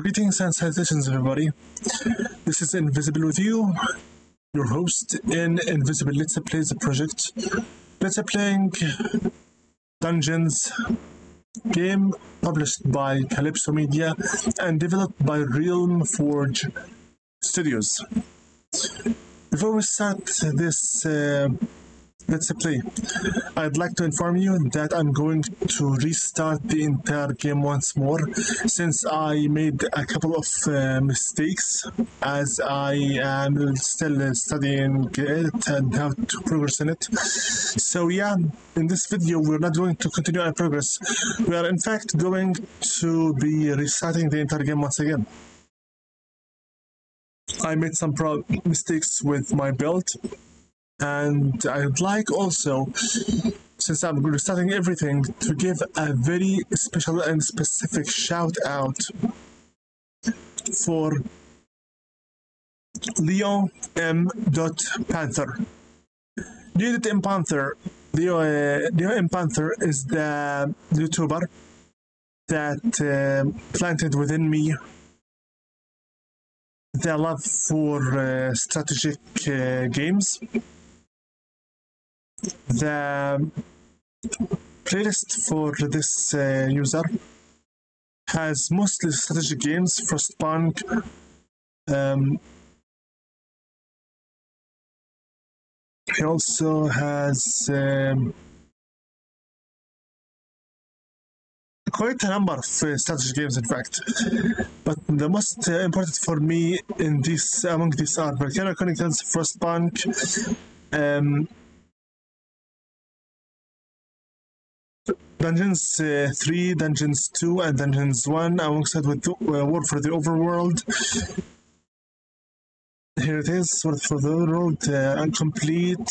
Greetings and salutations, everybody. This is Invisible with you, your host in Invisible Let's Play the project. Let's Playing Dungeons game published by Kalypso Media and developed by Realmforge Studios. Before we start this uh, Let's play. I'd like to inform you that I'm going to restart the entire game once more since I made a couple of uh, mistakes as I am still studying it and how to progress in it. So yeah, in this video we're not going to continue our progress. We are in fact going to be restarting the entire game once again. I made some mistakes with my build and I'd like also, since I'm restarting everything, to give a very special and specific shout out for Leo M. Panther. Leo M. Panther, Leo, uh, Leo M. Panther is the YouTuber that uh, planted within me the love for uh, strategic uh, games the playlist for this uh, user has mostly strategy games, Frostpunk, um, he also has um, quite a number of uh, strategy games, in fact. But the most uh, important for me in this among these are Volcano Chronicles, Frostpunk, um, Dungeons uh, 3, Dungeons 2, and Dungeons 1 alongside with uh, War for the Overworld. Here it is, War for the Overworld, uh, Incomplete,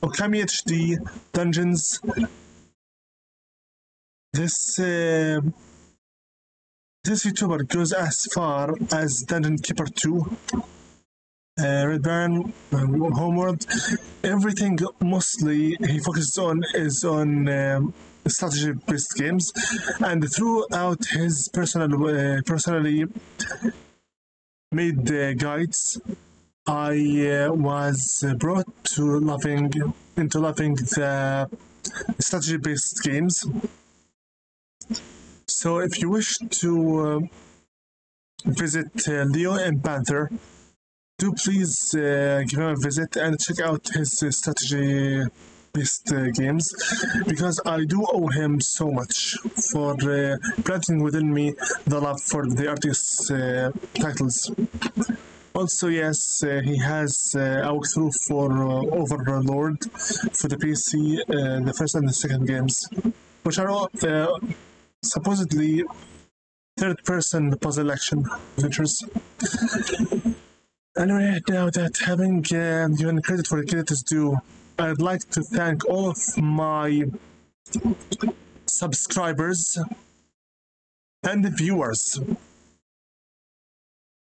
Okami HD, Dungeons. This uh, this YouTuber goes as far as Dungeon Keeper 2, uh, Red Baron, uh, Homeworld. Everything mostly he focuses on is on um, strategy based games and throughout his personal uh, personally made uh, guides i uh, was brought to loving into loving the strategy based games. So if you wish to uh, visit Leo M. Panther do please give him a visit and check out his strategy best uh, games because I do owe him so much for uh, planting within me the love for the artist's uh, titles. Also, yes, uh, he has uh, a walkthrough for uh, Overlord for the PC, the first and the second games, which are all supposedly third-person puzzle action adventures. Anyway, now that having given credit for the credit is due, I'd like to thank all of my subscribers and viewers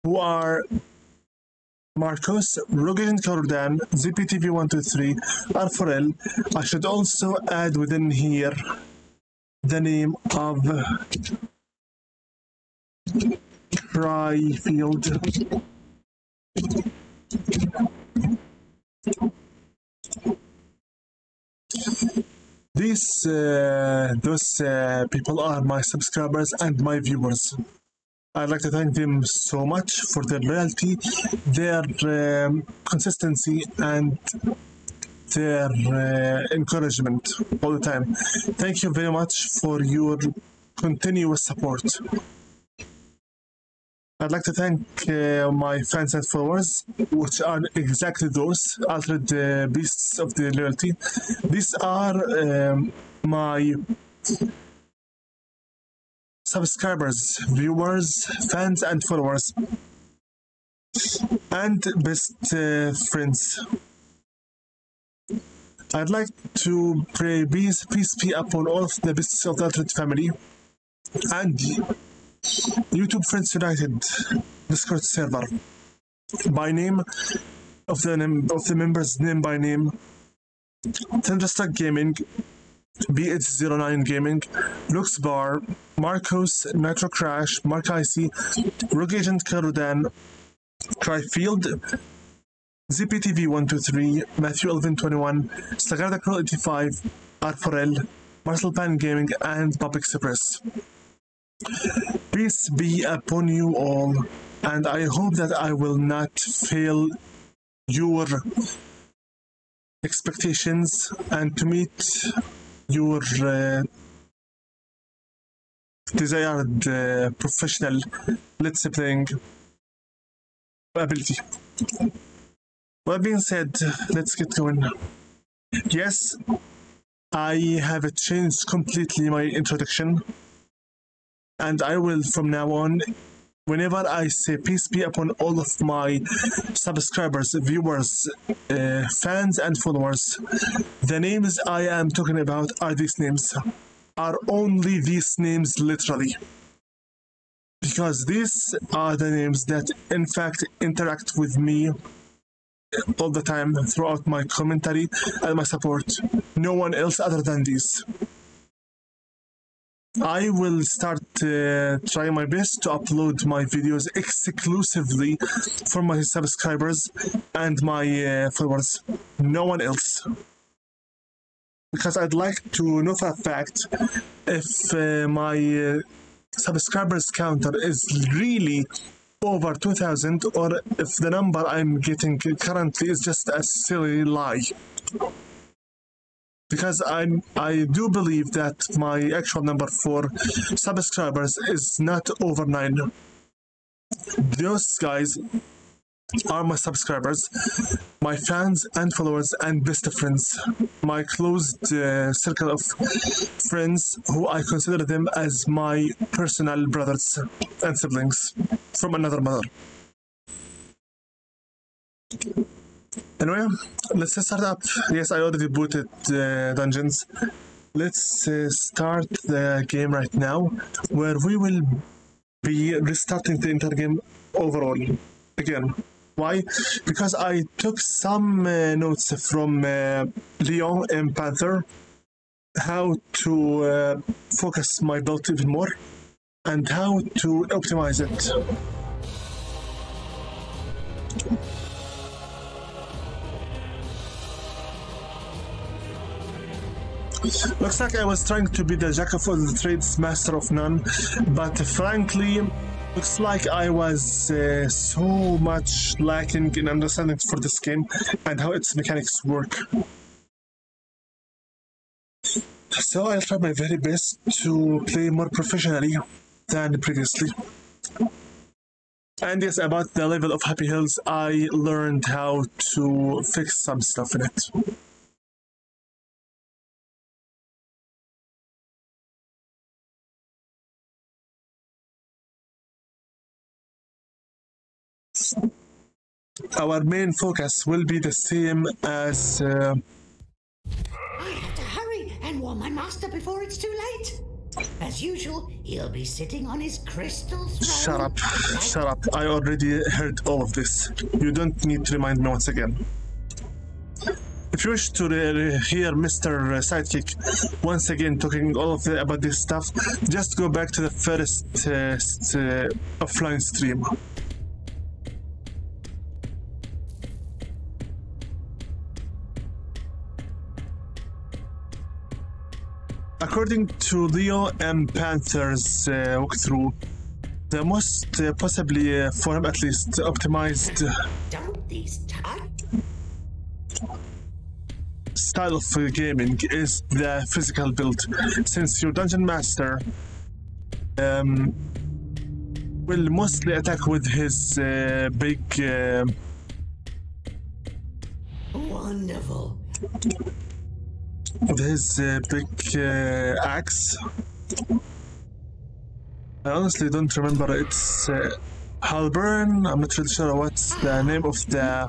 who are Marcos, Rogan Cordan, ZPTV123, Arforel. I should also add within here the name of Tryfield. These, uh, those uh, people are my subscribers and my viewers. I'd like to thank them so much for their loyalty, their um, consistency, and their uh, encouragement all the time. Thank you very much for your continuous support. I'd like to thank uh, my fans and followers, which are exactly those altered uh, beasts of the loyalty. These are um, my subscribers, viewers, fans, and followers, and best uh, friends. I'd like to pray peace, peace be upon all the beasts of the altered family and YouTube Friends United Discord server. By name of the name of the members name by name. Thunderstruck Gaming, BH09 Gaming, Luxbar Marcos, Nitro Crash, Mark Icy, Rogue Agent Karudan, Cryfield, ZPTV123, Matthew Elvin21, Slagarda Crow 85, Arforel, Marcel Pan Gaming, and Bob Express. Peace be upon you all, and I hope that I will not fail your expectations and to meet your uh, desired uh, professional let's say, playing ability. That being said, let's get going. Yes, I have changed completely my introduction, and I will from now on whenever I say peace be upon all of my subscribers, viewers, uh, fans, and followers, the names I am talking about are these names. Are only these names literally. Because these are the names that, in fact, interact with me all the time throughout my commentary and my support. No one else other than these. I will start uh, trying my best to upload my videos exclusively for my subscribers and my uh, followers. No one else. Because I'd like to know for a fact if uh, my uh, subscribers counter is really over 2000 or if the number I'm getting currently is just a silly lie because I I do believe that my actual number for subscribers is not over nine. Those guys are my subscribers, my fans and followers and best friends, my closed uh, circle of friends who I consider them as my personal brothers and siblings from another mother. Anyway, let's start up. Yes, I already booted uh, Dungeons. Let's uh, start the game right now, where we will be restarting the entire game overall again. Why? Because I took some uh, notes from uh, Leon and Panther, how to uh, focus my build even more, and how to optimize it. Looks like I was trying to be the jack of all the trades, master of none, but frankly, looks like I was uh, so much lacking in understanding for this game and how its mechanics work. So I'll try my very best to play more professionally than previously. And yes, about the level of Happy Hills, I learned how to fix some stuff in it. Our main focus will be the same as. Uh, I have to hurry and warn my master before it's too late. As usual, he'll be sitting on his crystal throne. shut up, shut up. I already heard all of this. You don't need to remind me once again. If you wish to hear Mr. Sidekick once again talking all of the, about this stuff, just go back to the first uh, st- uh, offline stream. According to Leo M. Panther's uh, walkthrough, the most uh, possibly, uh, for him at least, optimized touch? style of uh, gaming is the physical build, since your dungeon master um, will mostly attack with his uh, big. Uh, Wonderful. With his uh, big uh, axe. I honestly don't remember its uh, halberd. I'm not really sure what's the name of the.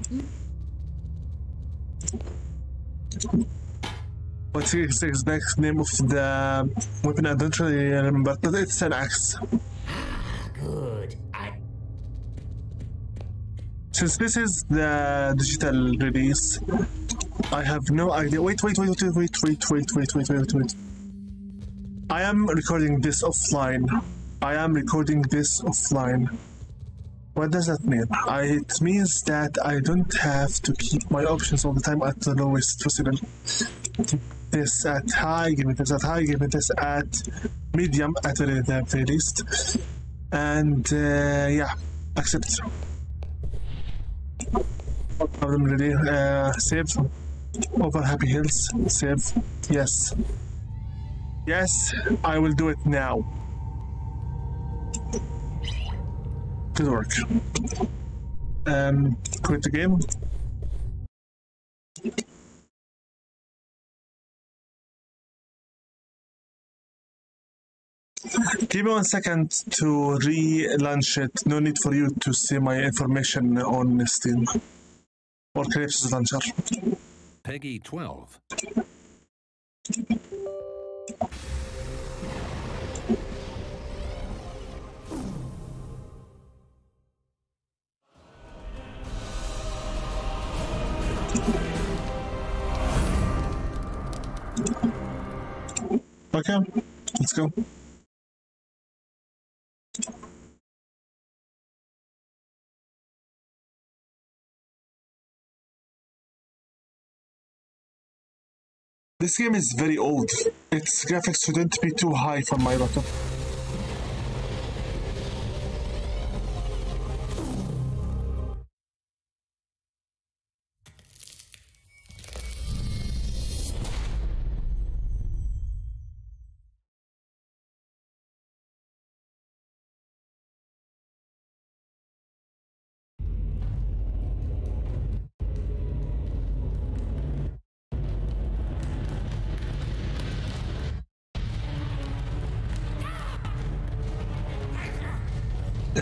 What's the exact name of the weapon? I don't really remember, but it's an axe. Good. Since this is the digital release, I have no idea. Wait, wait, wait, wait, wait, wait, wait, wait, wait, wait, wait. I am recording this offline. I am recording this offline. What does that mean? I, it means that I don't have to keep my options all the time at the lowest possible. Keep this at high, give me this at high, give me this at medium at the the very least. And uh, yeah, accept. Problem really. Uh, save. Over Happy Hills. Save. Yes. Yes, I will do it now. Good work. Um, quit the game. Give me one second to re-launch it. No need for you to see my information on Steam or Kalypso's launcher. Peggy 12. Okay, let's go. This game is very old. Its graphics shouldn't be too high for my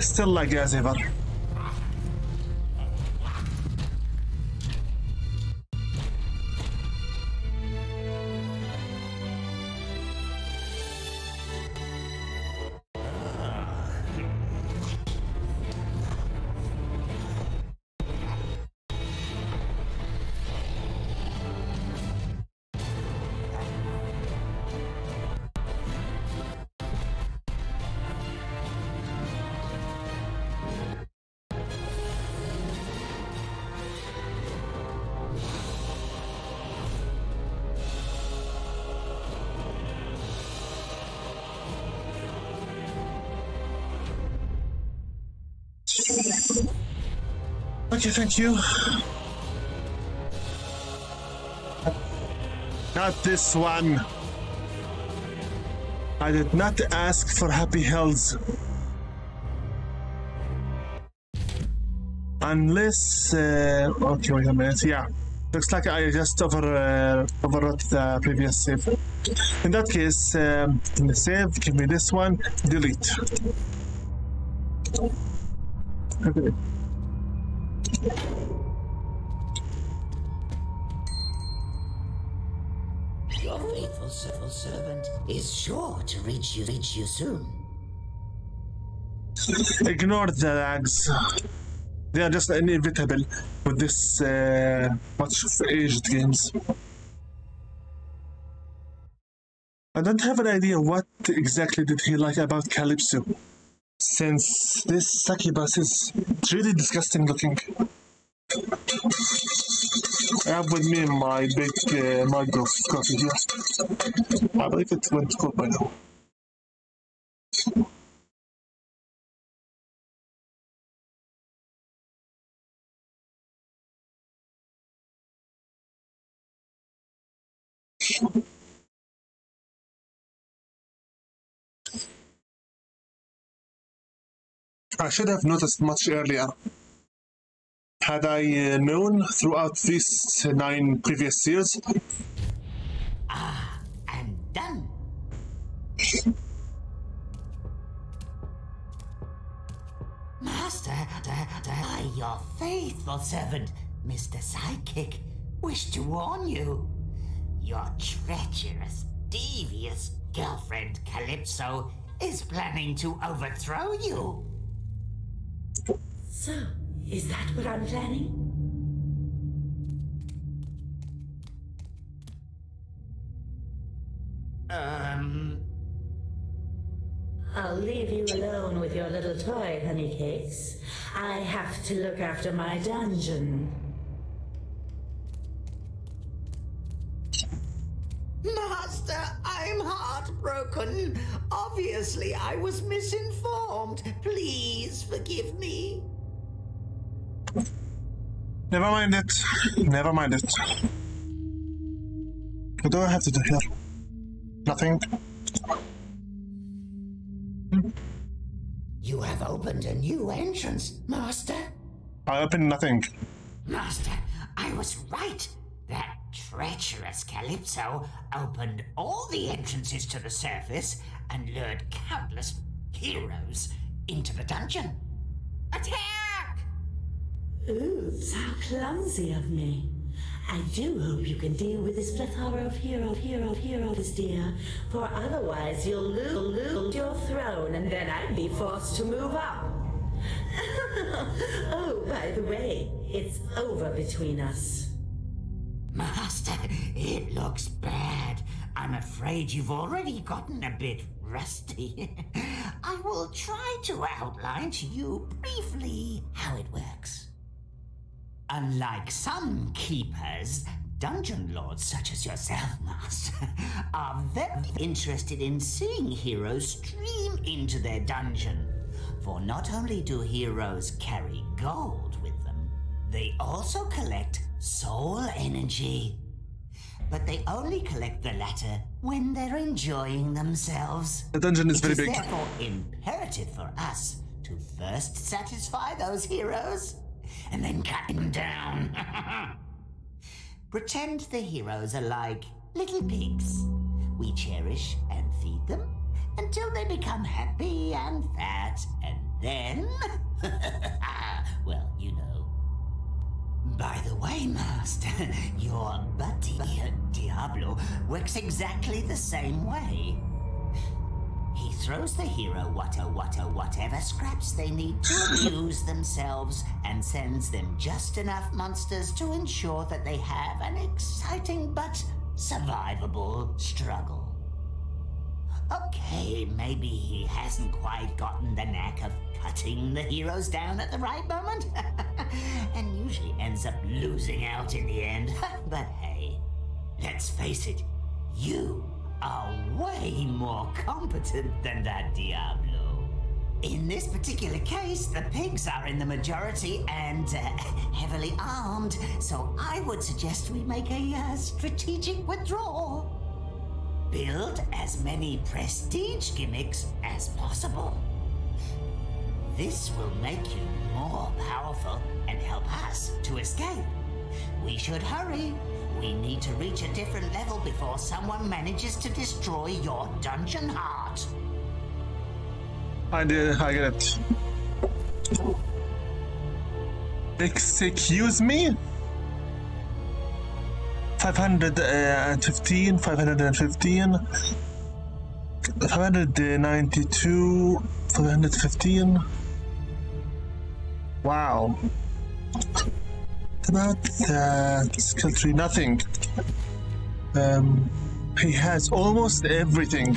still like as ever. Ever. Okay, thank you. Not this one. I did not ask for Happy Hills. Unless, uh, okay, wait a minute. Yeah, looks like I just over uh, overwrote the previous save. In that case, um, in the save, give me this one. Delete. Okay. Your faithful civil servant is sure to reach you, reach you soon. Ignore the lags. They are just inevitable with this uh, much aged games. I don't have an idea what exactly did he like about Calypso. Since this succubus is really disgusting looking. I have with me my big uh, mug of coffee here. I believe it went cold by now. I should have noticed much earlier. Had I uh, known throughout these nine previous years, Ah, And done. Master, I, your faithful servant, Mr. Psychic, wish to warn you. Your treacherous, devious girlfriend, Calypso, is planning to overthrow you. So, Is that what I'm planning? Um, I'll leave you alone with your little toy, honeycakes. I have to look after my dungeon. Master, I'm heartbroken. Obviously, I was misinformed. Please forgive me. Never mind it. Never mind it. What do I have to do here? Nothing. You have opened a new entrance, Master. I opened nothing. Master, I was right. That treacherous Calypso opened all the entrances to the surface and lured countless heroes into the dungeon. Attack! Oops, how clumsy of me. I do hope you can deal with this plethora of hero, hero, heroes, dear. For otherwise, you'll lose, lose your throne, and then I'd be forced to move up. oh, by the way, it's over between us. Master, it looks bad. I'm afraid you've already gotten a bit rusty. I will try to outline to you briefly how it works. Unlike some keepers, dungeon lords such as yourself, Master, are very interested in seeing heroes stream into their dungeon. For not only do heroes carry gold with them, they also collect soul energy. But they only collect the latter when they're enjoying themselves. The dungeon is It very is big. therefore imperative for us to first satisfy those heroes and then cut them down. Pretend the heroes are like little pigs. We cherish and feed them until they become happy and fat, and then. well, you know. By the way, Master, your buddy uh, Diablo works exactly the same way. He throws the hero whatever, whatever, whatever scraps they need to amuse themselves and sends them just enough monsters to ensure that they have an exciting but survivable struggle. Okay, maybe he hasn't quite gotten the knack of cutting the heroes down at the right moment, and usually ends up losing out in the end. but hey, let's face it, you are way more competent than that Diablo. In this particular case, the pigs are in the majority and uh, heavily armed, so I would suggest we make a uh, strategic withdrawal. Build as many prestige gimmicks as possible. This will make you more powerful and help us to escape. We should hurry. We need to reach a different level before someone manages to destroy your dungeon heart. I did. I get it. Excuse me. 515, 515, 592, 515. Wow. About that skill tree, nothing. Um, he has almost everything.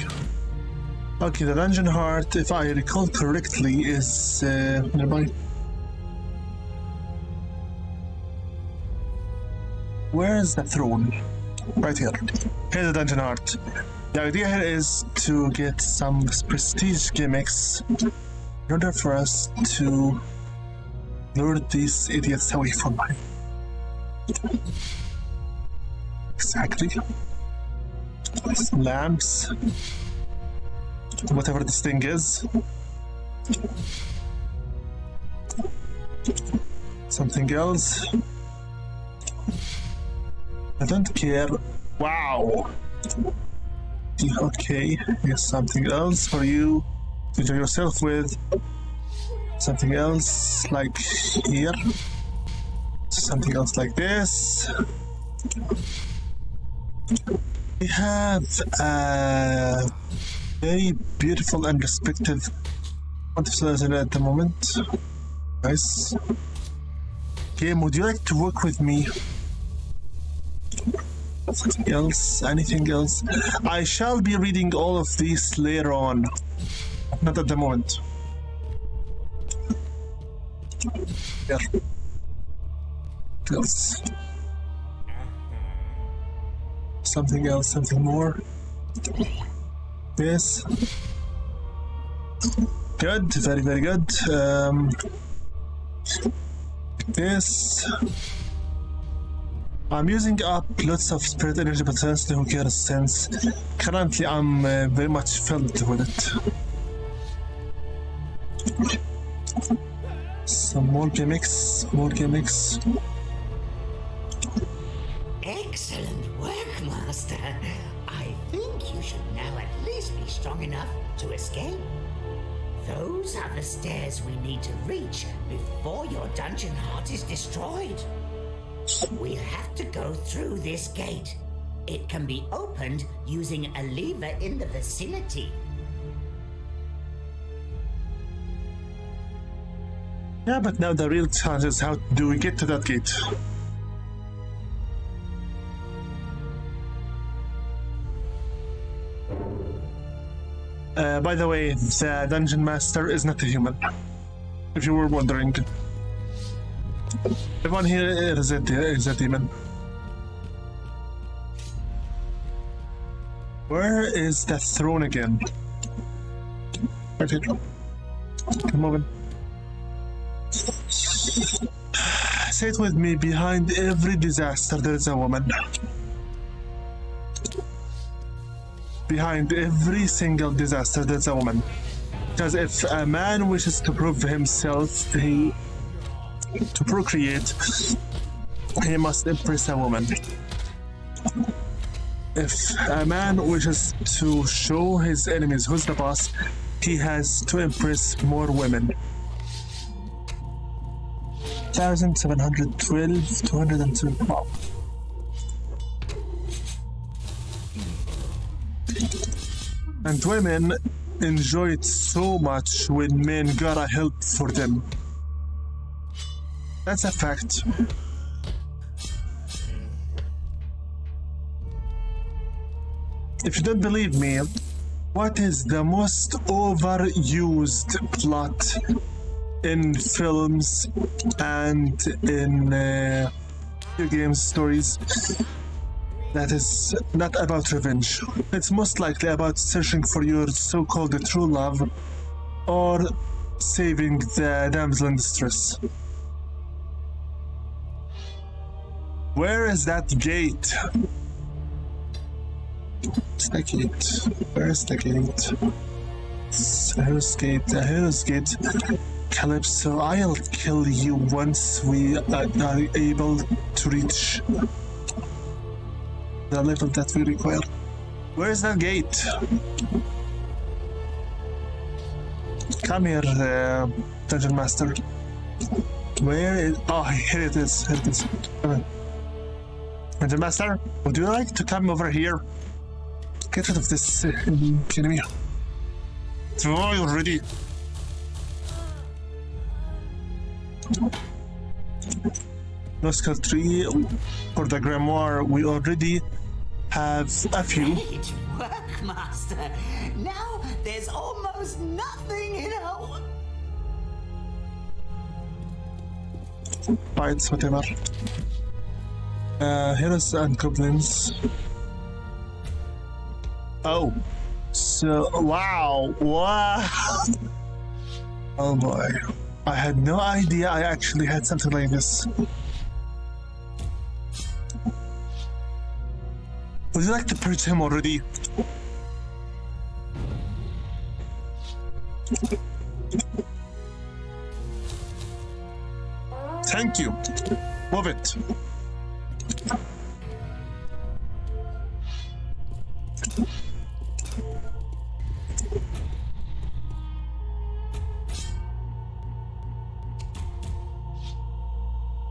Okay, the dungeon heart, if I recall correctly, is uh, nearby. Where is the throne? Right here. Here's the dungeon heart. The idea here is to get some prestige gimmicks in order for us to lure these idiots away from me. Exactly. Some lamps whatever this thing is. Something else. I don't care. Wow. Okay, here's something else for you to enjoy yourself with. Something else like here. Something else like this. We have a very beautiful and respective quantity at the moment. Nice. game, would you like to work with me? Something else? Anything else? I shall be reading all of these later on. Not at the moment. Here. Else. Something else, something more. Yes. Good, very, very good. Um, this. I'm using up lots of spirit energy, but honestly, who cares since currently I'm uh, very much filled with it. Some more gimmicks, more gimmicks. Excellent work, Master. I think you should now at least be strong enough to escape. Those are the stairs we need to reach before your dungeon heart is destroyed. We'll have to go through this gate. It can be opened using a lever in the vicinity. Yeah, but now the real challenge is how do we get to that gate? Uh, by the way, the dungeon master is not a human. If you were wondering, everyone here is a, is a demon. Where is the throne again? Right here. Come on. Say it with me behind every disaster, there is a woman. Behind every single disaster, there's a woman. Because if a man wishes to prove himself, he to procreate, he must impress a woman. If a man wishes to show his enemies who's the boss, he has to impress more women. 1712, 212. Wow. And women enjoy it so much when men gotta help for them. That's a fact. If you don't believe me, what is the most overused plot in films and in uh, video game stories that is not about revenge. It's most likely about searching for your so called true love or saving the damsel in distress. Where is that gate? It's the gate. Where's the gate? Hero's gate. Hero's gate. Calypso, I'll kill you once we are able to reach the level that we require. Where's that gate? Come here, uh, Dungeon Master. Where is. Oh, here it is. Here it is. Dungeon Master, would you like to come over here? Get rid of this uh, enemy. It's already. No skill tree for the grimoire. We already have a few. Great work, Master. Now there's almost nothing in our. Bites, whatever. Uh, heroes and goblins. Oh, so wow, wow. Oh boy, I had no idea I actually had something like this. Would you like to purge him already? Thank you. Love it.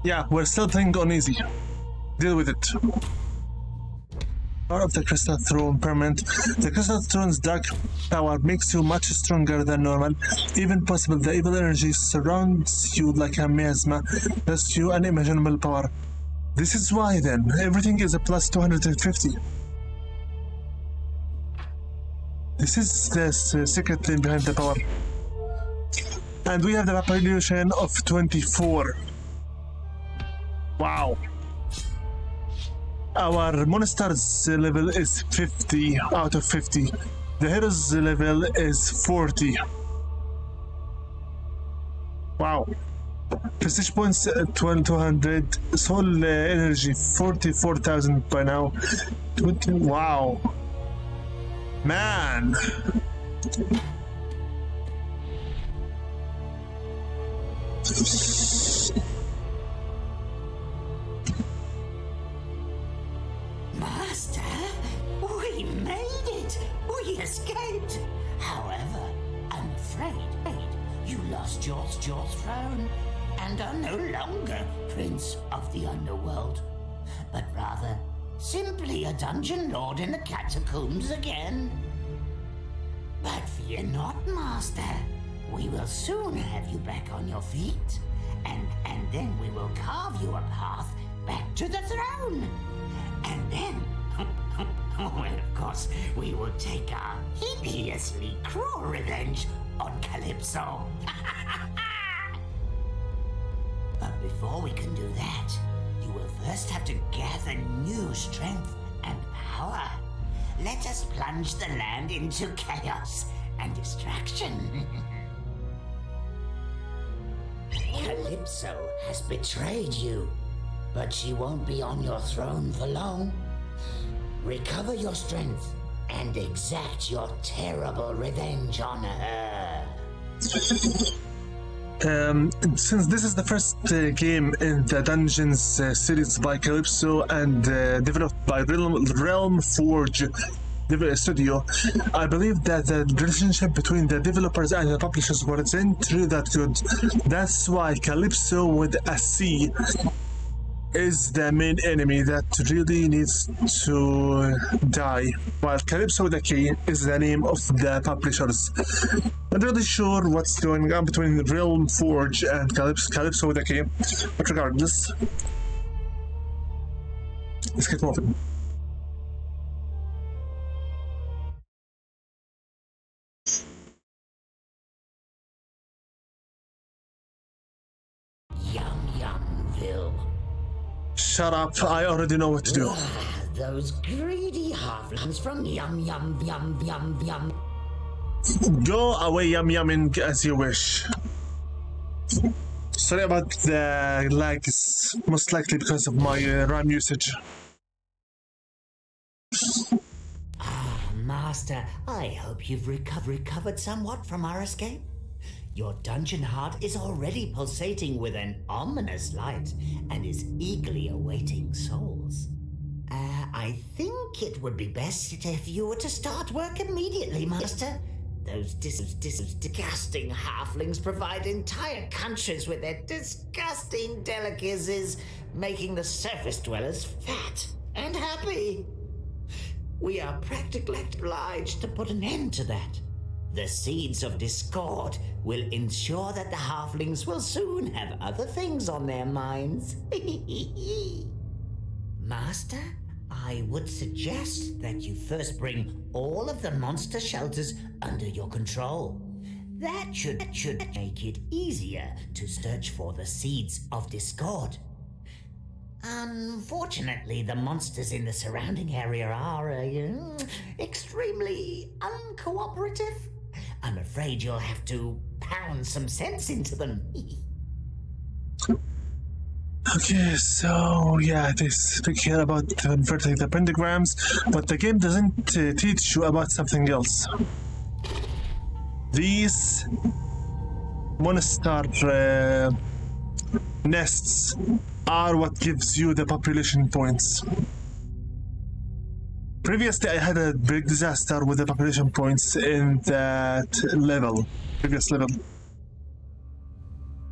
Yeah, we're still playing on easy. Deal with it. Power of the Crystal Throne permanent. The Crystal Throne's dark power makes you much stronger than normal. Even possible, the evil energy surrounds you like a miasma, gives you unimaginable power. This is why then everything is a plus 250. This is the s- uh, secret thing behind the power. And we have the population of 24. Wow. Our monsters level is 50 out of 50. The heroes level is 40. Wow. Prestige points uh, 1200. Soul uh, energy 44,000 by now. 20. Wow. Man. Master, we made it! We escaped! However, I'm afraid you lost your, your throne and are no longer Prince of the Underworld, but rather simply a dungeon lord in the catacombs again. But fear not, Master. We will soon have you back on your feet, and, and then we will carve you a path back to the throne. And then, oh, well, of course, we will take our hideously cruel revenge on Calypso. but before we can do that, you will first have to gather new strength and power. Let us plunge the land into chaos and distraction. Calypso has betrayed you, but she won't be on your throne for long. Recover your strength and exact your terrible revenge on her. Um, since this is the first uh, game in the Dungeons uh, series by Kalypso and uh, developed by Realm, Realmforge dev- Studio, I believe that the relationship between the developers and the publishers wasn't really that good. That's why Calypso with a C is the main enemy that really needs to die, while Kalypso with a K is the name of the publishers. Not really sure what's going on between the Realmforge and Kalypso, Kalypso with a K, but regardless, let's get moving. Shut up, I already know what to do. Those greedy halflings from Yum Yum Yum Yum Yum. Go away, yum yumming as you wish. Sorry about the lags, most likely because of my uh, RAM usage. Ah, Master, I hope you've reco- recovered somewhat from our escape. Your dungeon heart is already pulsating with an ominous light and is eagerly awaiting souls. Uh, I think it would be best if you were to start work immediately, Master. Those dis- dis- disgusting halflings provide entire countries with their disgusting delicacies, making the surface dwellers fat and happy. We are practically obliged to put an end to that. The seeds of discord will ensure that the halflings will soon have other things on their minds. Master, I would suggest that you first bring all of the monster shelters under your control. That should, that should make it easier to search for the seeds of discord. Unfortunately, the monsters in the surrounding area are uh, extremely uncooperative. I'm afraid you'll have to pound some sense into them. Okay, so yeah, they speak here about converting the pentagrams, but the game doesn't uh, teach you about something else. These monster uh, nests are what gives you the population points. Previously, I had a big disaster with the population points in that level, previous level.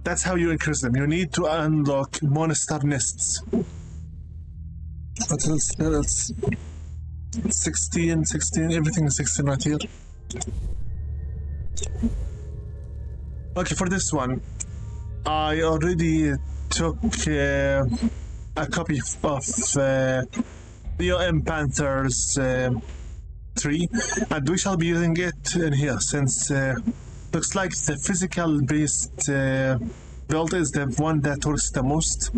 That's how you increase them. You need to unlock monster nests. What else? What else? 16, 16, everything is 16 right here. Okay, for this one, I already took uh, a copy of uh, Leo M Panthers uh, 3, and we shall be using it in here since uh, looks like the physical based uh, build is the one that works the most.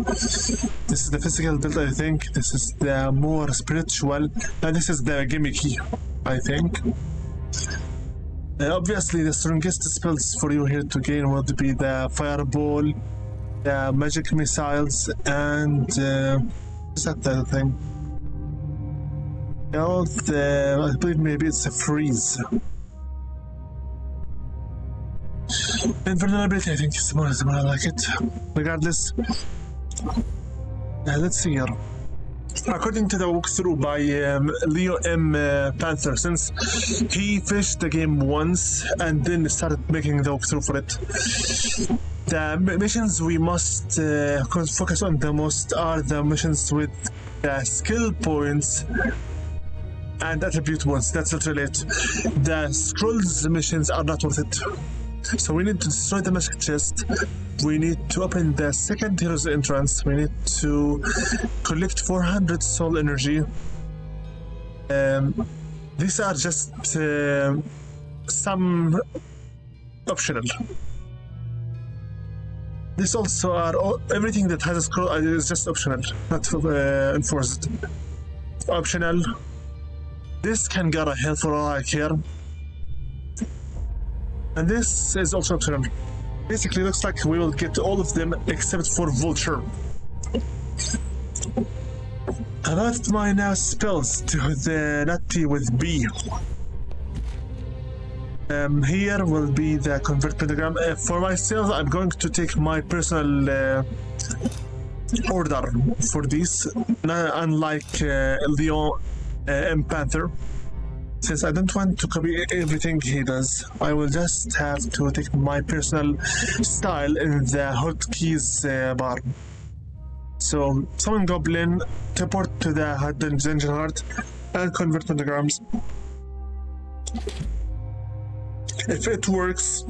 This is the physical build, I think. This is the more spiritual, and this is the gimmicky, I think. Uh, obviously, the strongest spells for you here to gain would be the fireball, the magic missiles, and uh, is that the thing? No, the, I believe maybe it's a freeze. Invulnerability, I think, is more, is more like it. Regardless, uh, let's see here. According to the walkthrough by um, Leo M. Uh, Panther, since he finished the game once and then started making the walkthrough for it, the missions we must uh, focus on the most are the missions with the skill points and attribute ones. That's literally it. The scrolls missions are not worth it. So we need to destroy the magic chest. We need to open the second hero's entrance. We need to collect 400 soul energy. Um, these are just uh, some optional. These also are all, everything that has a scroll is just optional, not uh, enforced. Optional. This can get a health for all I care. And this is also optional. Basically, looks like we will get all of them except for Vulture. About my now spells to the Natty with B. Um, here will be the convert pentagram. Uh, for myself, I'm going to take my personal uh, order for this. Unlike uh, Leon uh, M Panther. Since I don't want to copy everything he does, I will just have to take my personal style in the hotkeys uh, bar. So, summon Goblin, teleport to the hot dun- dungeon heart, and convert pentagrams. If it works,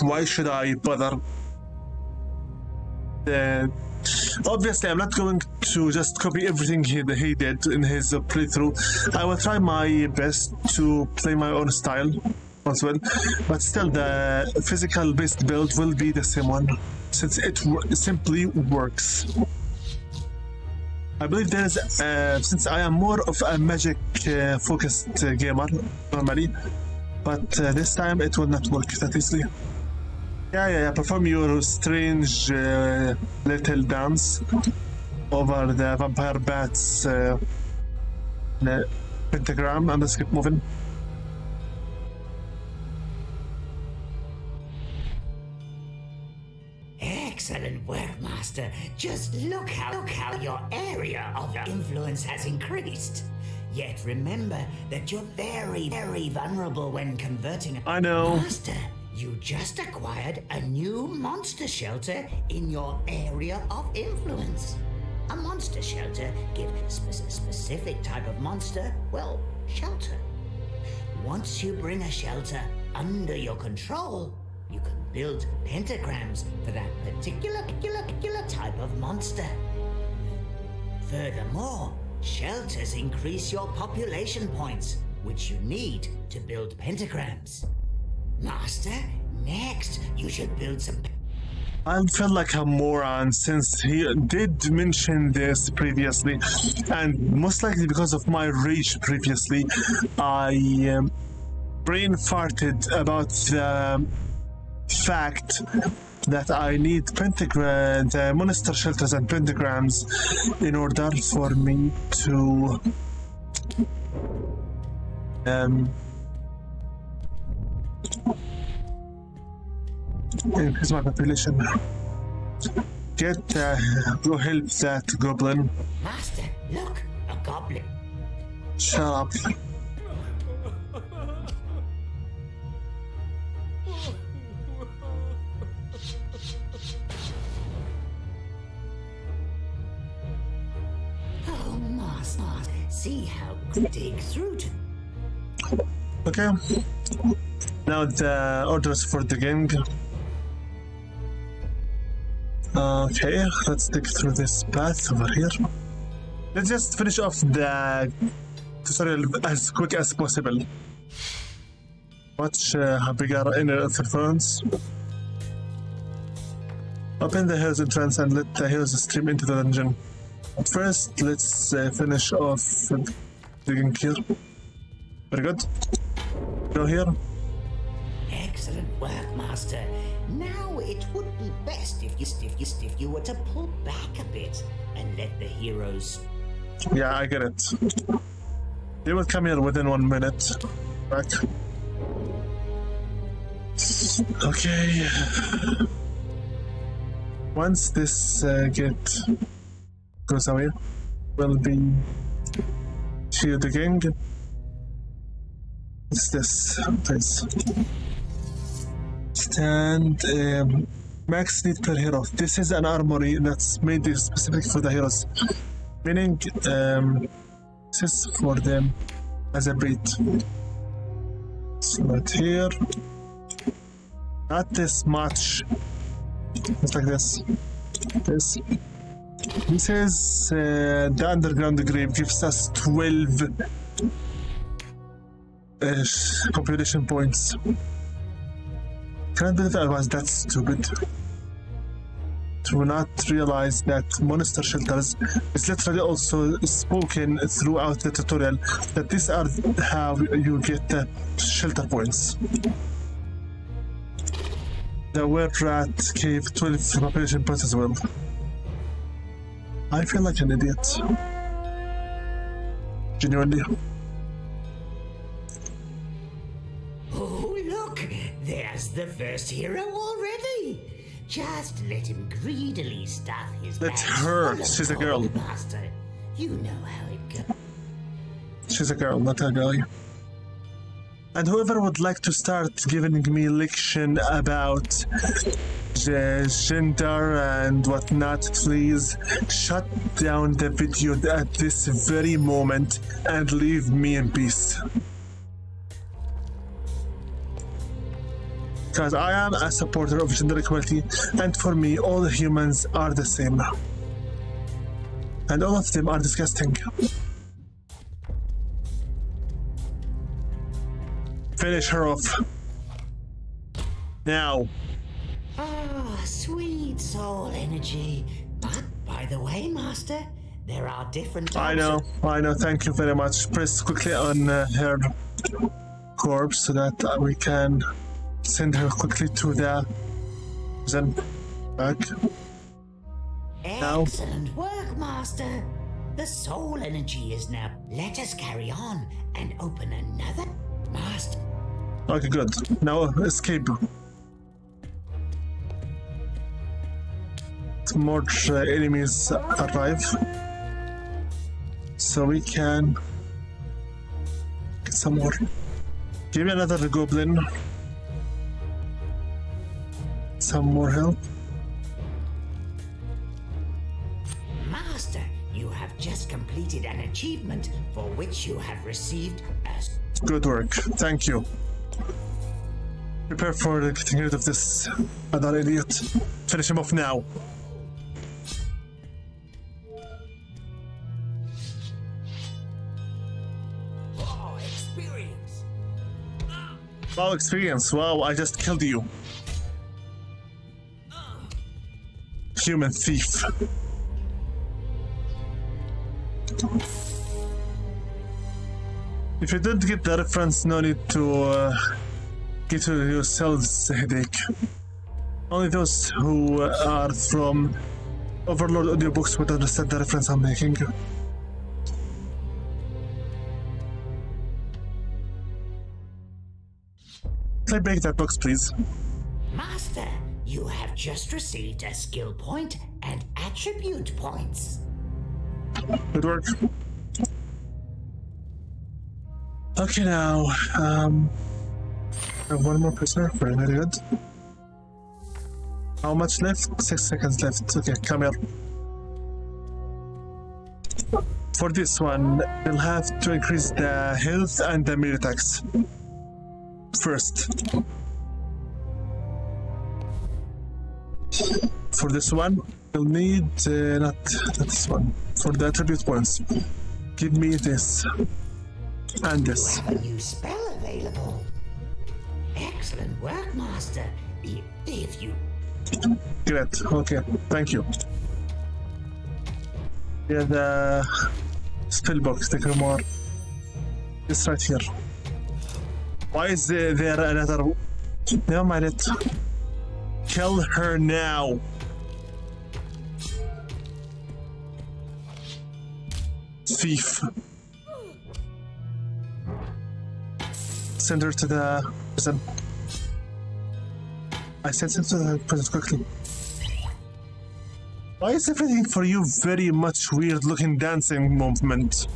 why should I bother? Uh, obviously, I'm not going to just copy everything he, he did in his uh, playthrough. I will try my best to play my own style as well, but still, the physical based build will be the same one since it simply works. I believe there's, uh, since I am more of a magic uh, focused uh, gamer normally, but uh, this time it will not work that easily. Yeah, yeah, yeah. Perform your strange uh, little dance over the vampire bats uh, the pentagram and let's keep moving. Excellent work, Master. Just look how look how your area of influence has increased. Yet remember that you're very, very vulnerable when converting. I know. Master, you just acquired a new monster shelter in your area of influence. A monster shelter gives a specific type of monster, well, shelter. Once you bring a shelter under your control, you can build pentagrams for that particular, particular, particular type of monster. Furthermore, shelters increase your population points, which you need to build pentagrams. Master, next you should build some. I felt like a moron since he did mention this previously, and most likely because of my rage previously, I um, brain farted about the fact that I need pentagram, the monster shelters and pentagrams in order for me to um, increase my population. Get uh, go help that goblin. Master, look, a goblin. Shut up. Oh, Master, see how dig through to. Okay. Now the orders for the gang. Okay, let's dig through this path over here. Let's just finish off the tutorial as quick as possible. Watch uh, bigger inner interference. Open the hero's entrance and let the heroes stream into the dungeon. First, let's uh, finish off digging here. Very good. Go here. Excellent work, Master. Now it would be best if you if you if you were to pull back a bit and let the heroes. Yeah, I get it. They will come here within one minute. Back. Okay. Once this uh, gate goes away, will be here the gang. What's this place? Stand um, max need per hero. This is an armory that's made specifically for the heroes, meaning um, this is for them as a bait. So right here, not this much. It's like this. This. This is uh, the underground grave gives us 12 uh, population points. Can't believe I was that stupid to not realize that monster shelters is literally also spoken throughout the tutorial that these are how you get the shelter points. The were rat cave 12 population points as well. I feel like an idiot. Genuinely. There's the first hero already. Just let him greedily stuff his Let bags her. She's a girl. Master. You know how it goes. She's a girl, not a guy. And whoever would like to start giving me lection about gender and whatnot, please shut down the video at this very moment and leave me in peace. Because I am a supporter of gender equality, and for me, all humans are the same. And all of them are disgusting. Finish her off. Now. Ah, sweet soul energy. But, by the way, Master, there are different I know, I know. Thank you very much. Press quickly on uh, her corpse so that we can send her quickly to the then back. now. Excellent work, Master. The soul energy is now. Let us carry on and open another. Master. Okay, good. Now escape. More uh, enemies arrive, so we can get some more. Give me another goblin. Some more help. Master, you have just completed an achievement for which you have received a Good work. Thank you. Prepare for getting rid of this other idiot. Finish him off now. oh, experience. Wow, experience. Wow, I just killed you. Human thief. If you don't get the reference, no need to uh, get yourselves a headache. Only those who are from Overlord audiobooks would understand the reference I'm making. Can I break that box, please? You have just received a skill point and attribute points. Good work. Okay, now, um, I have one more prisoner. Very, very good. How much left? Six seconds left. Okay, come here. For this one, we'll have to increase the health and the melee attacks. First. For this one, you'll need uh, not, not this one. For the attribute points, give me this and this. You have a new spell available. Excellent work, Master. I- If you Great. Okay. Thank you. Yeah, the spell box, the grimoire. It's right here. Why is there, there another? Never mind it. Kill her now. Thief. Send her to the prison. I sent him to the prison quickly. Why is everything for you very much weird looking dancing movement?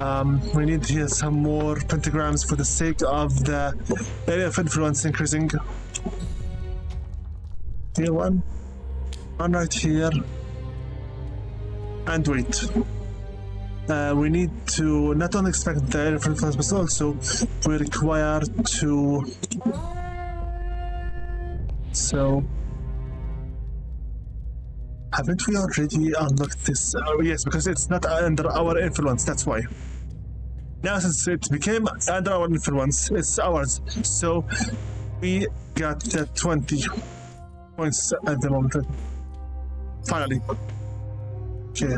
Um, we need here some more pentagrams for the sake of the area of influence increasing. Here one. One right here. And wait. Uh, we need to not only expect the area of influence, but also we require to. So. Haven't we already unlocked this? Oh, yes, because it's not under our influence, that's why. Now, since it became under our influence, it's ours. So, we got the 20 points at the moment. Finally. Okay.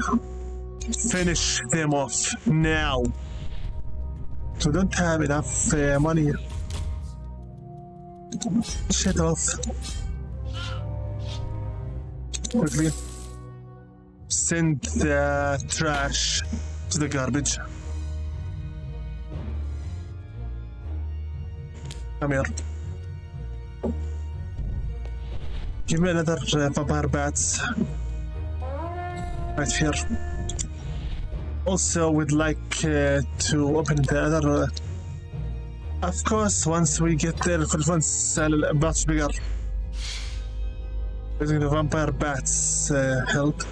Finish them off now. So, don't have enough uh, money. Shut off. Quickly. Send the trash to the garbage. Come here. Give me another uh, vampire bats. Right here. Also, we'd like uh, to open the other. Uh, of course, once we get there, once uh, much bigger. Using the vampire bats uh, help.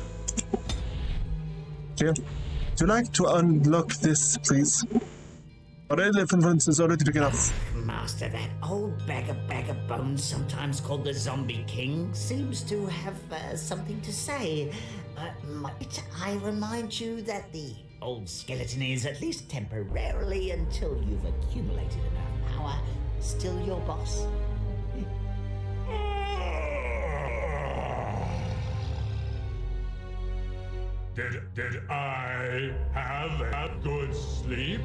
Okay. Would you like to unlock this, please? Already, the influence is already big enough. Master, that old bag of bag of bones, sometimes called the Zombie King, seems to have uh, something to say. Uh, might I remind you that the old skeleton is, at least temporarily, until you've accumulated enough power, still your boss? Did, did I have a good sleep?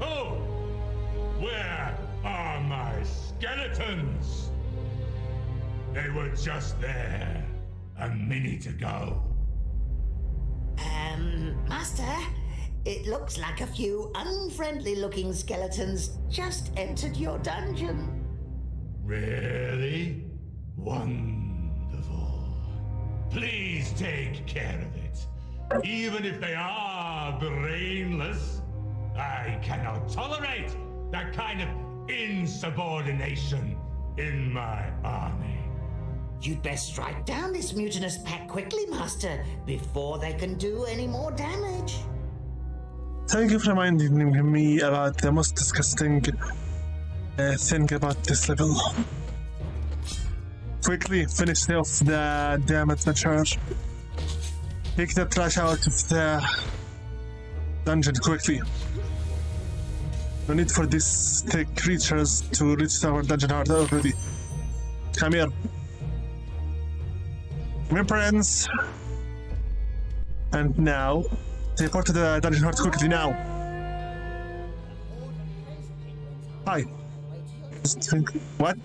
Oh! Where are my skeletons? They were just there a minute ago. Um, Master, it looks like a few unfriendly looking skeletons just entered your dungeon. Really? Wonderful. Please take care of it. Even if they are brainless, I cannot tolerate that kind of insubordination in my army. You'd best strike down this mutinous pack quickly, Master, before they can do any more damage. Thank you for reminding me about the most disgusting uh, thing about this level. Quickly finish off the damn adventure. Take the trash out of the dungeon quickly. No need for these uh, creatures to reach our dungeon heart already. Come here. My friends. And now, teleport to the dungeon heart quickly now. Hi. What?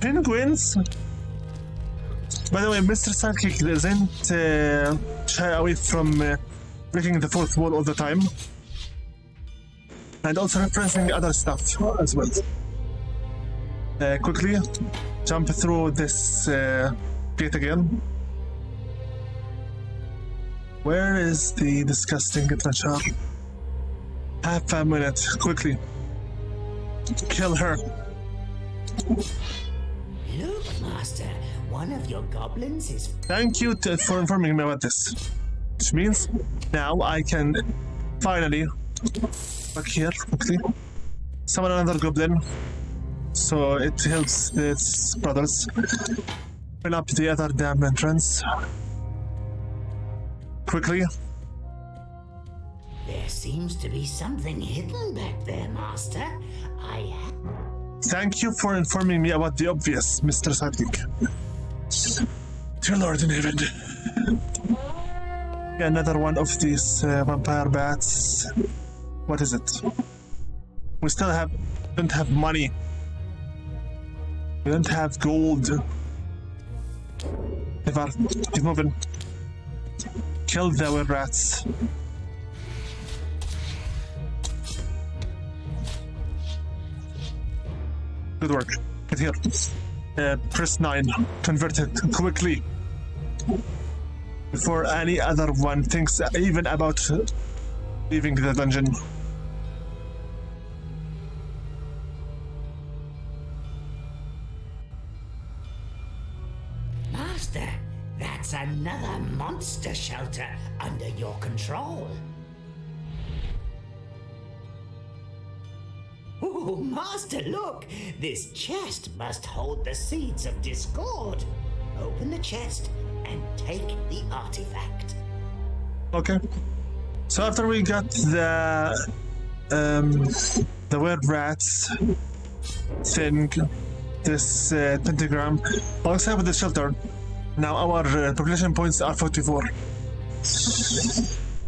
Penguins? By the way, Mr. Sidekick doesn't uh, shy away from uh, breaking the fourth wall all the time. And also referencing other stuff as well. Uh, quickly, jump through this uh, gate again. Where is the disgusting adventure? Half a minute, quickly. Kill her. Look, Master, one of your goblins is Thank you to, for informing me about this. Which means now I can finally back here quickly. Summon another goblin. So it helps its brothers. Open up the other damn entrance. Quickly. There seems to be something hidden back there, Master. I Thank you for informing me about the obvious, Mr. Sidekick. Dear Lord in heaven. Another one of these uh, vampire bats. What is it? We still have don't have money. We don't have gold. Ivar, keep moving. Kill the rats. Good work. Get here. Uh, press 9. Convert it quickly. Before any other one thinks even about leaving the dungeon. Master, that's another monster shelter under your control. Oh, Master, look! This chest must hold the seeds of discord. Open the chest and take the artifact. Okay. So after we got the um the weird rats thing, this uh, pentagram, let's have the shelter. Now our uh, population points are 44.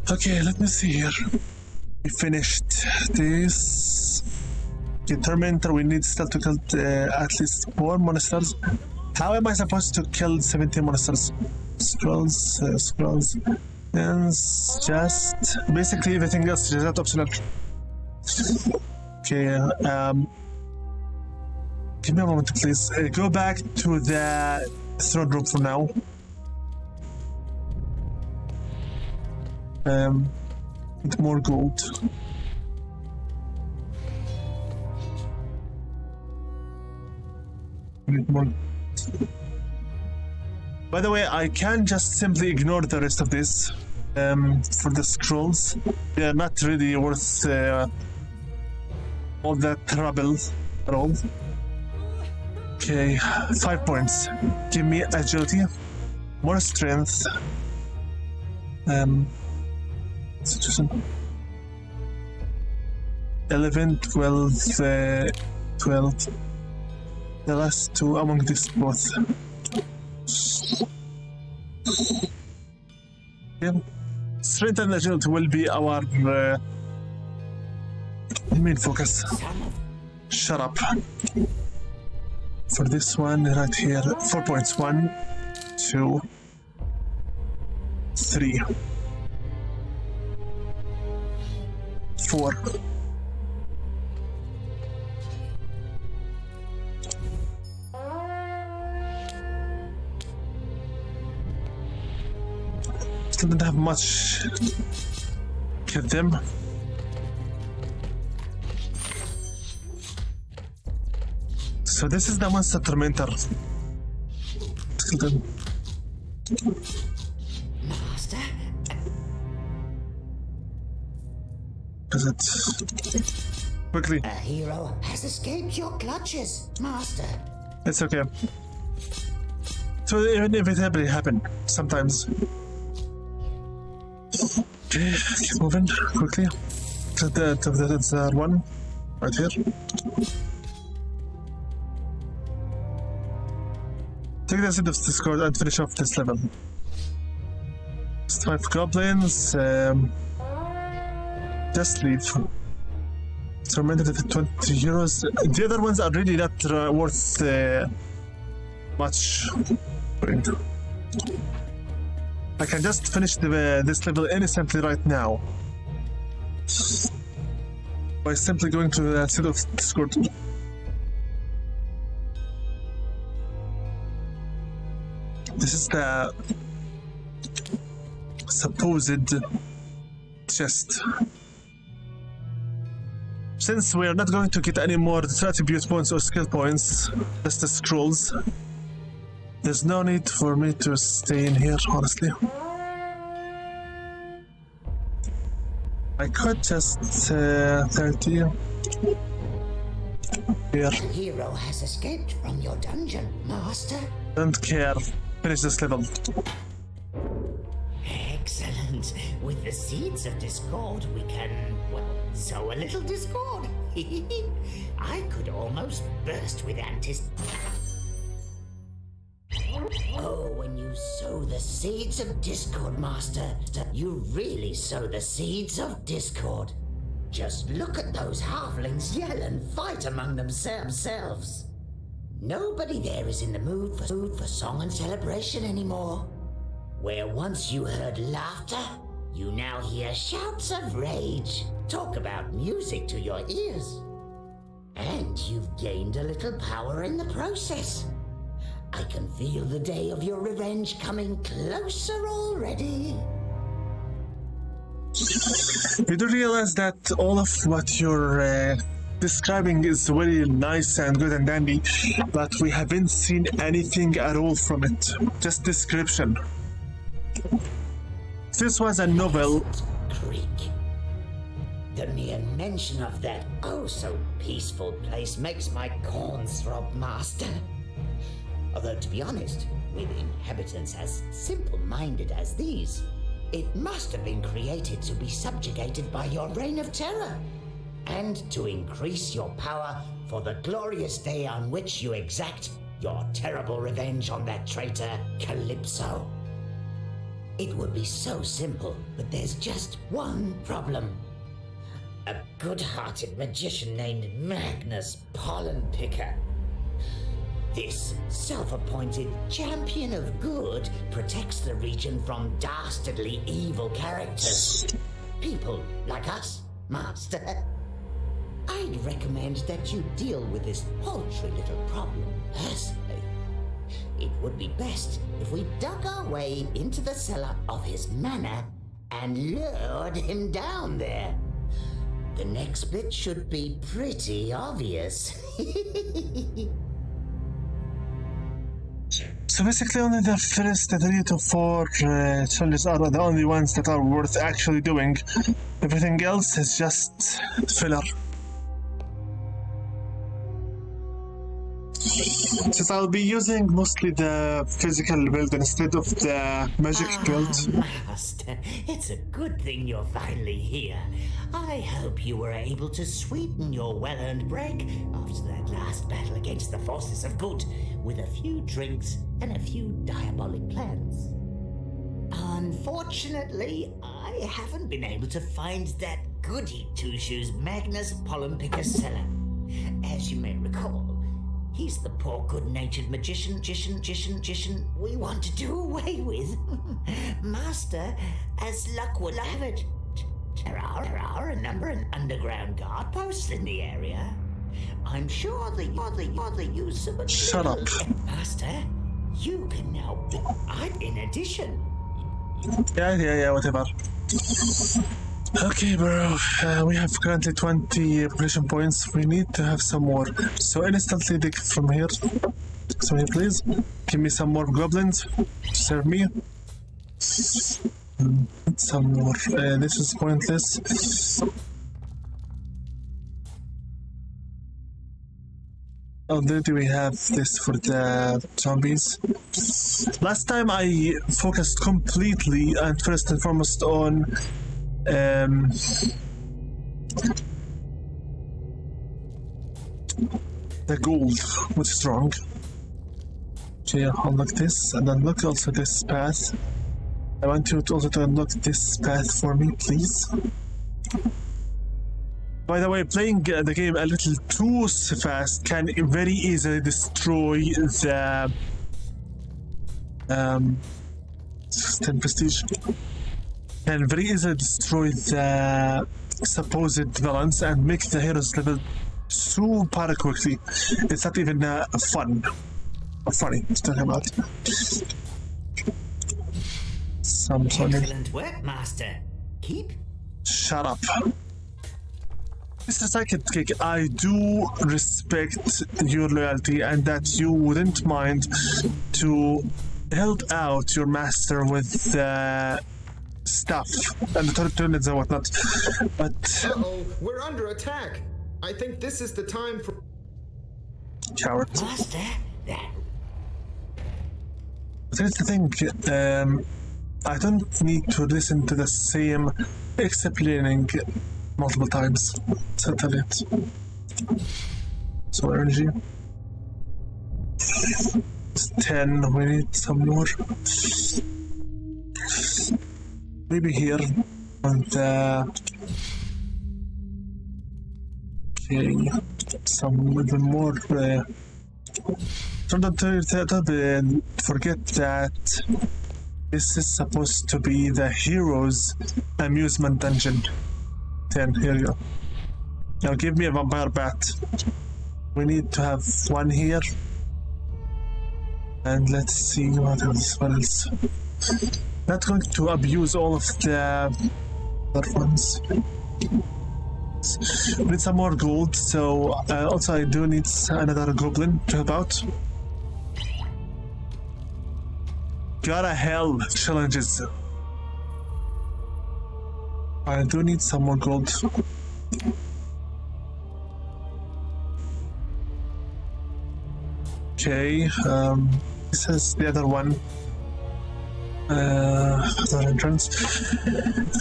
Okay, let me see here. We finished this. Determined we need still to kill uh, at least four monsters. How am I supposed to kill 17 monsters? Scrolls, uh, scrolls, and just basically everything else is not optional. Okay, um, give me a moment, please. Uh, go back to the throne room for now. Um, with more gold. Need more. By the way, I can just simply ignore the rest of this um, for the scrolls. They are not really worth uh, all that trouble at all. Okay, five points. Give me agility, more strength. Um, situation. 11, 12, uh, 12. The last two among these both. Yeah. Strength and agility will be our uh, main focus. Shut up. For this one, right here, four points. One, two, three, four. Didn't have much. Get them. So this is the monster tormentor. Master, Is it quickly? a hero has escaped your clutches, Master. It's okay. So even if it happen, happen sometimes. Keep moving quickly to the to the, to the one right here. Take the seed of Discord and finish off this level. Just five goblins. Um, just leave. So remember the 20 euros. The other ones are really not uh, worth uh, much. I can just finish the, uh, this level innocently right now. By simply going to the set of Discord. This is the supposed chest. Since we are not going to get any more attribute points or skill points, just the scrolls, There's no need for me to stay in here, honestly. I could just uh, 30 here. The hero has escaped from your dungeon, Master. Don't care. Finish this level. Excellent. With the seeds of discord, we can, well, sow a little discord. I could almost burst with anticipation. Oh, when you sow the seeds of discord, Master, you really sow the seeds of discord. Just look at those halflings yell and fight among themselves. Nobody there is in the mood for, mood for song and celebration anymore. Where once you heard laughter, you now hear shouts of rage. Talk about music to your ears. And you've gained a little power in the process. I can feel the day of your revenge coming closer already. You do realize that all of what you're uh, describing is very nice and good and dandy, but we haven't seen anything at all from it. Just description. This was a novel, Creek. The mere mention of that oh so peaceful place makes my corns throb, Master. Although, to be honest, with inhabitants as simple minded as these, it must have been created to be subjugated by your reign of terror and to increase your power for the glorious day on which you exact your terrible revenge on that traitor, Calypso. It would be so simple, but there's just one problem. A good hearted magician named Magnus Pollen Picker. This self appointed champion of good protects the region from dastardly evil characters. People like us, Master. I'd recommend that you deal with this paltry little problem personally. It would be best if we dug our way into the cellar of his manor and lured him down there. The next bit should be pretty obvious. so basically only the first three to four uh, challenges are the only ones that are worth actually doing. Everything else is just filler. Since I'll be using mostly the physical build instead of the magic ah, build. Master, uh, it's a good thing you're finally here. I hope you were able to sweeten your well earned break after that last battle against the forces of good with a few drinks and a few diabolic plans. Unfortunately, I haven't been able to find that goody two shoes Magnus Pollenpicker cellar. As you may recall, He's the poor, good-natured magician, magician, magician, magician we want to do away with. Master, as luck would have it, there are, there are a number of underground guard posts in the area. I'm sure the the the use of a Shut up. Master, you can now. I, in addition, Yeah, yeah, yeah, whatever. Okay, bro. Uh, we have currently 20 operation points. We need to have some more. So instantly dig from here. So here, please. Give me some more goblins to serve me. Some more. Uh, this is pointless. Already we have this for the zombies. Last time I focused completely and first and foremost on um, the gold, was strong. So yeah, unlock this and unlock also this path. I want you to also to unlock this path for me, please. By the way, playing uh, the game a little too fast can very easily destroy the um, 10 prestige can very easily destroy the supposed villains and make the heroes level super quickly. It's not even uh, fun. Funny to talk about. Some sort of excellent work, Master. Keep shut up. Mr. Sidekick, I do respect your loyalty and that you wouldn't mind to help out your master with uh, stuff and the toilets and whatnot. But Uh-oh, we're under attack. I think this is the time for... coward. Master, that But here's the thing, um, I don't need to listen to the same explaining multiple times. Settle it. So energy. It's 10, we need some more. Maybe here. And uh Okay. Some even more uh, don't, don't uh, forget that this is supposed to be the hero's amusement dungeon. 10, here you go. Now give me a vampire bat. We need to have one here. And let's see what else. What else? Not going to abuse all of the other ones. Need some more gold, so uh, also I do need another goblin to help out. Gotta hell challenges. I do need some more gold. Okay, um, this is the other one. Uh, other entrance.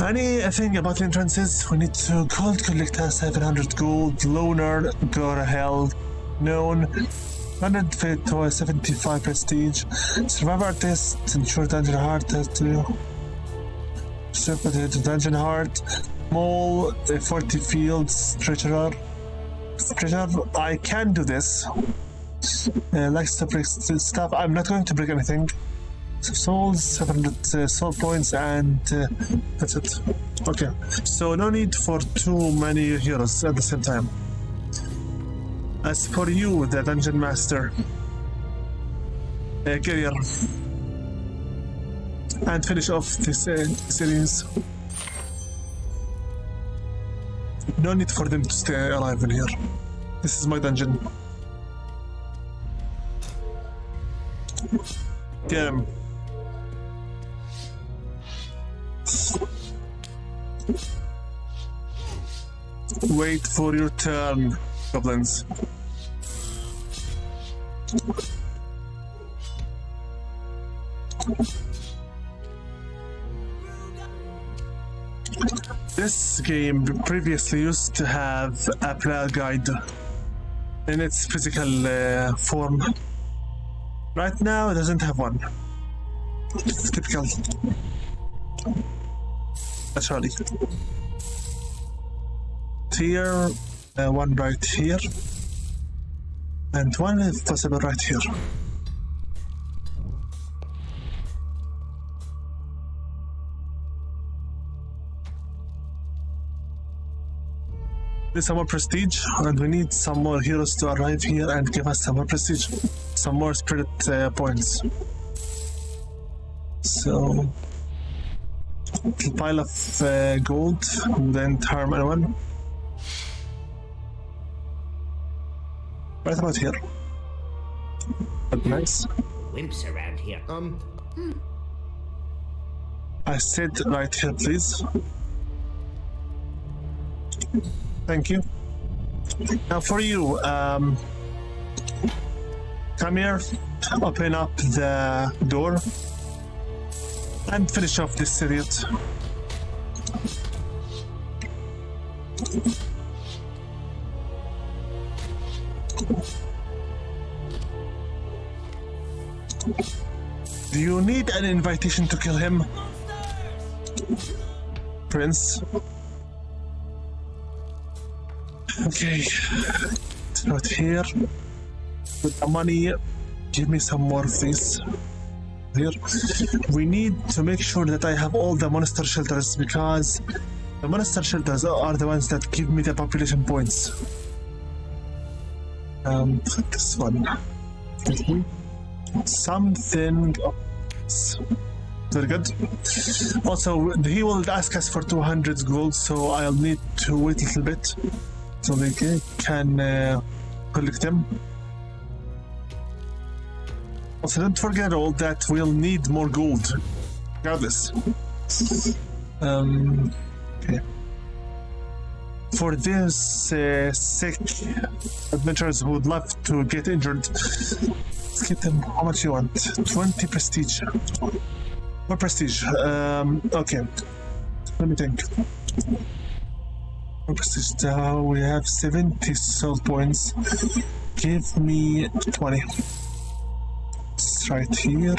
Anything about the entrances? We need to gold collector 700 gold, loner, go to hell, known, 100 fit to 75 prestige, survivor test, ensure dungeon heart tattoo, Serpent to dungeon heart, mole, uh, 40 fields, treasurer. Treasurer, I can do this. Uh, likes to break stuff. I'm not going to break anything. So souls, 700 uh, soul points, and uh, that's it. Okay, so no need for too many heroes at the same time. As for you, the dungeon master, uh, here and finish off this uh, series. No need for them to stay alive in here. This is my dungeon. Get Wait for your turn, goblins. This game previously used to have a player guide in its physical uh, form. Right now, it doesn't have one. Typical. Actually. Here, uh, one right here, and one if possible right here. need some more prestige, and we need some more heroes to arrive here and give us some more prestige, some more spirit uh, points. So, pile of uh, gold, then harm anyone. Right about here. But nice. wimps around here. Um, I said right here, please. Thank you. Now for you, um, come here, open up the door, and finish off this idiot. Do you need an invitation to kill him? Prince. Okay. It's not here. With the money, give me some more of this. Here. We need to make sure that I have all the monster shelters because the monster shelters are the ones that give me the population points. Um, this one. Something. Very good. Also, he will ask us for 200 gold, so I'll need to wait a little bit so we can uh, collect them. Also, don't forget all that we'll need more gold, regardless. Um, okay. For this uh, sick adventurers who would love to get injured, let's get them. How much you want? 20 prestige. More prestige. Um, okay. Let me think. More prestige. Now we have 70 soul points. Give me 20. Right here.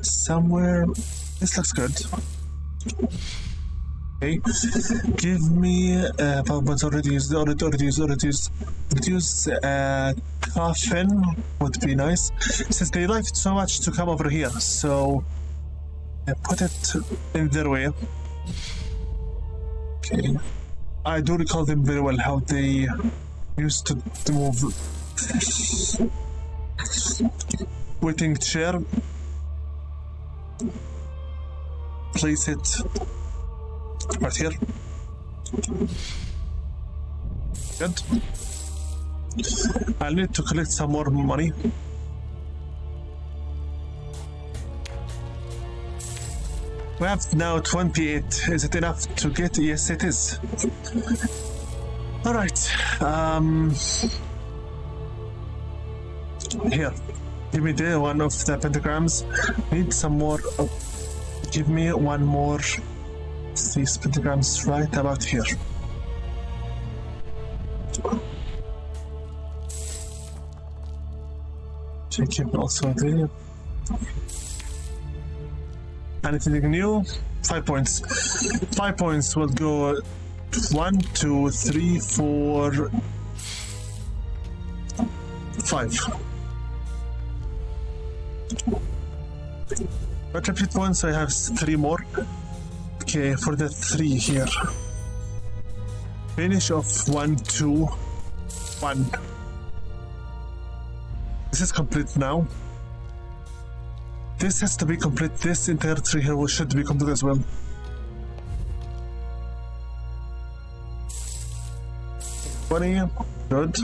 Somewhere. This looks good. Okay. Give me uh points already used, already, already used, already used. Reduce uh coffin would be nice. Since they like so much to come over here, so uh, put it in their way. Okay. I do recall them very well how they used to, move waiting chair. Place it right here. Good. I'll need to collect some more money. We have now 28 is it enough to get? Yes it is all right um here give me the one of the pentagrams. Need some more oh, give me one more these pentagrams right about here. Check it also there anything new? Five points. Five points will go one two three four five But repeat once I have three more. Okay, for the three here. Finish of one, two, one. This is complete now. This has to be complete. This entire tree here should be complete as well. Twenty, good.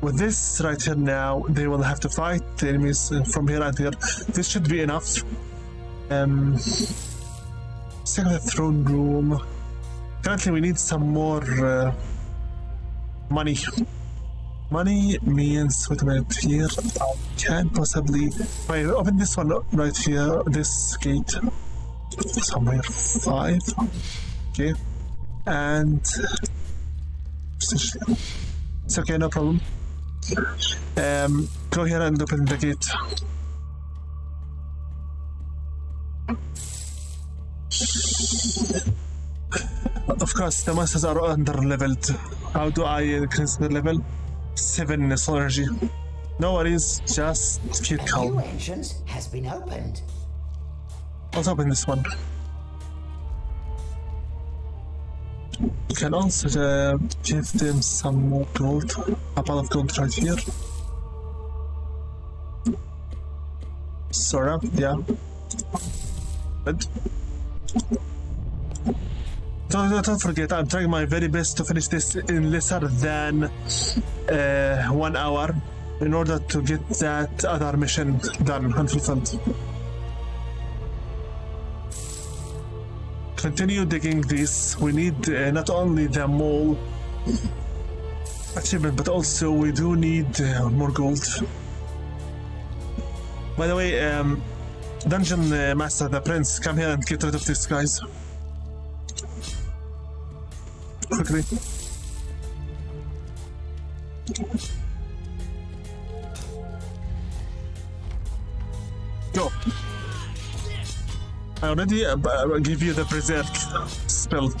With this right here now, they will have to fight the enemies uh, from here and here. This should be enough. Um, second throne room. Currently, we need some more uh, money. Money means wait a minute here. I can possibly wait. Open this one right here. This gate somewhere five. Okay, and it's okay, no problem. Um, go here and open the gate. Of course, the monsters are under leveled. How do I increase the level? Seven energy. No worries, just keep A new calm. entrance has been opened. Let's open this one. You can also uh, give them some more gold. A pile of gold right here. Sora, yeah. Good. Don't, don't forget, I'm trying my very best to finish this in lesser than uh, one hour in order to get that other mission done and fulfilled. Continue digging this. We need uh, not only the mole achievement, but also we do need uh, more gold. By the way, um, Dungeon uh, Master, the Prince, come here and get rid of these guys. Quickly. Go. I already uh, uh, give you the berserk spell.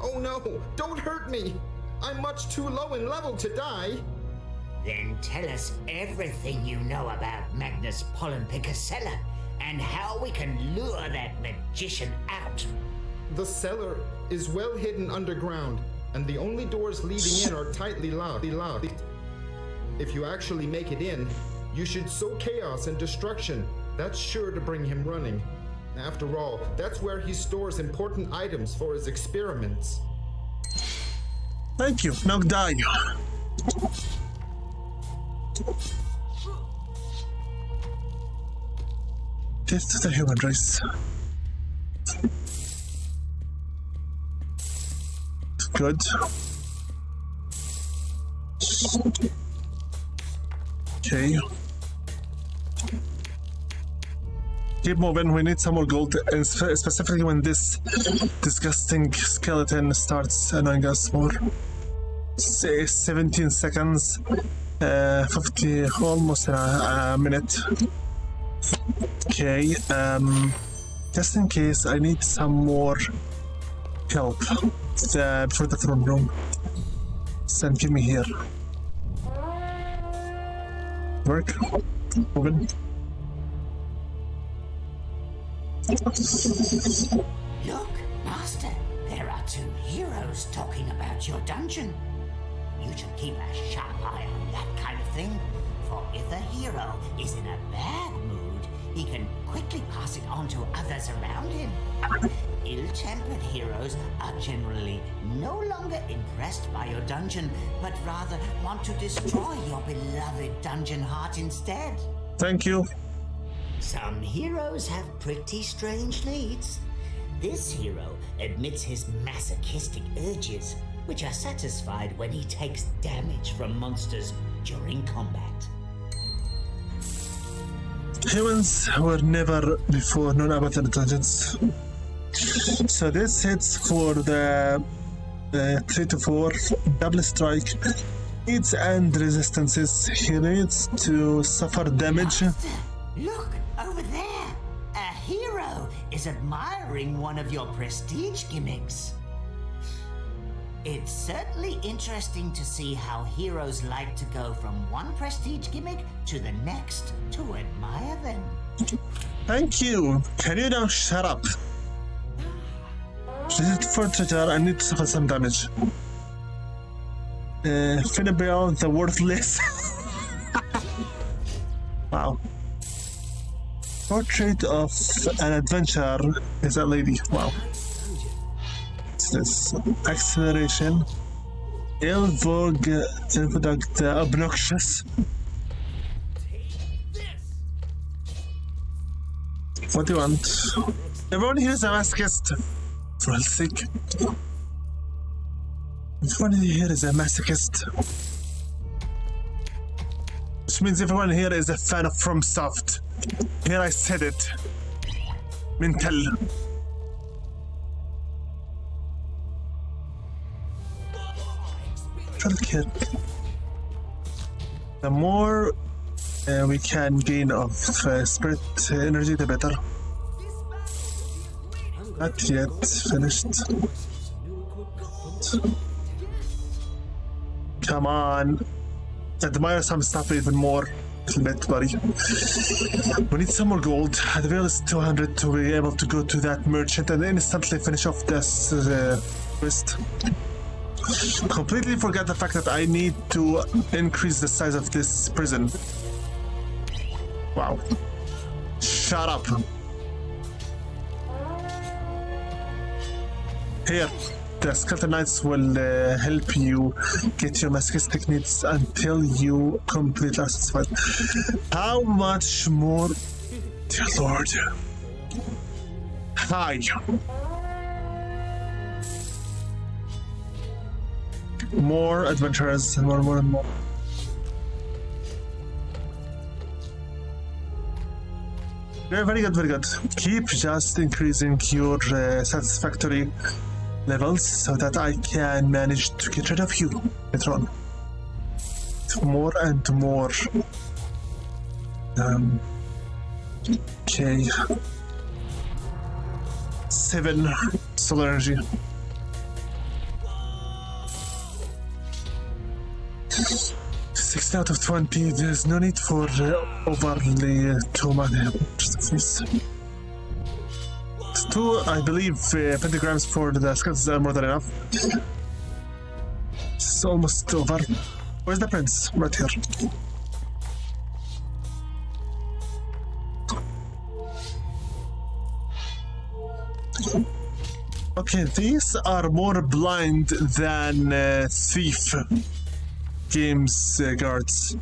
Oh no! Don't hurt me! I'm much too low in level to die! Then tell us everything you know about Magnus Pollenpicacella and how we can lure that magician out. The cellar is well hidden underground, and the only doors leading in are tightly locked. locked. If you actually make it in, you should sow chaos and destruction. That's sure to bring him running. After all, that's where he stores important items for his experiments. Thank you. Now die. This is the human race. Good. Okay. Keep moving. We need some more gold, and spe- specifically when this disgusting skeleton starts annoying us more. Say 17 seconds, uh, 50, almost a, a minute. Okay, um, just in case, I need some more help uh, before the throne room. Send, me here. Work. Moving. Look, Master, there are two heroes talking about your dungeon. You should keep a sharp eye on that kind of thing, for if a hero is in a bad mood, he can quickly pass it on to others around him. Ill-tempered heroes are generally no longer impressed by your dungeon, but rather want to destroy your beloved dungeon heart instead. Thank you. Some heroes have pretty strange needs. This hero admits his masochistic urges, which are satisfied when he takes damage from monsters during combat. Humans were never before known about intelligence. So this hits for the uh, 3 to 4 double strike. Hits and resistances. He needs to suffer damage. Look, over there! A hero is admiring one of your prestige gimmicks. It's certainly interesting to see how heroes like to go from one prestige gimmick to the next to admire them. Thank you. Can you now shut up? Visit for Twitter. I need to suffer some damage. Uh, Finnebel the worthless. wow. Portrait of an adventurer is that lady. Wow. Acceleration. Elvog, Elvodag the uh, obnoxious. What do you want? Everyone here is a masochist. For hell's sake. Everyone here is a masochist. Which means everyone here is a fan of FromSoft. Here I said it. Mental. Kid. The more uh, we can gain of uh, spirit energy, the better. Not yet finished. Come on. Admire some stuff even more. Little bit, buddy. We need some more gold. The veil is 200 to be able to go to that merchant and instantly finish off this uh, quest. Completely forgot the fact that I need to increase the size of this prison. Wow. Shut up. Here, the Skeleton Knights will uh, help you get your masochistic needs until you complete are satisfied. How much more, dear Lord? Hi. More adventurers, more, more, and more. Very, very good, very good. Keep just increasing your uh, satisfactory levels so that I can manage to get rid of you later on. More and more. Um, okay. Seven solar energy. Six out of 20. There's no need for uh, overly uh, too many. It's two, I believe, uh, pentagrams for the skulls are more than enough. It's almost over. Where's the prince? Right here. Okay, these are more blind than uh, thief games guards.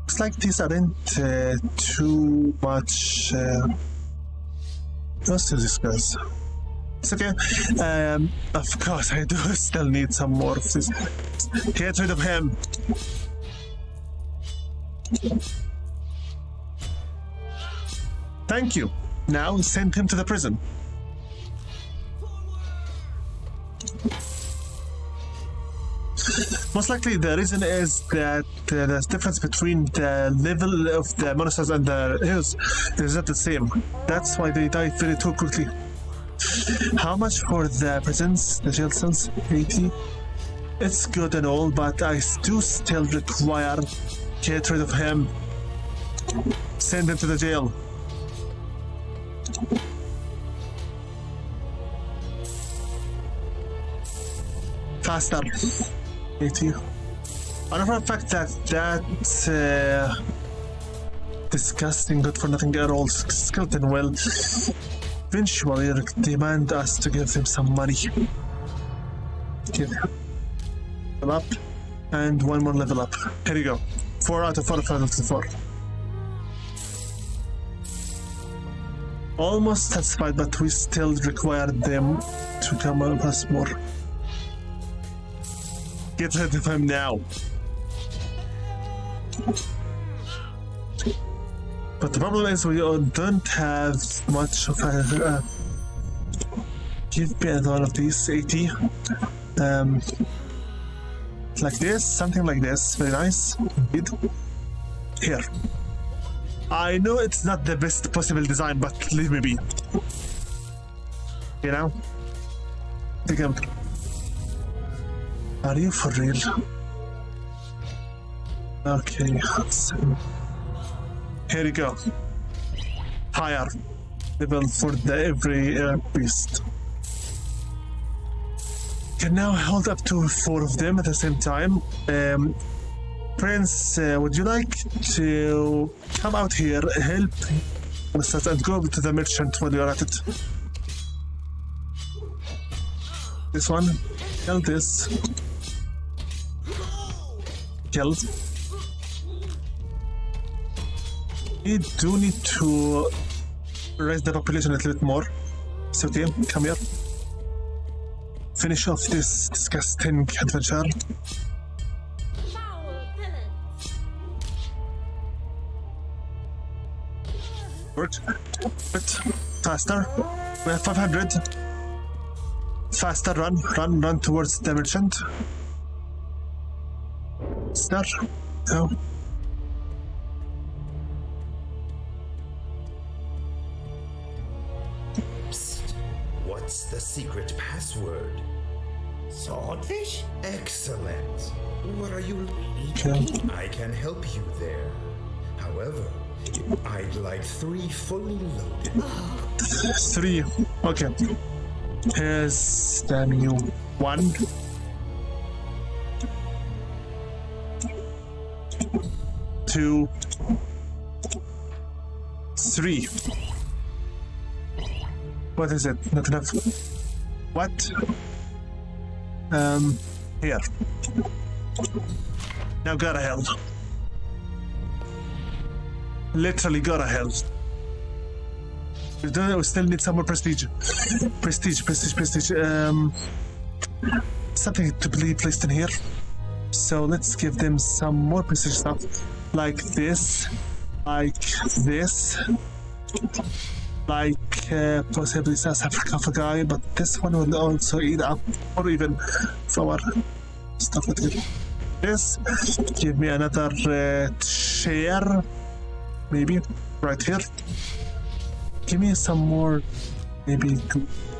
Looks like these aren't uh, too much. Uh... Let's do. It's okay. Um, of course, I do still need some more of this. Get rid of him. Thank you. Now send him to the prison. Most likely, the reason is that uh, the difference between the level of the monsters and the hills is not the same. That's why they die very too quickly. How much for the prisons, the cells? 80. It's good and all, but I do still require get rid of him. Send him to the jail. Faster. 80. I for fact that that uh, disgusting, good for nothing at all skeleton will eventually demand us to give them some money. Give level up and one more level up. Here you go. Four out of four, five out of four. Almost satisfied, but we still require them to come up us more. Get rid of him now. But the problem is we don't have much of a. Uh, give me one of these 80. Um, like this, something like this. Very nice. Here. I know it's not the best possible design, but leave me be. You know? Take. Are you for real? Okay. Here you go. Higher level for the every uh, beast. Can now hold up to four of them at the same time. Um, Prince, uh, would you like to come out here, help and go to the merchant while you're at it? This one, kill this. Killed. We do need to raise the population a little bit more. It's okay, come here. Finish off this disgusting adventure. Worked. Bit faster. We have 500. Faster, run, run, run towards the merchant. Start. No. Psst. What's the secret password? Swordfish? Excellent. What are you? Okay. I can help you there. However, I'd like three fully loaded. Three. Okay. Here's the new one. Two. Three. What is it? Not enough. What? Um, here. Now go to hell. Literally go to hell. We, we still need some more prestige. Prestige, prestige, prestige. Um, something to be placed in here. So let's give them some more prestige stuff. Like this. Like this. Like uh, possibly South Africa guy, but this one will also eat up or even flower stuff like it. This. Give me another uh, chair. Maybe right here give me some more, maybe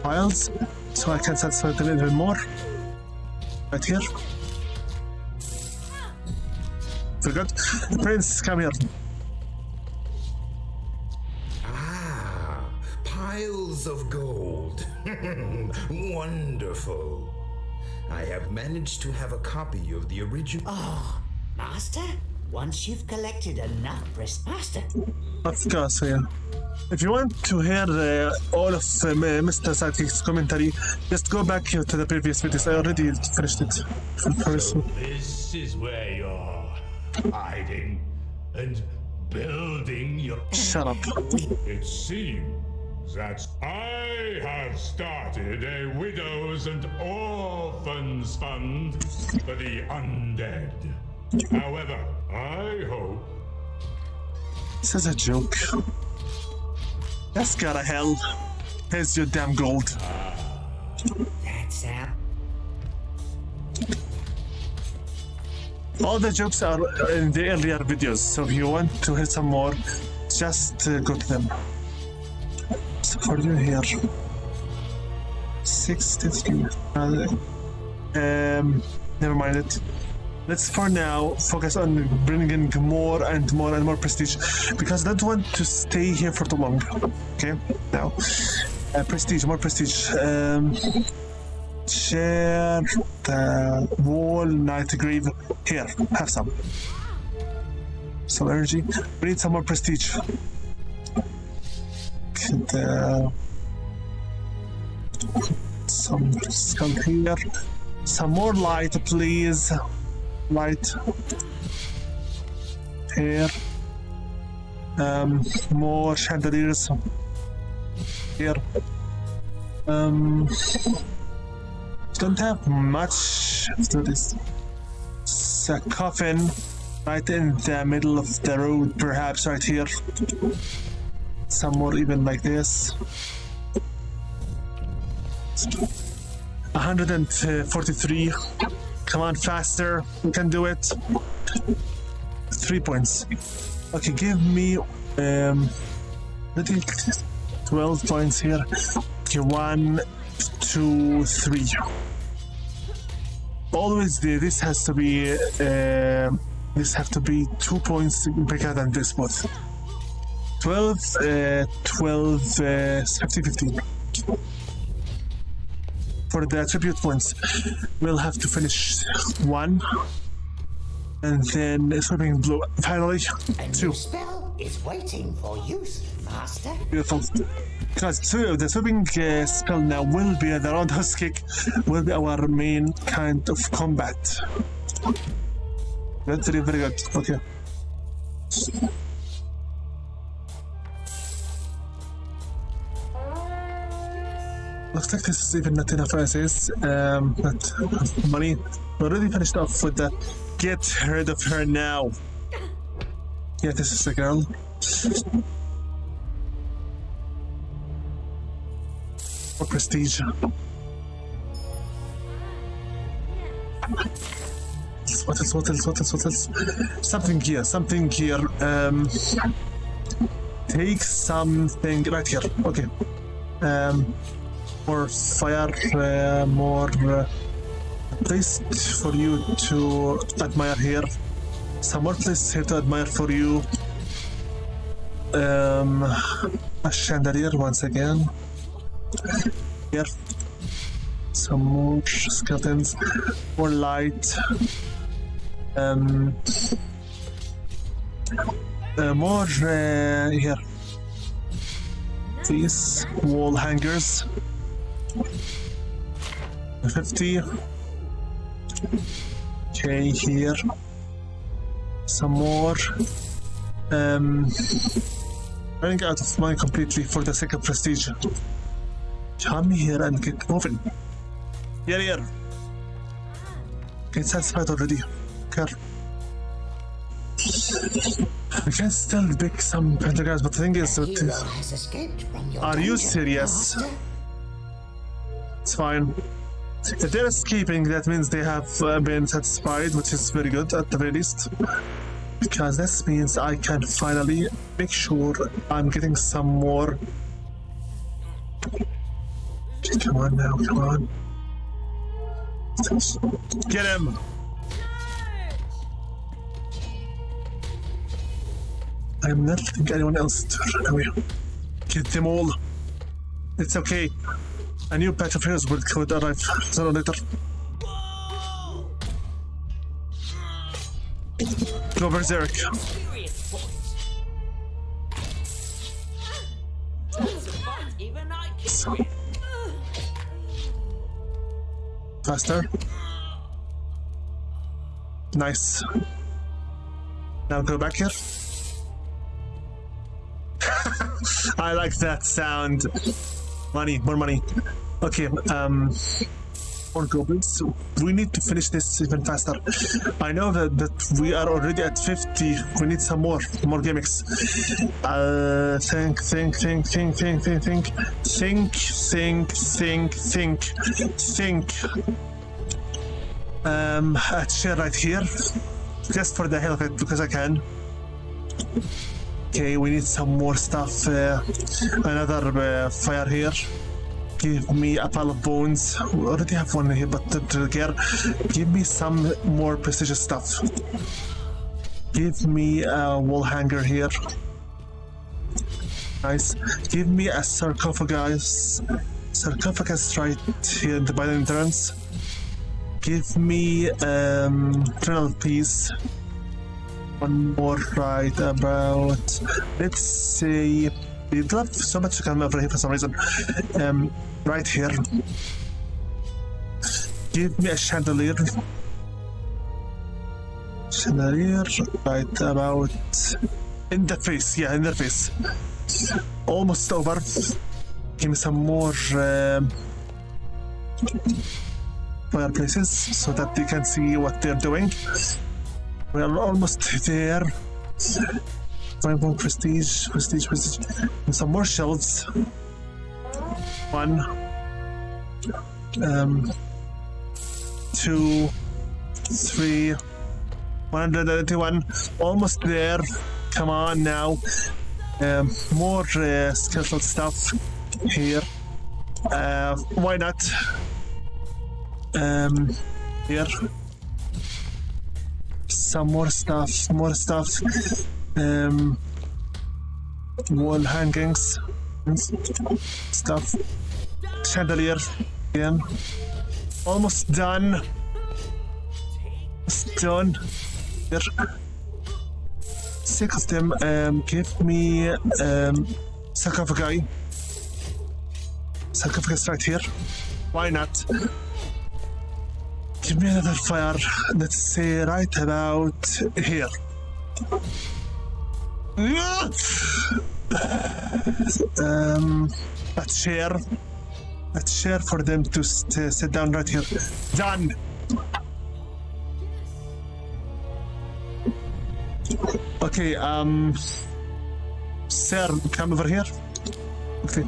files, so I can satisfy them even more. Right here. Very good. Prince, come here. Ah, piles of gold. Wonderful. I have managed to have a copy of the original. Oh, Master, once you've collected enough pres- Master, Of course, yeah. If you want to hear uh, all of um, uh, Mr. Sidekick's commentary, just go back to the previous videos. I already finished it. For first. This is where you're hiding and building your. Shut up. It seems that I have started a widows and orphans fund for the undead. However, I hope This is a joke. That's gotta hell. Here's your damn gold. that's out. All the jokes are in the earlier videos, so if you want to hear some more, just uh, go to them. So for you here, 63. Uh, um, never mind it. Let's for now focus on bringing more and more and more prestige because I don't want to stay here for too long. Okay, now uh, prestige, more prestige. Um, share the wall night grave here. Have some. Some energy. We need some more prestige. And, uh, some here. Some more light please. Light. Here. Um more chandeliers. Here. Um don't have much after this. It's a coffin right in the middle of the road, perhaps right here. Some more even like this. 143. Come on, faster. We can do it. Three points. Okay, give me um, I think 12 points here. Okay, one, two, three. Always the, this has to be uh, this have to be two points bigger than this both. 12, uh, 12, uh, 15, 15. For the attribute points, we'll have to finish one, and then swimming blue. Finally, two. spell is waiting for use, Master. Beautiful. Because two, the swimming uh, spell now will be the roundhouse kick, will be our main kind of combat. That's very, very good. Okay. Looks like this is even not enough as. Um, but money. We already finished off with the get rid of her now. Yeah, this is the girl. More prestige. What else? What else? What else? What else? Something here. Something here. Um, take something right here. Okay. Um, more fire. Uh, more uh, place for you to admire here. Some more place here to admire for you. Um, a chandelier once again. Here. Some more skeletons. More light. Um. Uh, more uh, here. These wall hangers. 50. Okay, here. Some more. Um. Running out of money completely for the sake of prestige. Come here and get moving. Here, here. Get satisfied already. Care. We can still pick some pentagrams, but the thing is, that hero has escaped from your Are you serious? Master. it's fine. If they're escaping, that means they have uh, been satisfied, which is very good at the very least. Because this means I can finally make sure I'm getting some more. Okay, Come on now, come on. Get him! I'm not letting anyone else to run away. Get them all. It's okay. A new batch of heroes will could arrive sooner or later. Go Berserk. Serious Faster. Nice. Now go back here. I like that sound. Money, more money. Okay, um, more goblins. We need to finish this even faster. I know that, that we are already at 50. We need some more, more gimmicks. Uh, think, think, think, think, think, think, think, think, think, think, think, think. Um, a chair right here, just for the hell of it, because I can. Okay, we need some more stuff. Uh, another uh, fire here. Give me a pile of bones. We already have one here, but trigger. Give me some more prestigious stuff. Give me a wall hanger here. Nice. Give me a sarcophagus. Sarcophagus right here by the entrance. Give me um, eternal peace one more right about let's say we do have so much to come over here for some reason. Um right here. Give me a chandelier. Chandelier right about in the face yeah in the face. Almost over. Give me some more um, fireplaces so that they can see what they're doing. We are almost there. Five more prestige, prestige, prestige. And some more shelves. One. Um. Two. Three. 191. Almost there. Come on now. Um, more uh, skillful stuff here. Uh, why not? Um, here some more stuff, more stuff. Um, wall hangings, stuff. Chandelier again. Almost done. Almost done. Here. Six of them. Um, give me um, sarcophagi. Sarcophagus right here. Why not? Give me another fire. Let's say right about here. Um, a chair. A chair for them to st- sit down right here. Done. Okay, um, sir, come over here. Okay.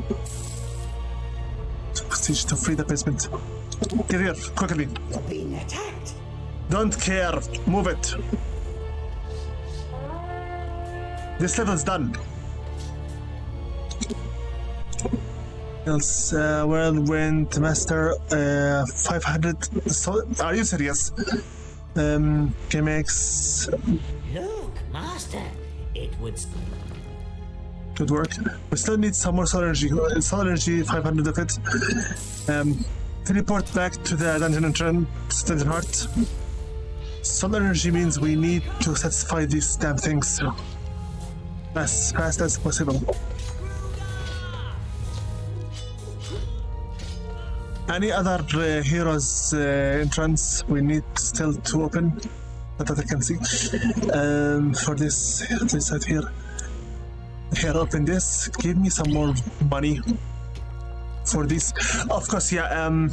Prestige to free the basement. Get here, quickly. Being attacked. Don't care. Move it. This level's done. Else, uh, whirlwind master, uh, 500. So, are you serious? Um, gimmicks. Look, Master, it would. Good work. We still need some more solar energy. Solar energy, 500 of it. Um, teleport back to the dungeon entrance, dungeon heart. Solar energy means we need to satisfy these damn things as fast as possible. Any other uh, heroes uh, entrance we need still to open? That I can see. Um, for this, this side here. Here, open this. Give me some more money for this. Of course, yeah. Um,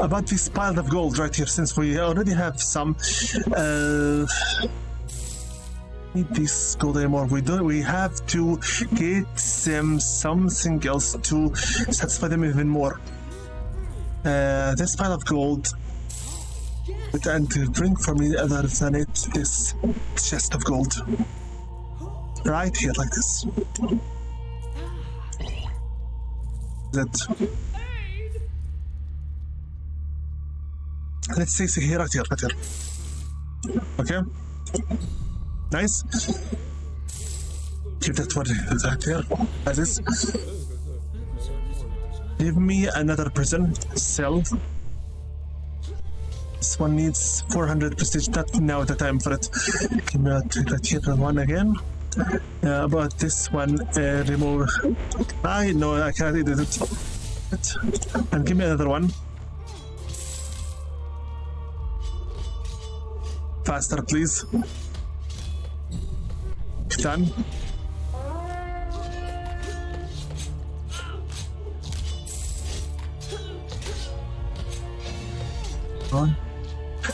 about this pile of gold right here, since we already have some. Uh, this gold anymore. We don't. We have to get them something else to satisfy them even more. Uh, this pile of gold. And to drink for me other than it this chest of gold. Right here, like this. That Let's say here, right here, right here. Okay. Nice. Keep that one right here. As is. Give me another prison cell. This one needs 400 prestige. Not now the time for it. Give me take that here one again. Uh, about this one, uh, remove. I know I can't do it. And give me another one. Faster, please. Done. On.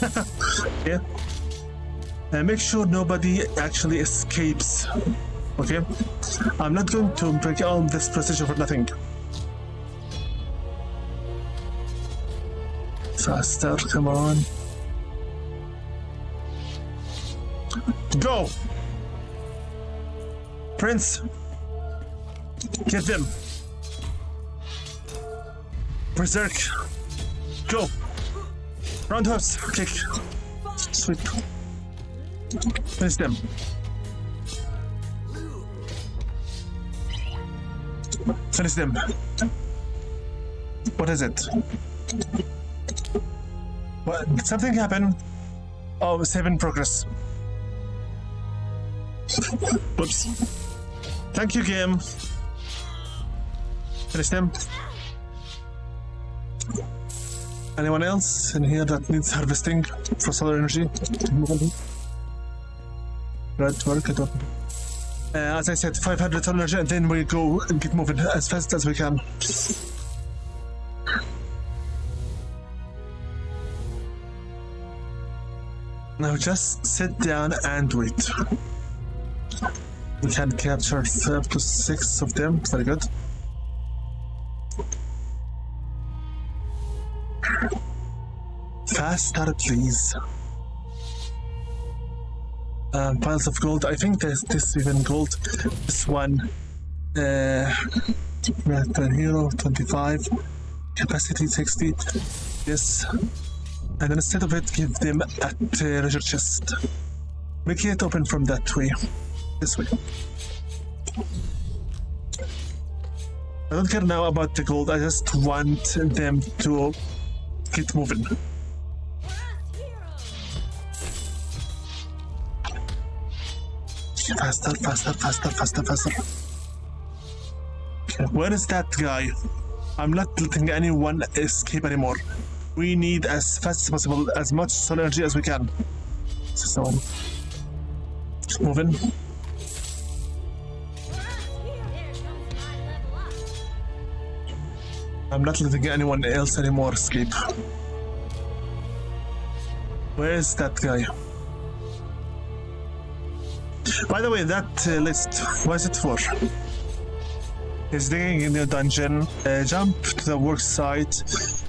yeah. Uh, make sure nobody actually escapes. Okay? I'm not going to break all this precision for nothing. Faster, come on. Go! Prince! Get them! Berserk! Go! Roundhouse! Kick! Sweep! Finish them! Finish them! What is it? What? Something happened? Oh, save in progress. Whoops. Thank you, game. Finish them. Anyone else in here that needs harvesting for solar energy? Right, work, good work. Uh, as I said, 500 solar energy, and then we go and get moving as fast as we can. Now just sit down and wait. We can capture up to six of them. Very good. Faster, please. Um, piles of gold. I think there's this even gold. This one. Uh, Hero 25. Capacity 60. Yes. And instead of it, give them a treasure chest. Make it open from that way. This way. I don't care now about the gold. I just want them to get moving. Faster, faster, faster, faster, faster. Okay, where is that guy? I'm not letting anyone escape anymore. We need as fast as possible, as much solar energy as we can. So, moving. I'm not letting anyone else anymore escape. Where is that guy? By the way, that uh, list, what is it for? He's digging in the dungeon, uh, jump to the work site,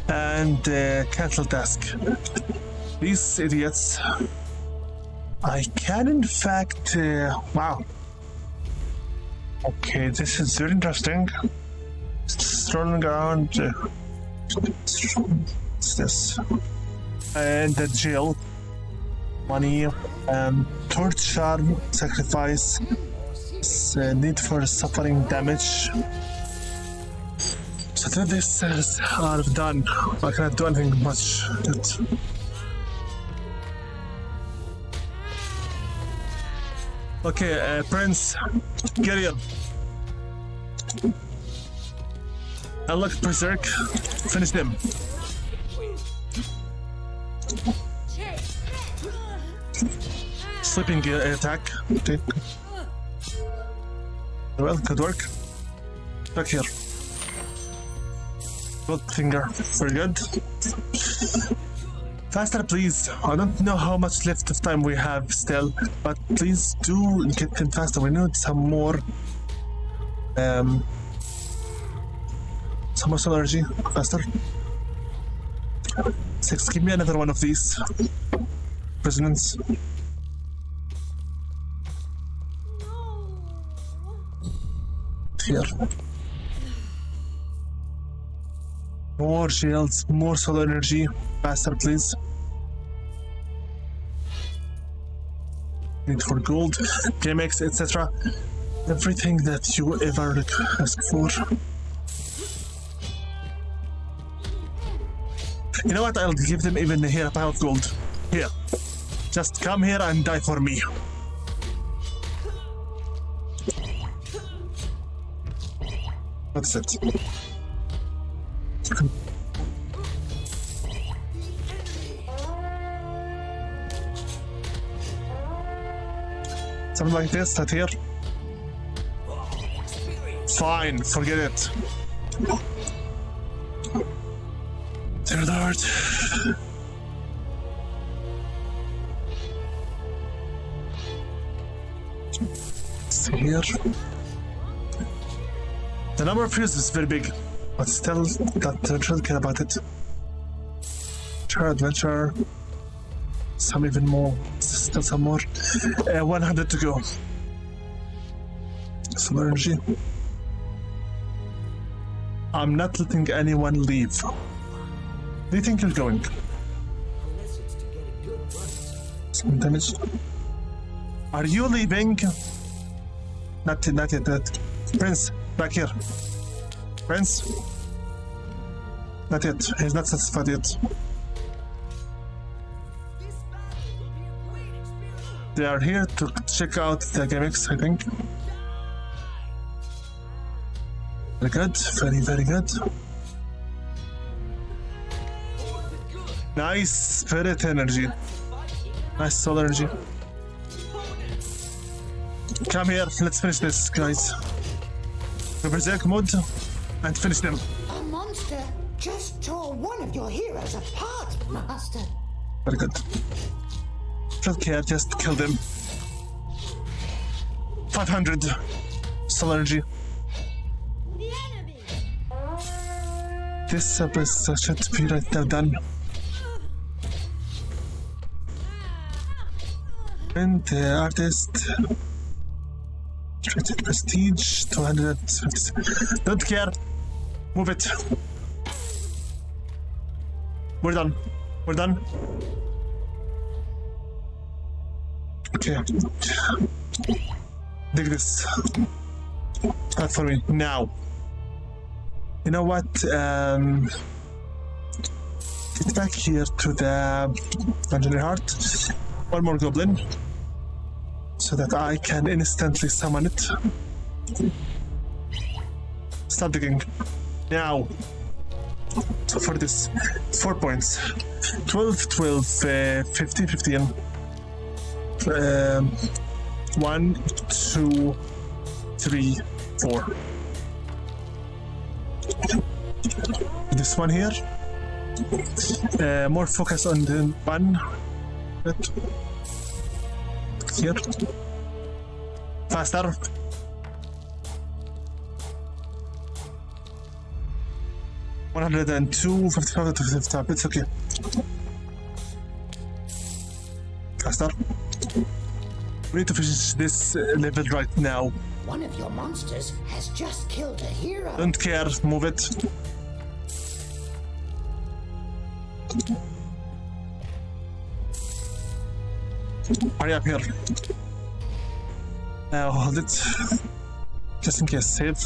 and uh, cancel task. These idiots. I can, in fact. Uh, wow. Okay, this is very interesting. Strolling around. This? And the jail. Money. Um, torch charm. Sacrifice. Uh, need for suffering damage. So that these cells are done. I cannot do anything much. That Okay, uh, Prince, carry on. Unlock Berserk, finish them. Sleeping uh, attack. Okay. Well, good work. Back here. Good finger. Very good. Faster, please. I don't know how much left of time we have still, but please do get them faster. We need some more. Um, Submersible energy, faster. Six, give me another one of these. Prisoners. Here. More shields, more solar energy. Faster, please. Need for gold, gimmicks, etc. Everything that you ever ask for. You know what? I'll give them even here of gold. Here. Just come here and die for me. That's it. Something like this, that here. Fine, forget it. Dear Lord. See here. The number of views is very big, but still, that I don't care about it. Sure, adventure. Some even more. Still some more. Uh, 100 to go. Some energy. I'm not letting anyone leave. Do you think you're going? Some damage. Are you leaving? Not yet, not yet. Not. Prince, back here. Prince? Not yet. He's not satisfied yet. They are here to check out the gimmicks, I think. Very good. Very, very good. Nice spirit energy. Nice soul energy. Come here, let's finish this, guys. The Berserk mode and finish them. A monster just tore one of your heroes apart, Master. Very good. Don't care, just kill them. 500 soul energy. This episode should be right now done. And the artist. Prestige 250. Don't care. Move it. We're done. We're done. Okay. Dig this. Not for me. Now. You know what? Um, get back here to the Dungeon Heart. One more goblin. So that I can instantly summon it. Start digging. Now. So for this, four points. 12, 12, uh, 15, 15. Um, one, two, three, four. This one here. Uh, more focus on the one. Bit. Here. Faster. One hundred and two, fifty-five, fifty-five. It's okay. Faster. We need to finish this uh, level right now. One of your monsters has just killed a hero. Don't care. Move it. Hurry up here. Now hold it. Just in case. Save.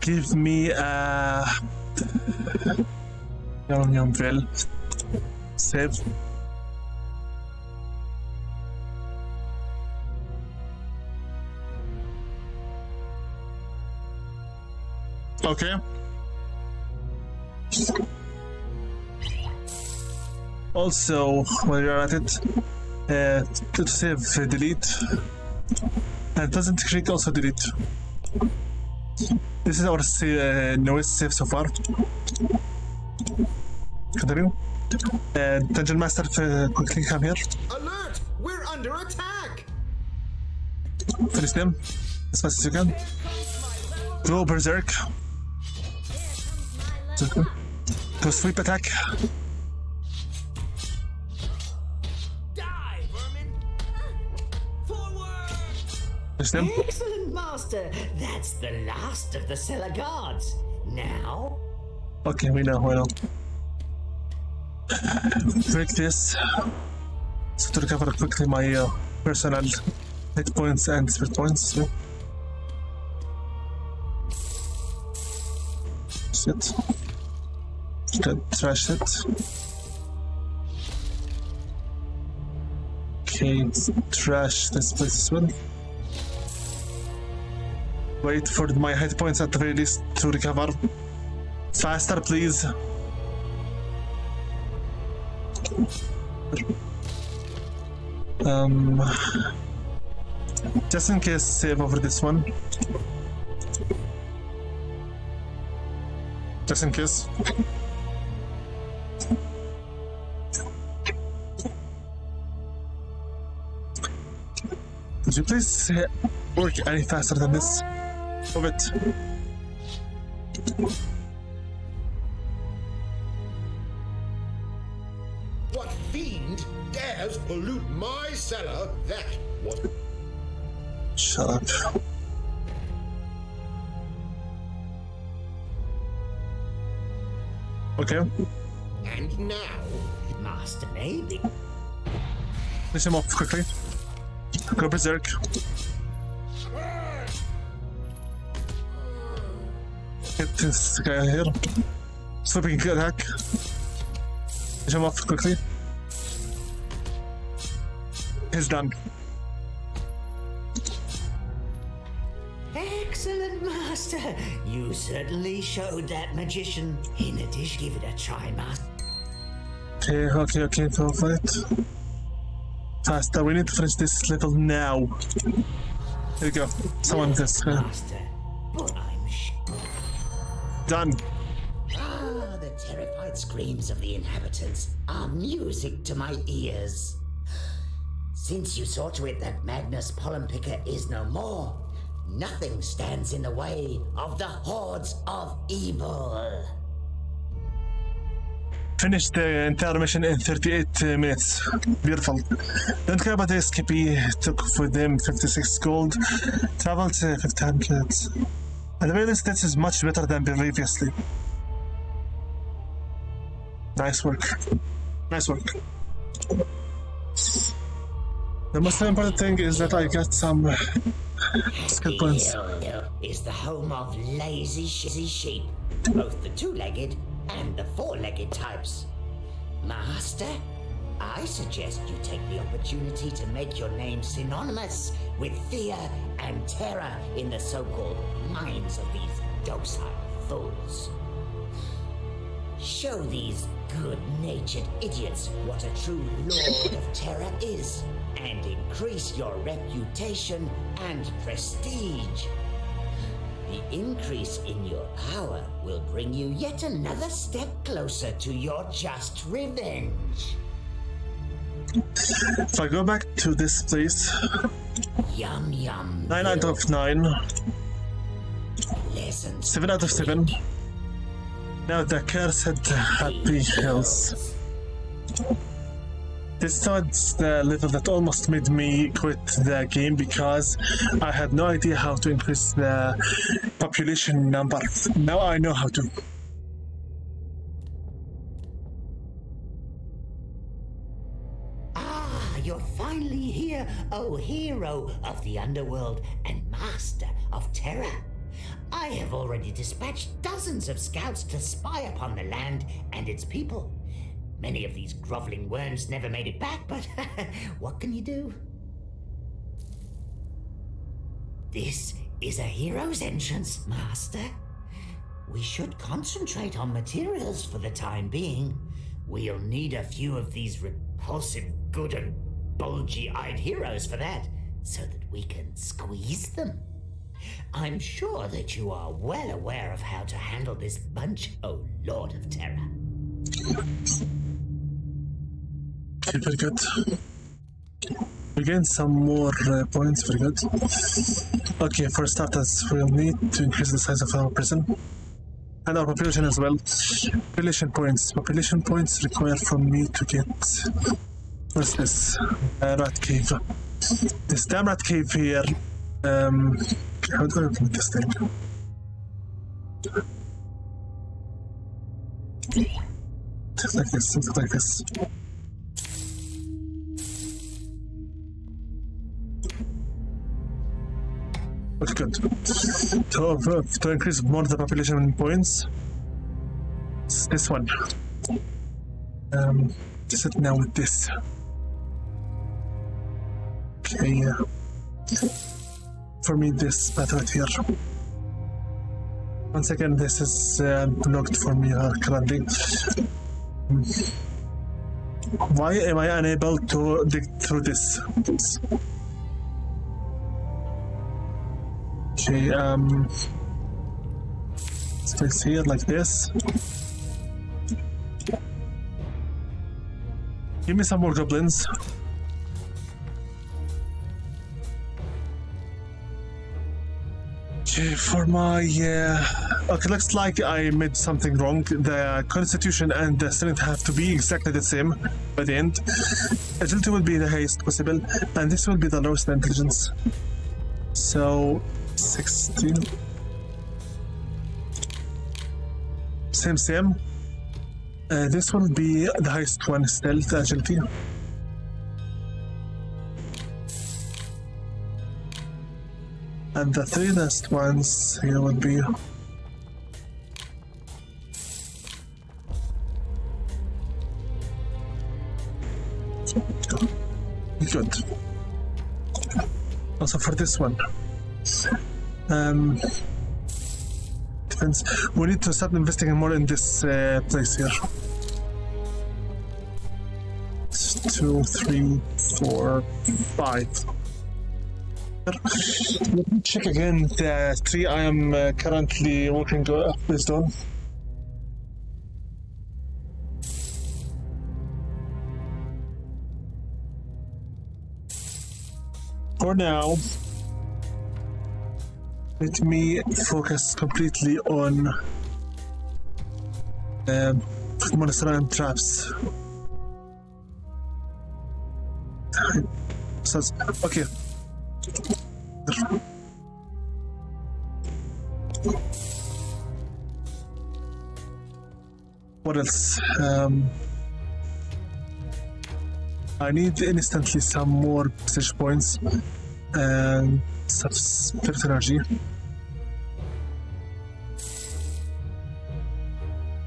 Give me a. Yum yum well. Save. Okay. Also, while you're at it, uh, to save, delete. And doesn't click also delete. This is our uh, newest save so far. Continue. Uh, Dungeon Master, uh, quickly come here. Alert! We're under attack! Finish them as fast as you can. Go Berserk. Go sweep attack. Excellent, Master. That's the last of the cellar guards. Now, Okay, we know, we know. Break this. So to recover quickly my uh, personal hit points and spirit points. Shit. Good, trash it. Okay, trash this place as well. Wait for my hit points at the very least to recover. Faster, please. Um, just in case, save over this one. Just in case. Could you please work any faster than this? Move it. What fiend dares pollute my cellar? That was. Shut up. Okay, And now, Master Maybe. finish him off quickly. Go berserk. Get this guy here. Slipping attack. Finish him off quickly. He's done. Excellent, Master. You certainly showed that magician. In addition, give it a try, Master. Okay, okay, okay, for it. Faster, we need to finish this level now. Here we go. Someone this. Uh, Master. But I'm sh- done. Ah, the terrified screams of the inhabitants are music to my ears. Since you saw to it that Magnus Pollenpicker is no more, nothing stands in the way of the hordes of evil. Finished the entire mission in 38 uh, minutes. Beautiful. Don't care about the SKP. Took with them 56 gold. Traveled to 1500. At the very least, this is much better than previously. Nice work. Nice work. The most important thing is that I got some uh, skill points. Is the home of lazy, shizzy sheep, both the two-legged and the four-legged types. Master, I suggest you take the opportunity to make your name synonymous with fear and terror in the so-called minds of these docile fools. Show these good-natured idiots what a true Lord of Terror is, and increase your reputation and prestige. The increase in your power will bring you yet another step closer to your just revenge. If I go back to this place, Yum yum. 9 out of 9, Lessons 7 out of 7. Now the cursed Happy Hills. This was the level that almost made me quit the game because I had no idea how to increase the population number. Now I know how to. Oh hero of the underworld and master of terror. I have already dispatched dozens of scouts to spy upon the land and its people. Many of these groveling worms never made it back, but what can you do? This is a hero's entrance, Master. We should concentrate on materials for the time being. We'll need a few of these repulsive, good and bulgy eyed heroes for that, so that we can squeeze them. I'm sure that you are well aware of how to handle this bunch, oh Lord of Terror. Okay, very good. We gain some more uh, points, very good. Okay, for starters, we'll need to increase the size of our prison. And our population as well. Population points. Population points require from me to get. What's this? Uh, rat cave. This damn rat cave here. Um, how do I open this thing? Just like this, something like this. Okay, good. To, uh, to increase more the population points, it's this one. Um, just it now with this. Okay. For me, this path right here. Once again, this is uh, blocked for me uh, currently. Why am I unable to dig through this? Okay, um. Sticks here like this. Give me some more goblins. For my uh, okay, looks like I made something wrong. The constitution and the strength have to be exactly the same by the end. Agility will be the highest possible, and this will be the lowest intelligence. So, sixteen. Same, same. Uh, this will be the highest one still, agility. And the three last ones here would be good. Also for this one. Um defense. We need to start investing more in this uh, place here. Two, three, four, five. Let me check again the tree I am uh, currently working based on. For now, let me focus completely on um, monster traps. Okay. What else? Um, I need instantly some more percentage points and some energy.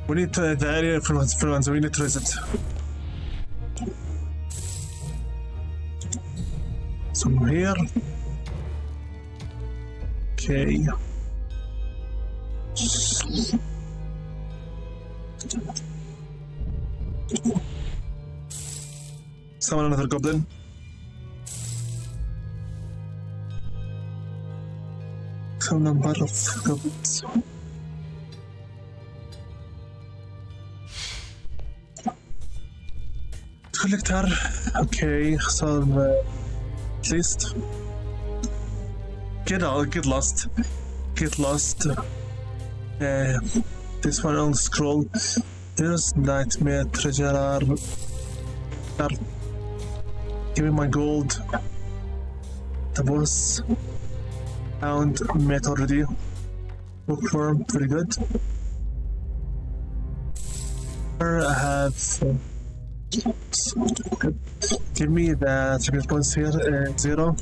We need to, the area influence, influence, we need to visit. So here. Okay. Summon another goblin. Some number of goblins. Collector. Okay, so least get out, get lost, get lost. Uh, this one on scroll. There's nightmare treasure. Give me my gold. The boss found met already. Bookworm, pretty good. I have. Uh. Give me the secret points here. Uh, zero.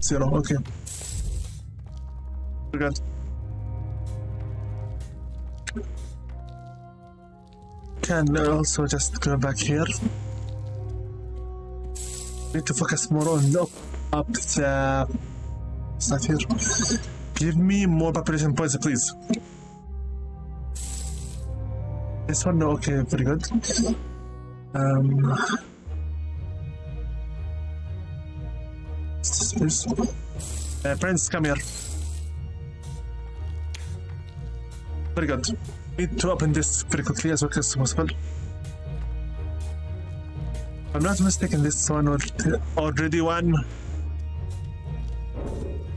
Zero, okay. Good. Can I also just go back here. Need to focus more on up, up the stuff here. Give me more population points, please. This one, okay, pretty good. Um, uh, Prince, come here. Very good. Need to open this very quickly as quick as possible. I'm not mistaken, this one was already one.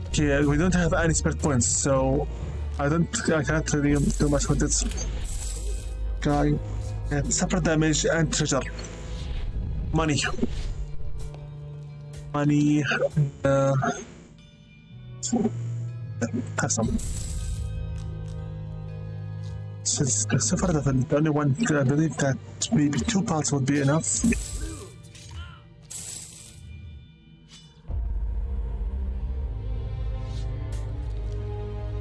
Okay, we don't have any spirit points, so I don't, I can't really do much with this guy. And suffer damage and treasure. Money. Money. Uh, have some. Since the suffer the only one I believe that maybe two parts would be enough.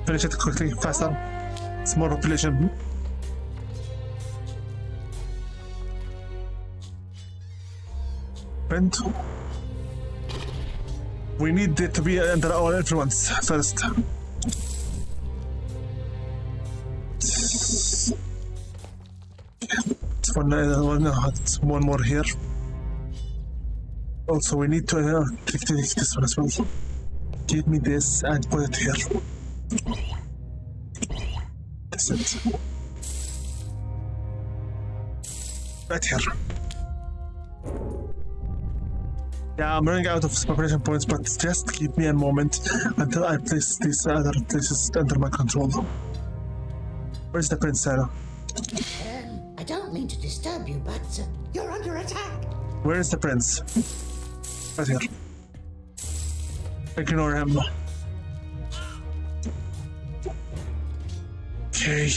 Finish it quickly, faster. More population. Print. We need it to be under our influence first. One, one, one more here. Also, we need to uh, take, take this one as well. Give me this and put it here. That's it. Right here. Yeah, I'm running out of population points, but just give me a moment until I place these other places under my control. Where's the prince, Sarah? Um, I don't mean to disturb you, but uh, you're under attack. Where is the prince? Right here. Ignore him. Okay.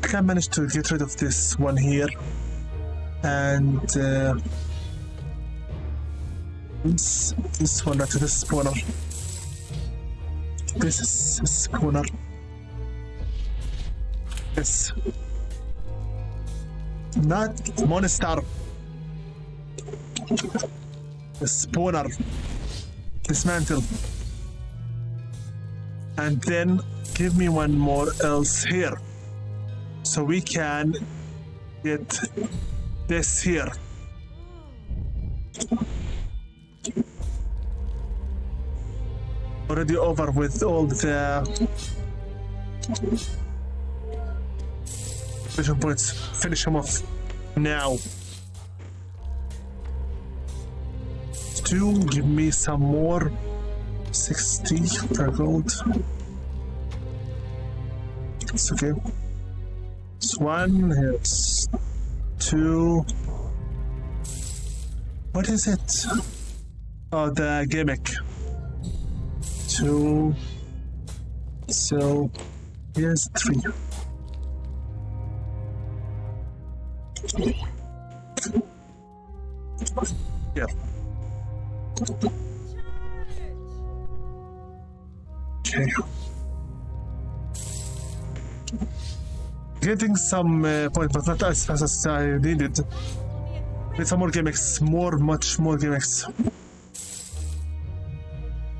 I can manage to get rid of this one here. And uh, this, this one to this spawner. This is a spawner. Yes. Not monster. The spawner. Dismantle. And then give me one more else here. So we can get this here. Already over with all the vision points. Finish him off now. Two, give me some more. 60 per gold. It's okay. It's one, it's two. What is it? Oh, the gimmick. Two. So, here's three. Yeah. Okay. Getting some uh, points, but not as fast as I needed. Need some more gimmicks, more, much more gimmicks.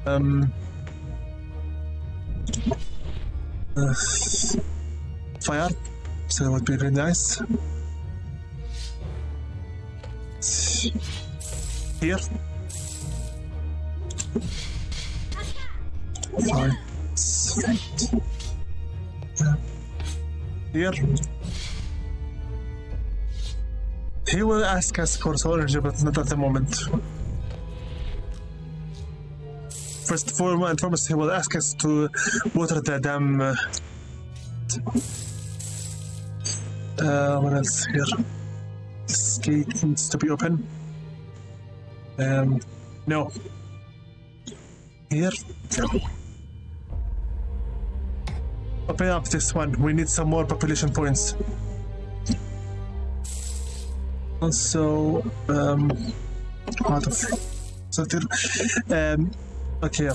Um. Uh, fire, so that would be really nice. Here. Fine. Here. He will ask us for energy, but not at the moment. First of all, and foremost, he will ask us to water the dam. Uh, what else here? This gate needs to be open. Um, no. Here. Open up this one. We need some more population points. Also, um, out of. Um, okay,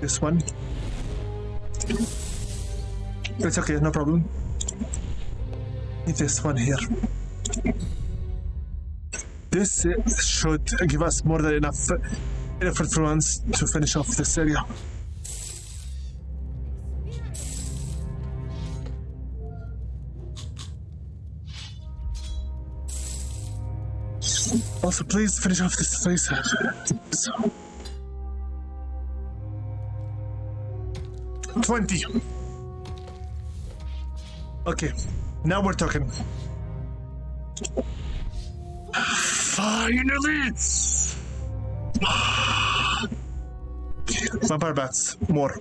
this one. It's okay, no problem. This one here. This should give us more than enough enough influence to finish off this area. Also, please finish off this place. So. 20. Okay, now we're talking. Finally! Vampire bats, more.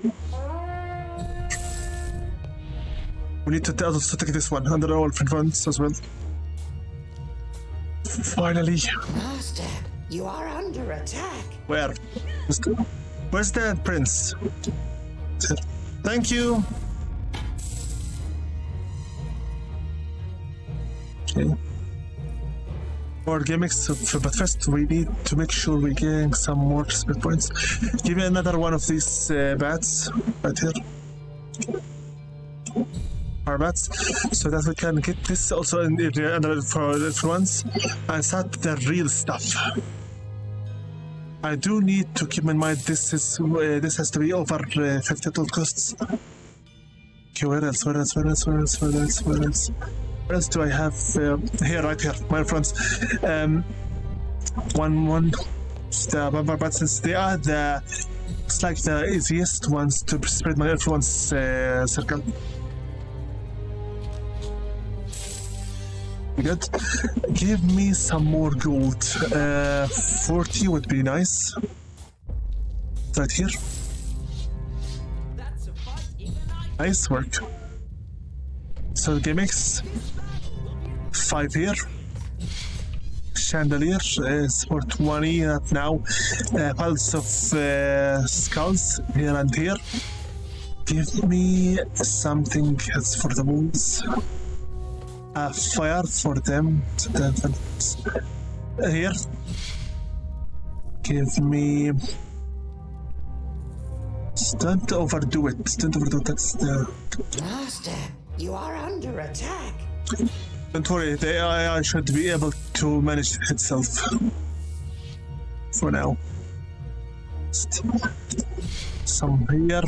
We need to also take this one under our influence as well. Finally. Master, you are under attack. Where? Where's the, prince? Thank you. Okay. more gimmicks, but first we need to make sure we gain some more spirit points. Give me another one of these uh, bats right here. Our bats, so that we can get this also in the other for influence and start the real stuff. I do need to keep in mind this is uh, this has to be over uh, 50 total costs. Okay, where else? Where else? Where else? Where else? Where else? Where else? Where else do I have uh, here? Right here, my friends. Um, one, one. The bats, since they are the, it's like the easiest ones to spread my influence uh, circle. Good. Give me some more gold. Uh, 40 would be nice. Right here. Nice work. So gimmicks. Five here. Chandelier is for 20 right now. Uh, piles of uh, skulls here and here. Give me something else for the wounds. A fire for them. Here. Give me. Don't overdo it. Don't overdo it. That's the. Master, you are under attack. Don't worry, the AI should be able to manage itself. For now. Some here.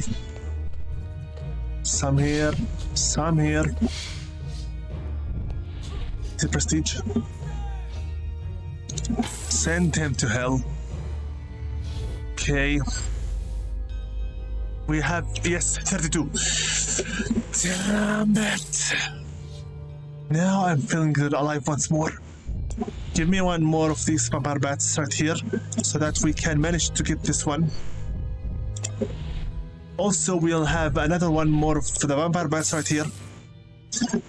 Some here. Some here. Prestige. Send him to hell. Okay. We have yes, 32. Damn it. Now I'm feeling good alive once more. Give me one more of these vampire bats right here so that we can manage to get this one. Also, we'll have another one more of the vampire bats right here.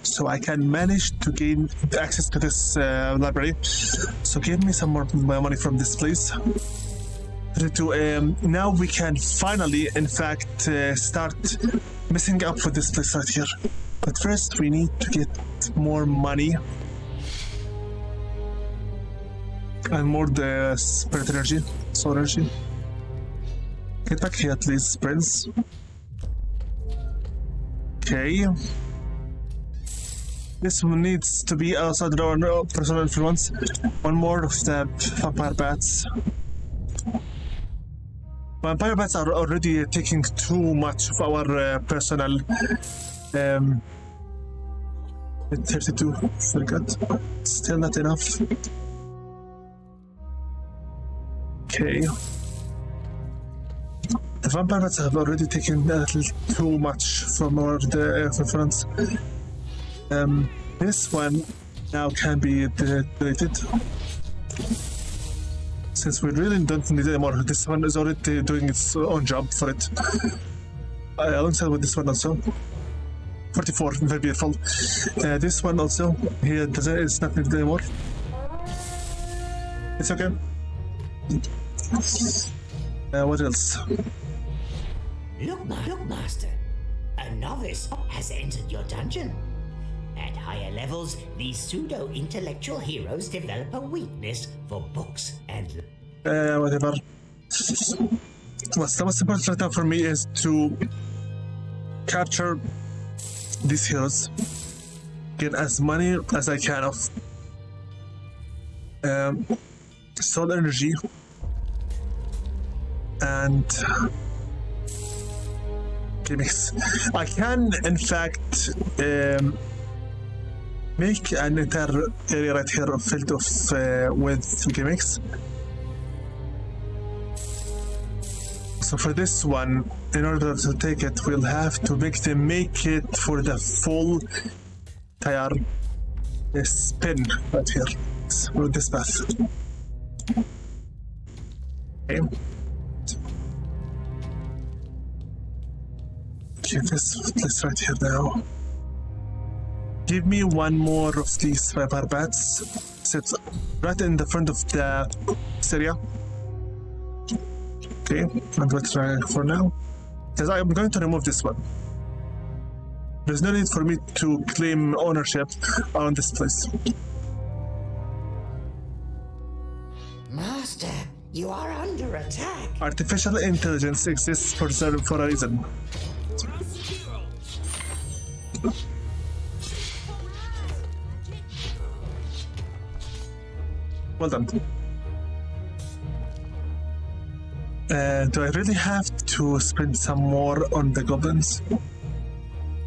So I can manage to gain access to this uh, library. So give me some more money from this, please. To, um, now we can finally, in fact, uh, start messing up with this place right here. But first, we need to get more money and more the spirit energy, soul energy. Get back here, please, Prince. Okay. This one needs to be outside our personal influence. One more of the vampire bats. Vampire bats are already taking too much of our uh, personal. Um, 32, very good. Still not enough. Okay. The vampire bats have already taken a little too much from our the uh, reference. Um, this one now can be de- deleted. Since we really don't need it anymore, this one is already doing its own job for it. Uh, alongside with this one also. 44, very beautiful. Uh, this one also, here doesn't, it's not needed anymore. It's okay. Uh, what else? Look, look, Master. A novice has entered your dungeon. At higher levels, these pseudo intellectual heroes develop a weakness for books and. Uh, whatever. What's the most important now for me is to capture these heroes, get as many as I can of um, soul energy and gimmicks. I can, in fact, um, make an entire area right here filled of uh, with gimmicks. So for this one, in order to take it, we'll have to make them make it for the full tire spin right here with this path. Okay. Okay, this place right here now. Give me one more of these vampire bats. Right in the front of the area. Okay, I'm going to try for now. Because I'm going to remove this one. There's no need for me to claim ownership on this place. Master, you are under attack. Artificial intelligence exists for, for a reason. Well done. Uh, do I really have to spend some more on the goblins?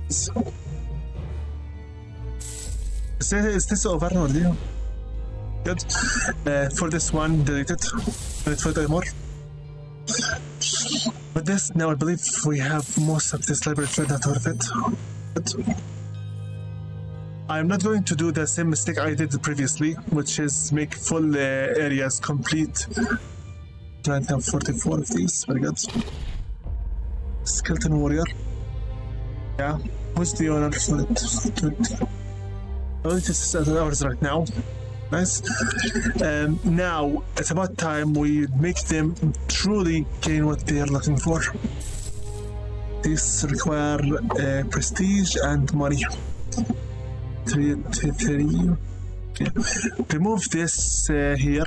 Is this, is this over or do? Good. Uh, for this one, deleted. it. Delete for the more. With this, now I believe we have most of this library filled out of it. Good. I'm not going to do the same mistake I did previously, which is make full uh, areas complete. Right now, 44 of these. Very good. Skeleton warrior. Yeah. Who's the owner for it? Oh, this is at ours right now. Nice. Um, now it's about time we make them truly gain what they are looking for. These require uh, prestige and money. Remove this uh, here.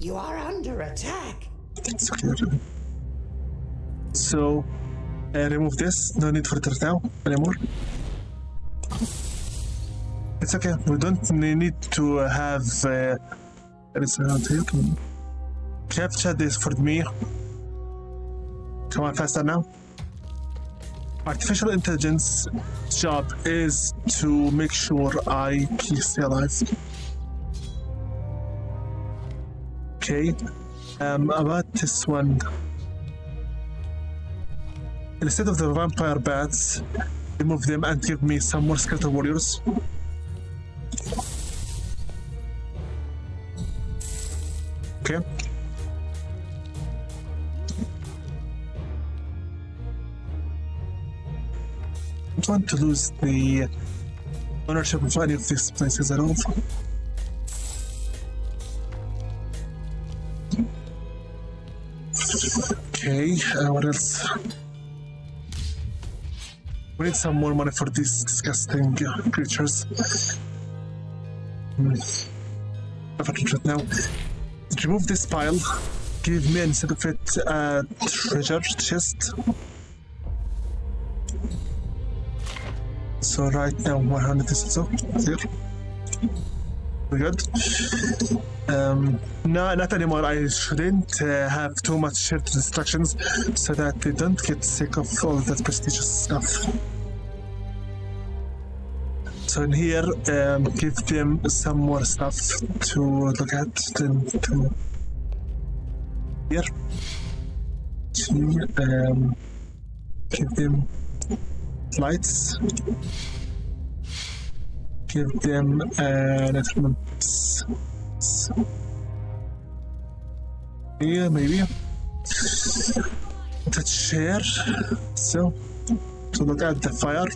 You are under attack. It's clear. So, uh, remove this. No need for it now anymore. It's okay. We don't need to have. Uh, around here. Capture this for me. Come on, faster now. Artificial intelligence job is to make sure I keep stay alive. Okay. Um, about this one. Instead of the vampire bats, remove them and give me some more skeleton warriors. Okay. Don't want to lose the ownership of any of these places at all. Okay, uh, what else? We need some more money for these disgusting uh, creatures. It now. Remove this pile. Give me instead of it a treasure chest. So right now 100 is also here. We good. Um, no, not anymore. I shouldn't uh, have too much shared instructions so that they don't get sick of all that prestigious stuff. So in here, um, give them some more stuff to look at. Then to here, to um, give them lights. Give them uh, letterments. Here, maybe. The chair. So, to look at the fire.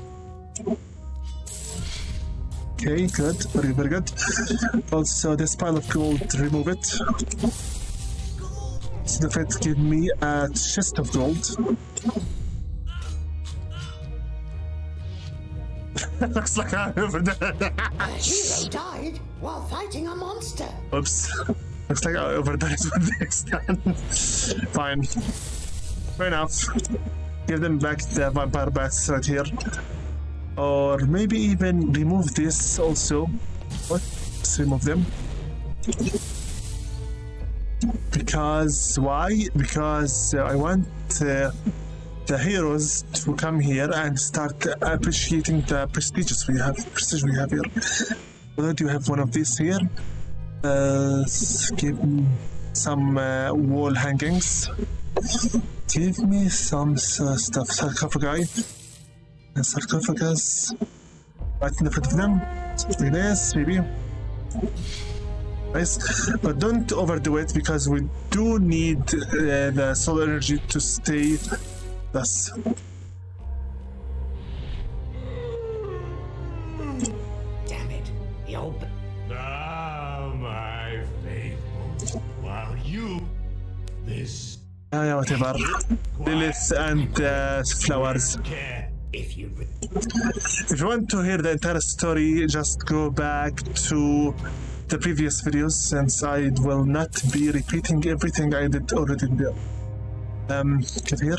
Okay, good. Very, very good. Also, this pile of gold, remove it. So the fate give me a chest of gold. Looks like I'm over there. A hero died while fighting a monster. Oops. Looks like I overdosed with this gun. Fine. Fair enough. Give them back the vampire bats right here. Or maybe even remove this also. What? Let's remove them. Because why? Because uh, I want uh, the heroes to come here and start appreciating the prestigious we have, prestige we have here. Do you have one of these here? Uh, give me some uh, wall hangings. Give me some uh, stuff. Sarcophagi. A sarcophagus. Right in the front of them. Like this, maybe. Nice. But don't overdo it because we do need uh, the soul energy to stay thus. Damn it. The old. Ah, my faithful. While you. This. Yeah, yeah, whatever. Lilith and uh, flowers. If you. If you want to hear the entire story, just go back to the previous videos since I will not be repeating everything I did already there. Um, get here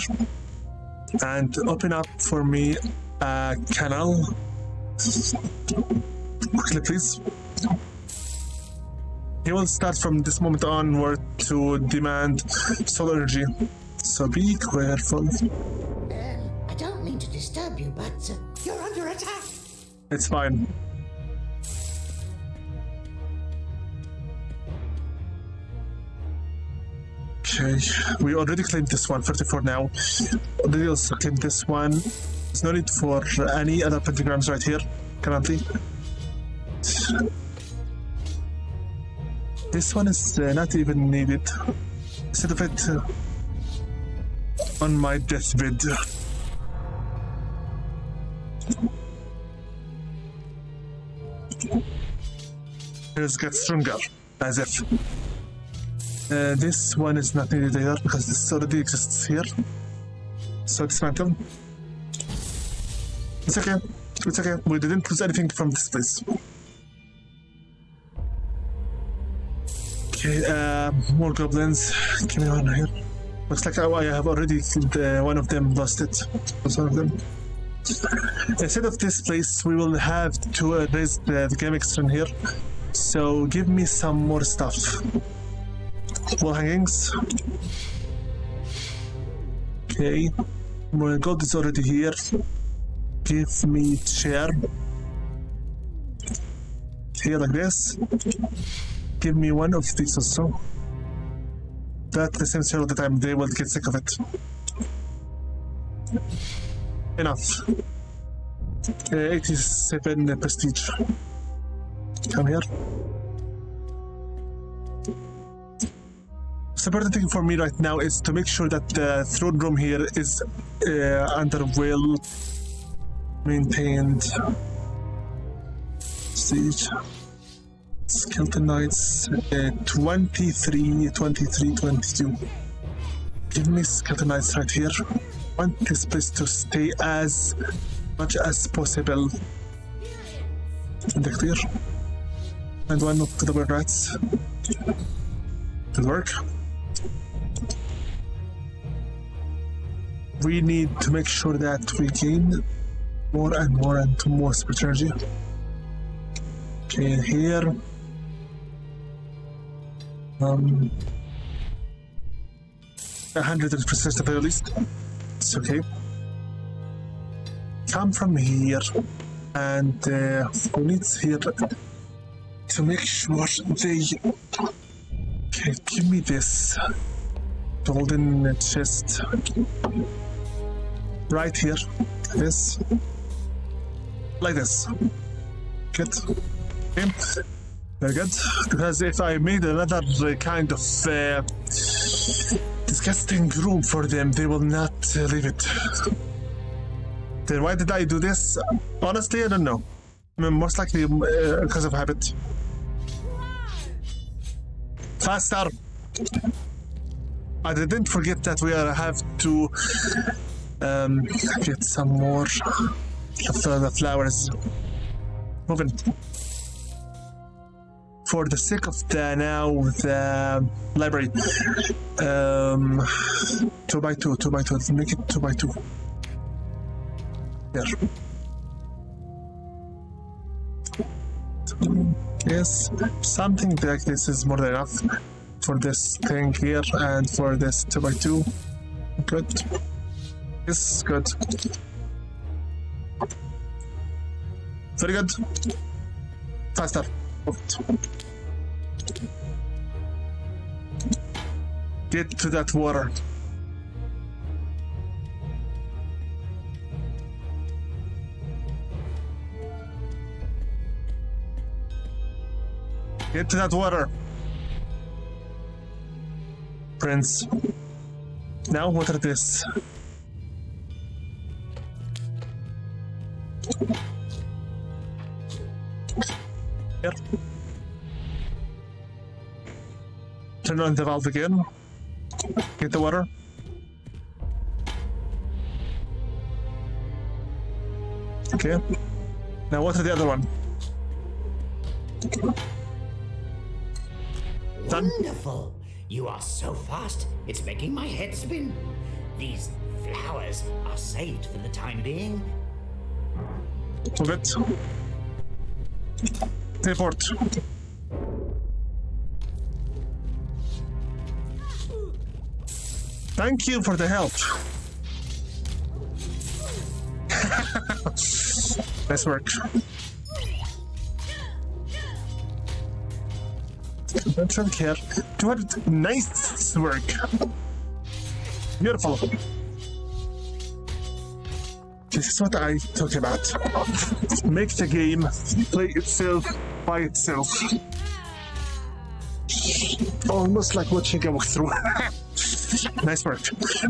and open up for me a canal. Quickly, please. He will start from this moment onward to demand soul energy. So be careful. I don't mean to disturb you, but uh, you're under attack. It's fine. Okay, we already claimed this one, 34 now. Already also claimed this one. There's no need for any other pentagrams right here, currently. This one is uh, not even needed. Instead of it uh, on my deathbed. Here's get stronger, as if. Uh, this one is not needed either because this already exists here. So dismantle. It's okay. It's okay. We didn't lose anything from this place. Okay, uh, more goblins. Give me one here. Looks like I have already killed uh, one of them, lost it. One of them. Instead of this place, we will have to uh, raise the, the game extra here. So give me some more stuff. Wall hangings. Okay. My gold is already here. Give me chair. Here like this. Give me one of these also. That the same chair all the time, they will get sick of it. Enough. Uh, 87 prestige. Come here. The important thing for me right now is to make sure that the throne room here is uh, under well maintained siege. Skeleton Knights uh, 23, 23, 22. Give me Skeleton Knights right here. want this place to stay as much as possible in the clear. And one of the double rats. Good work. We need to make sure that we gain more and more and more spirit energy. Okay, here. Um, a hundred percent at the least. It's okay. Come from here, and uh, who needs here to make sure they. Okay, give me this golden chest right here. This, like this. Good. Okay. Very good. Because if I made another uh, kind of uh, disgusting room for them, they will not uh, leave it. Then why did I do this? Honestly, I don't know. I mean, most likely uh, because of habit. Faster! I didn't forget that we are, have to um, get some more of the, flowers. Moving. For the sake of the now the library. Um two by two two by two. Make it two by two. There yes something like this is more than enough for this thing here and for this two by two. Good. Yes good. Very good. Faster. Get to that water. Get to that water. Prince. Now water this. Here. Turn on the valve again. Get the water. Okay. Now water the other one. Wonderful. You are so fast, it's making my head spin. These flowers are saved for the time being. It. Teleport. Thank you for the help. nice work. Don't care. 200. Nice work. Beautiful. This is what I talk about. Make the game play itself by itself. Almost like watching a walkthrough. nice work.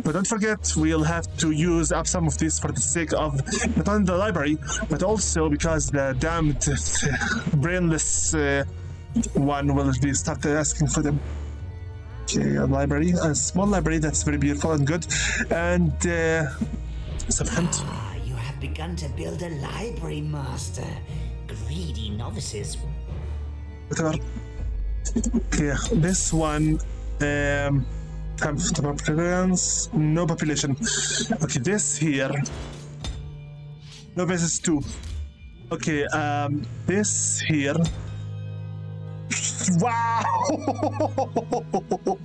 But don't forget, we'll have to use up some of this for the sake of not only the library, but also because the damned brainless uh, one will be started asking for them. Okay, a library, a small library that's very beautiful and good, and uh, some hint. Ah, you have begun to build a library, Master. Greedy novices. whatever. Okay, this one, um, time for populations, no population. Okay, this here, no basis two. Okay, um, this here. Wow!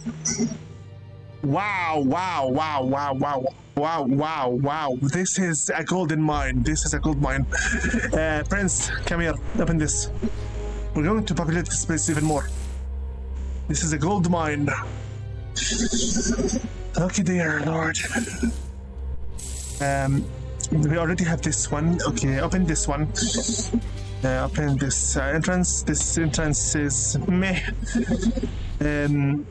wow! Wow! Wow! Wow! Wow! Wow! Wow! Wow! This is a golden mine. This is a gold mine. Uh, Prince, come here. Open this. We're going to populate this place even more. This is a gold mine. Lucky dear Lord. Um, we already have this one. Okay, open this one. Uh, open this uh, entrance. This entrance is meh. Um,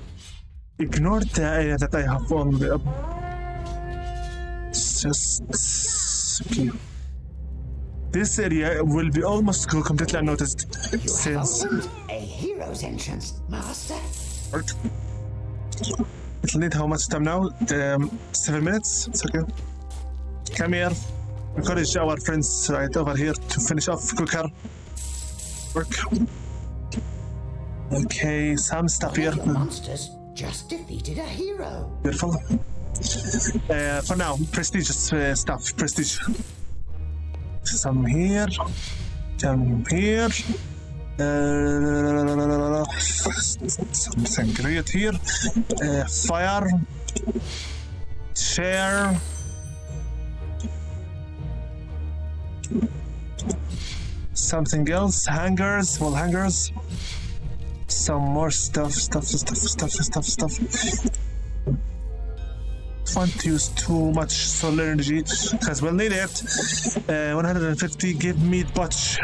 ignore the area that I have on. It's just okay. This area will be almost co- completely unnoticed You have since. a hero's entrance, Master. It'll need how much time now? Um, seven minutes? It's okay. Come here. Encourage our friends right over here to finish off quicker. Work. Okay, some stuff here. Monsters just defeated a hero. Beautiful. Uh, for now, prestigious uh, stuff. Prestige. Some here. Some here. Uh, something great here. Uh, fire. Chair. Something else. Hangers. Well, hangers. Some more stuff. Stuff. Stuff. Stuff. Stuff. Stuff want to use too much soul energy because we'll need it. Uh, 150, give me butch.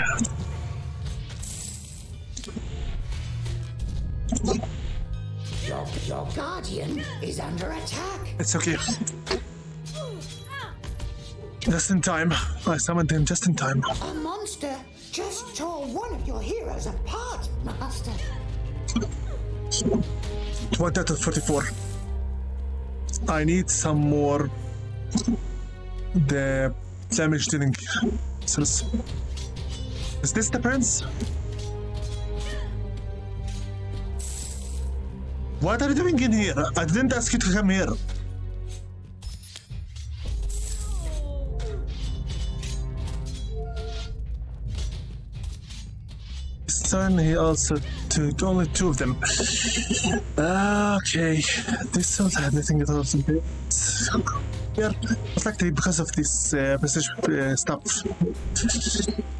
Your, your guardian is under attack. It's okay. Just in time. I summoned him just in time. A monster just tore one of your heroes apart, Master. 20 out of 44. I need some more the damage dealing. Is this the prince? What are you doing in here? I didn't ask you to come here. He also took only two of them. Okay, this don't have anything at all do. Yeah, most likely because of this uh, uh, stuff.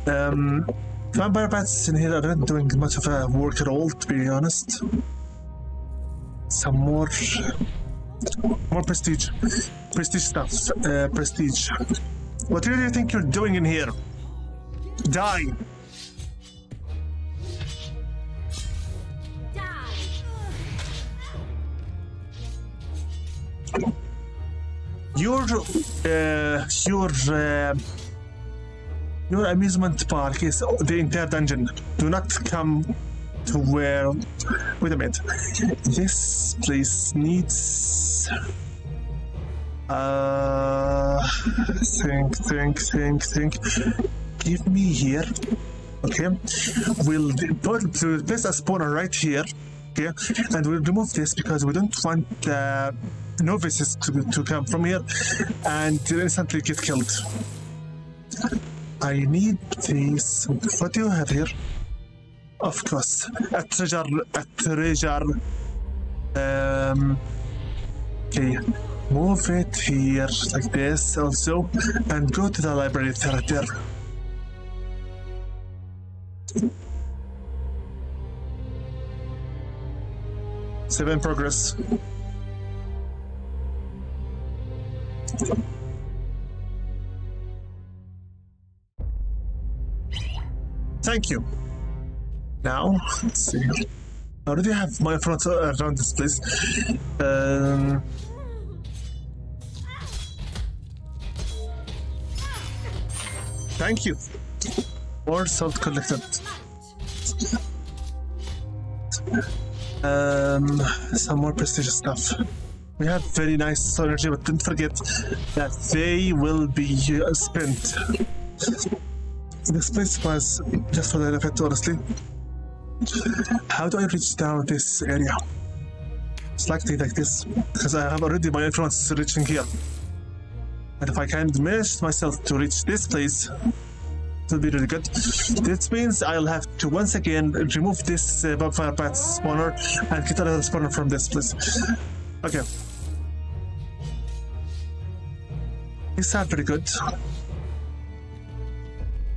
Um, vampire bats in here aren't doing much of a work at all, to be honest. Some more, more prestige, prestige stuff. Uh, prestige. What do you think you're doing in here? Die. Your uh, your uh, your amusement park is the entire dungeon. Do not come to where. Wait a minute. This place needs. Uh, think, think, think, think. Give me here. Okay. We'll put to place a spawner right here. Okay, and we'll remove this because we don't want uh, novices to, to come from here and instantly get killed. I need this. What do you have here? Of course, a treasure, a treasure. Um, okay, move it here like this also, and go to the library there. Seven progress. Thank you. Now, let's see. I already have my front uh, around this place. Um, thank you. More salt collected. Um, some more prestigious stuff. We have very nice energy, but don't forget that they will be spent. This place was just for the effect, honestly. How do I reach down this area? Likely like this, because I have already my influence reaching here. And if I can manage myself to reach this place, it will be really good. This means I'll have to once again remove this uh, Bugfire Bat spawner and get another spawner from this place. Okay. Are pretty good.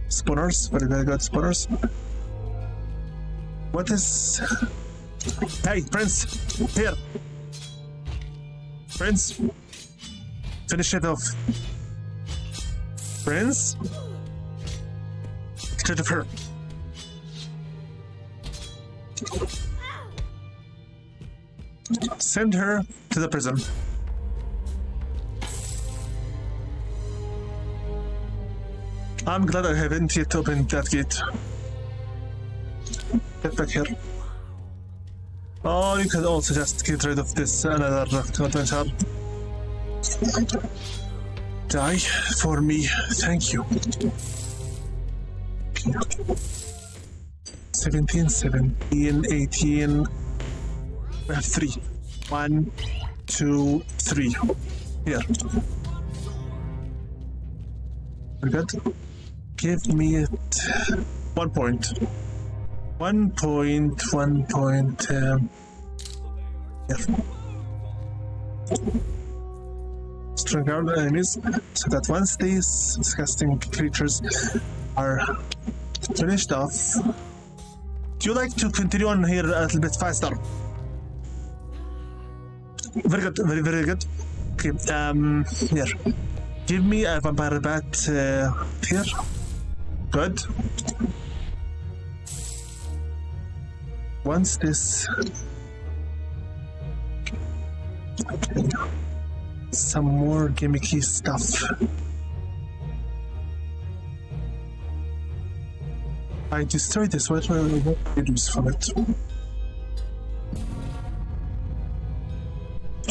Spooners, very, very good spooners. What is. Hey, Prince! Here! Prince! Finish it off. Prince? Get rid of her. Send her to the prison. I'm glad I haven't yet opened that gate. Get back here. Oh, you can also just get rid of this another adventure. Die for me, thank you. 17, 17, 18. We have three. One, two, three. Here. Very good. Give me it. One point. One point, one point. Um, here. String out enemies so that once these disgusting creatures are finished off, do you like to continue on here a little bit faster? Very good, very, very good. Okay, um, here. Give me a vampire bat uh, here. Good. Once this. Some more gimmicky stuff. I destroyed this. What will I use from it?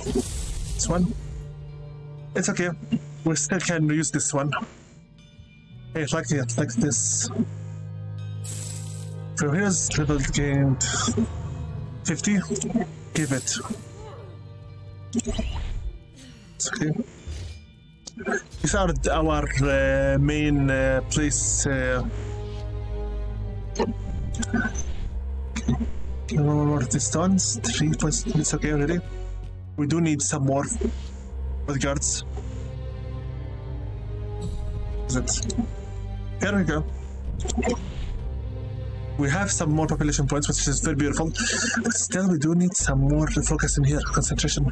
This one? It's okay. We still can use this one. Hey, it, like this. So here's level gained 50. Give it. Okay. These are our uh, main uh, place. Uh, one more distance. Three points. It's okay already. We do need some more bodyguards. Is it? Here we go. We have some more population points, which is very beautiful. But still, we do need some more focus in here, concentration.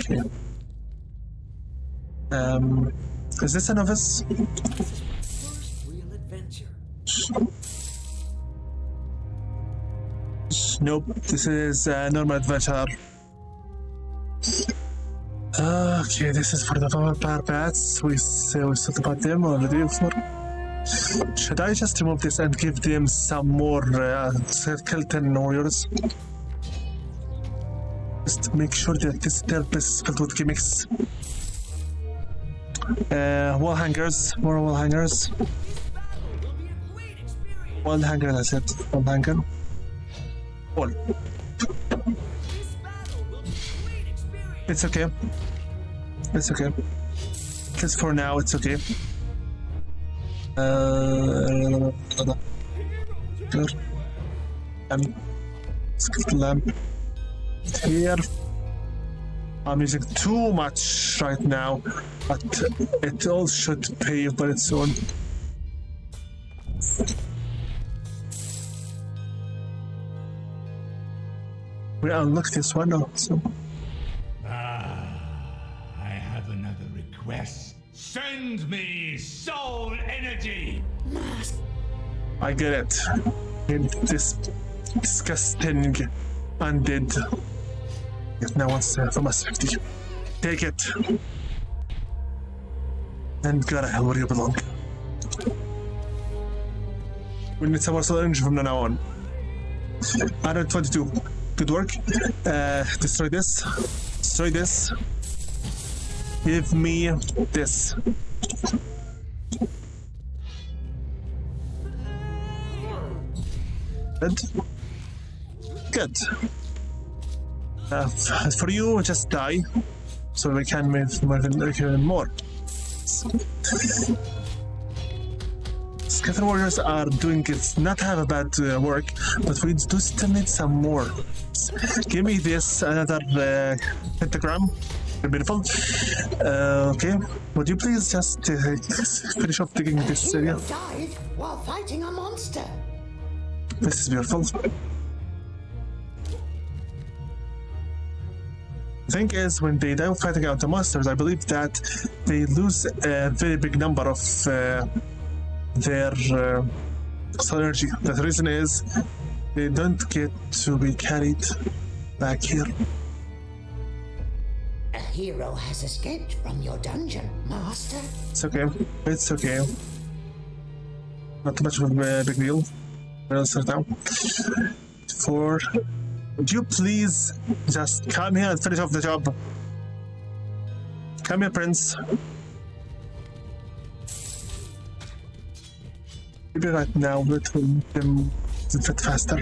Okay. Um, is this a novice? Nope, this is a normal adventure. Okay, this is for the vampire bats. We say we talked about them already before. Should I just remove this and give them some more uh, skeleton warriors? Just make sure that this place is filled with gimmicks. Uh, wall hangers, more wall hangers. One hanger, that's it. One hanger. Experience. It's okay. It's okay. Just for now, it's okay. Uh. Um, skip lamp here. I'm using too much right now, but it all should pay its own. We unlocked this one also. Another request. Send me soul energy! I get it. In this disgusting undead. It now wants uh, from us 50. Take it. And God, hell where you belong. We need some more soul energy from now on. 122. Good work. Uh, destroy this. Destroy this. Give me this. Good. Good. Uh, for you, just die, so we can move more than even more. Scatter warriors are doing it not have a bad uh, work, but we do still need some more. Give me this another uh, pentagram. Beautiful. Uh, okay, would you please just uh, finish off digging this area? Died while fighting a monster. This is beautiful. The thing is, when they die fighting out the monsters, I believe that they lose a very big number of uh, their uh, energy. The reason is they don't get to be carried back here. Hero has escaped from your dungeon, Master. It's okay. It's okay. Not too much of a big deal. We'll sit down. Four. Would you please just come here and finish off the job? Come here, Prince. Maybe right now make them fit faster.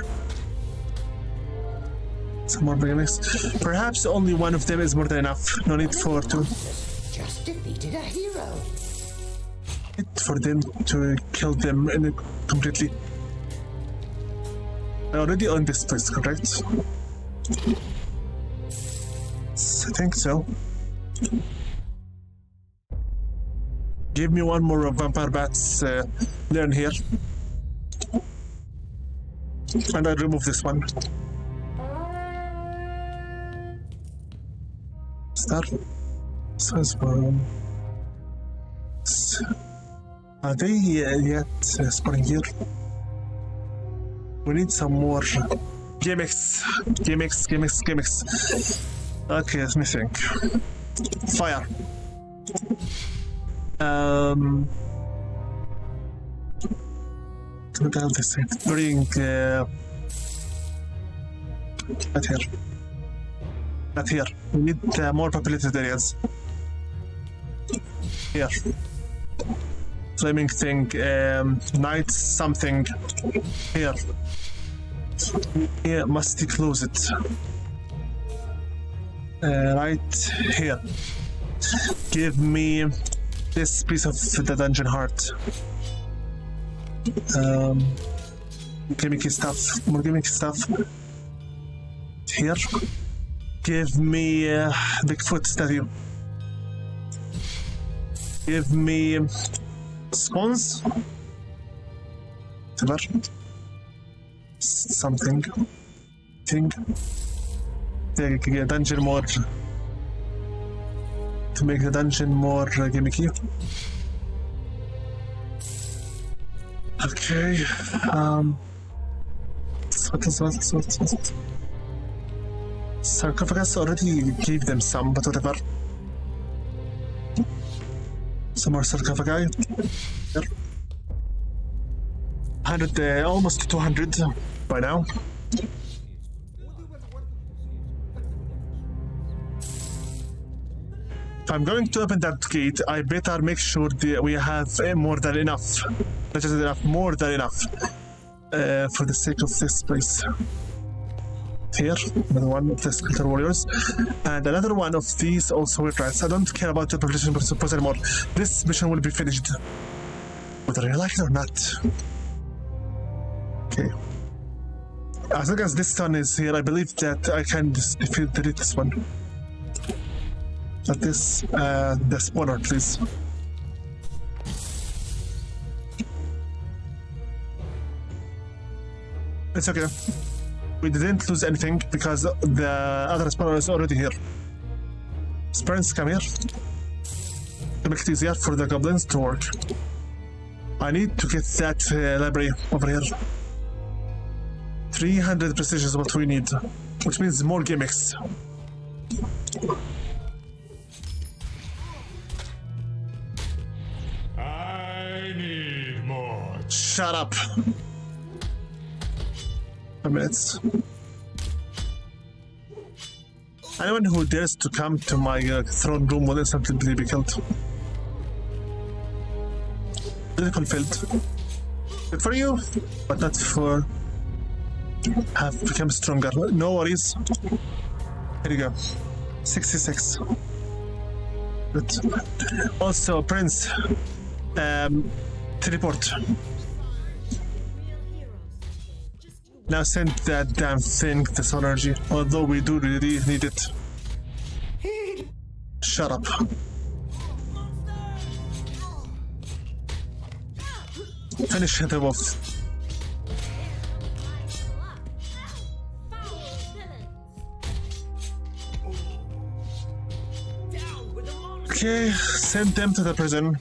Some more beginnings. Perhaps only one of them is more than enough. No need for two. Just defeated a hero. for them to kill them in completely. I already own this place, correct? I think so. Give me one more of Vampire Bats uh, learn here. And I remove this one. One. Are they uh, yet uh? We need some more gimmicks, gimmicks, gimmicks, gimmicks. Okay, let me think. Fire. Um. What hell this? Bring. Uh, not here. Here. We need uh, more populated areas. Here flaming thing, um, night something here. Here, must close it. Uh, right here. Give me this piece of the dungeon heart. Um, gimmicky stuff, more gimmicky stuff. Here. Give me uh, Bigfoot statue. Give me spawns. Whatever. Something. Thing. Yeah, a dungeon more. To make the dungeon more uh, gimmicky. Okay. Um. What is what what is what Sarcophagus already gave them some, but whatever. Some more sarcophagi. There. 100, uh, almost 200 by now. If I'm going to open that gate, I better make sure that we have uh, more than enough. Not just enough, more than enough. Uh, for the sake of this place. Here, another one of the skeleton warriors, and another one of these also with rats. I don't care about the population support anymore. This mission will be finished, whether you like it or not. Okay. As long as this one is here, I believe that I can defeat this one. Not this, uh, the spawner, please. It's okay. We didn't lose anything because the other spawner is already here. Sprints, come here. To make it easier for the goblins to work. I need to get that uh, library over here. 300 precision is what we need, which means more gimmicks. I need more. Shut up. Anyone who dares to come to my uh, throne room will instantly be killed. Failed. Good for you, but not for have become stronger. No worries. Here you go. 66. Good. Also, Prince, um, teleport. Now send that damn thing the soul energy, although we do really need it. Shut up. Finish the wolf. Okay, send them to the prison.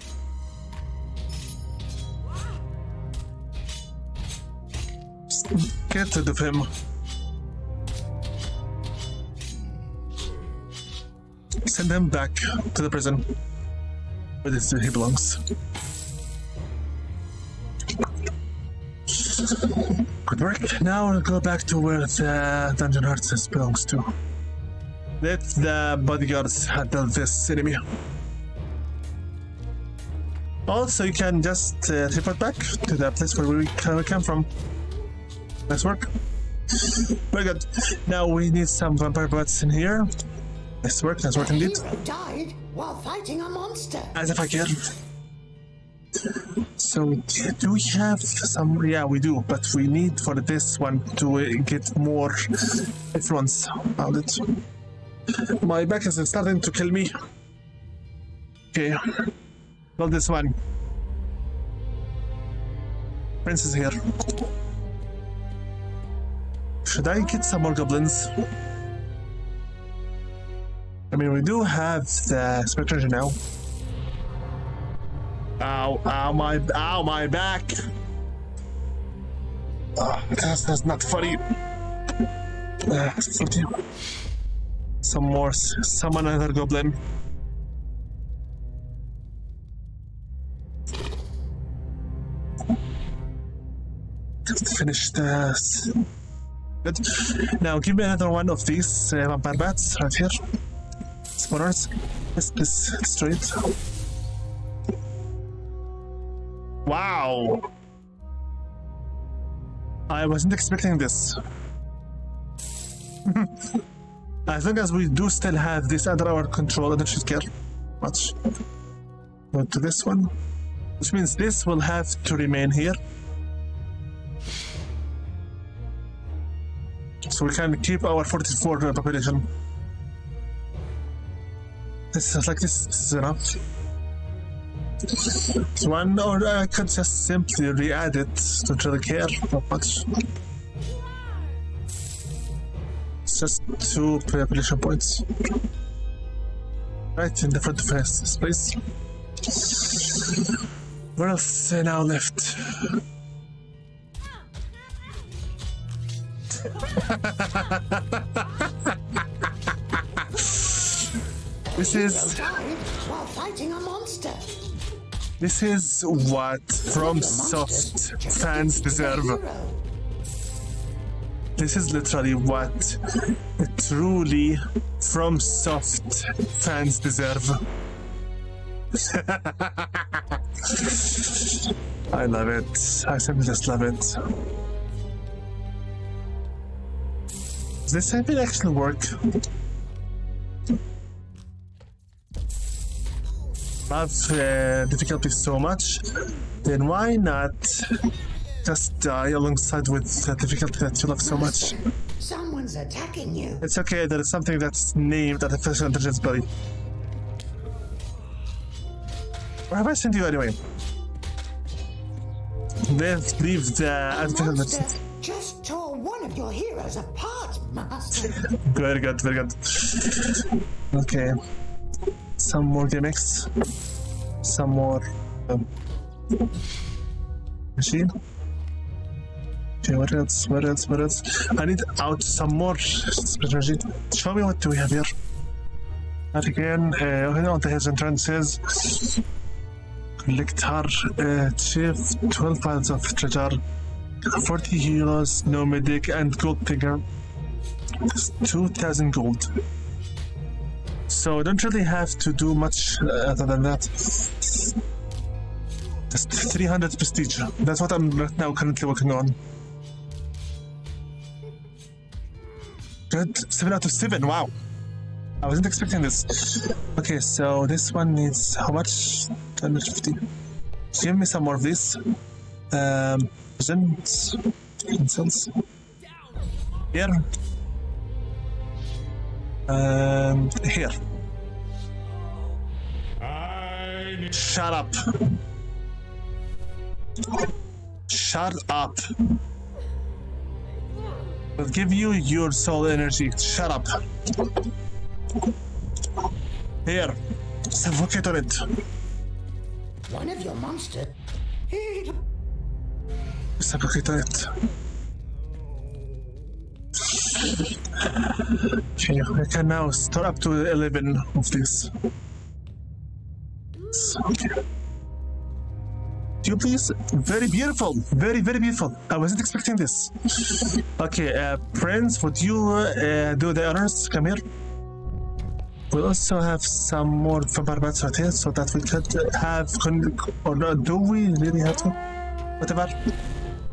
Get rid of him. Send him back to the prison where this, he belongs. Good work. Now we'll go back to where the Dungeon Hearts belongs to. Let the bodyguards handle this enemy. Also, you can just uh, report back to the place where we ca- came from. Nice work. Very good. Now we need some vampire bats in here. Nice work, nice work indeed. Died while fighting a monster. As if I can. So, do we have some? Yeah, we do, but we need for this one to uh, get more influence on it. My back is starting to kill me. Okay, not this one. Prince is here. Should I get some more goblins? I mean, we do have the spectre now. Ow, ow, my, ow, my back. Ah, that's, that's not funny. Uh. Some more, summon another goblin. Just finish this. Good. Now give me another one of these uh, vampire bats right here. Spawners. Please, straight. Wow! I wasn't expecting this. as long as we do still have this under our control, I don't should care much. Go to this one, which means this will have to remain here. So we can keep our 44 population. This is like this, this is enough. It's one, or I could just simply re-add it. Don't really care not much. It's just two population points. Right in the front of us, this place. Where else uh, now left? this is while fighting a monster. this is what From Soft fans deserve. This is literally what truly From Soft fans deserve. I love it. I simply just love it. Does this champion actually work? Love uh, difficulty so much, then why not just die alongside with the difficulty that you love so much? Someone's attacking you. It's okay, there is something that's named artificial intelligence buddy. Where have I sent you anyway? Let's leave the artificial intelligence. Just tore one of your heroes apart, Master. Very good, very good. Okay. Some more gimmicks. Some more um, machine. Okay, what else? What else? What else? I need out some more machine. Show me what do we have here. That again, uh, on the his entrances. Collect her uh, chief 12 piles of treasure, 40 heroes, no medic, and gold digger. 2000 gold. So I don't really have to do much uh, other than that. Just 300 prestige. That's what I'm right now currently working on. Good. 7 out of 7. Wow. I wasn't expecting this. Okay, so this one needs how much? 250. Give me some more of this. Um, presents. Here. Um, here. Shut up. Shut up. I'll give you your soul energy. Shut up. Here. Suffocate on it. One of your monsters. It. Okay, I can now start up to 11 of this. Okay. You please, very beautiful, very very beautiful. I wasn't expecting this. Okay, uh, Prince, would you uh, do the honors? Come here. We also have some more vampire bats right here, so that we could have. Or no, do we really have to? Whatever.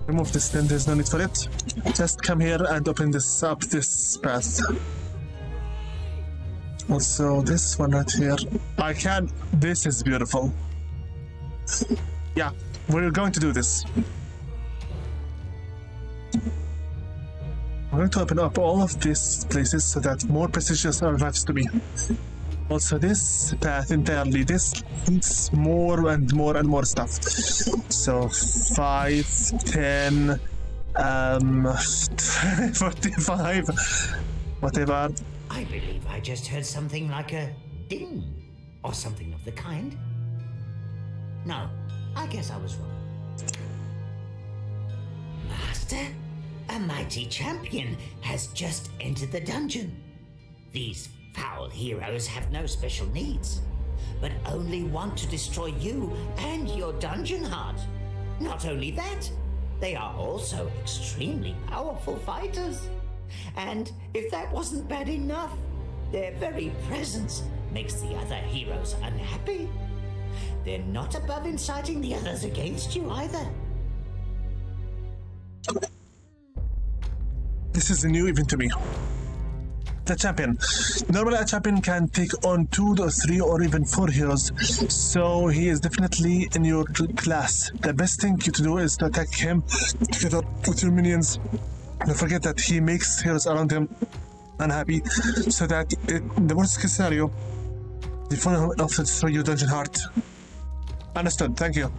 Remove this. Then there's no need for it. Just come here and open this up. This path. Also, this one right here. I can. This is beautiful. Yeah, we're going to do this. I'm going to open up all of these places so that more prestigious arrives to me. Also, this path entirely, this more and more and more stuff. So, 5, 10, um, 45, whatever. I believe I just heard something like a ding or something of the kind. No, I guess I was wrong. Master, a mighty champion has just entered the dungeon. These foul heroes have no special needs, but only want to destroy you and your dungeon heart. Not only that, they are also extremely powerful fighters. And if that wasn't bad enough, their very presence makes the other heroes unhappy. They're not above inciting the others against you either. This is a new event to me. The champion. Normally, a champion can take on two or three or even four heroes, so he is definitely in your class. The best thing you to do is to attack him together with your minions. Don't forget that he makes heroes around him unhappy, so that it, the worst case scenario, the phone of to destroy your dungeon heart. Understood. Thank you.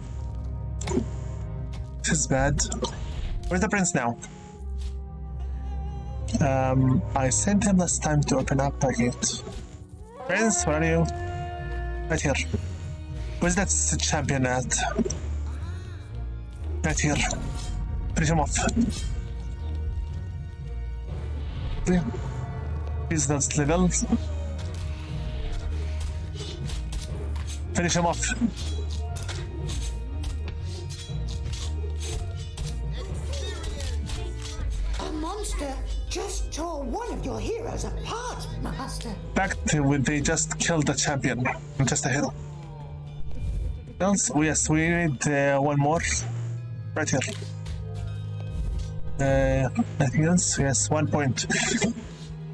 This is bad. Where's the prince now? Um, I sent him last time to open up a gate. Prince, where are you? Right here. Where's that champion at? Right here. Finish him off. Yeah. He's not level. Finish him off. A monster just tore one of your heroes apart, Master. Back to when they just killed the champion. Just a. Else, oh, yes, we need uh, one more. Right here. Uh, nothing else? Yes, one point.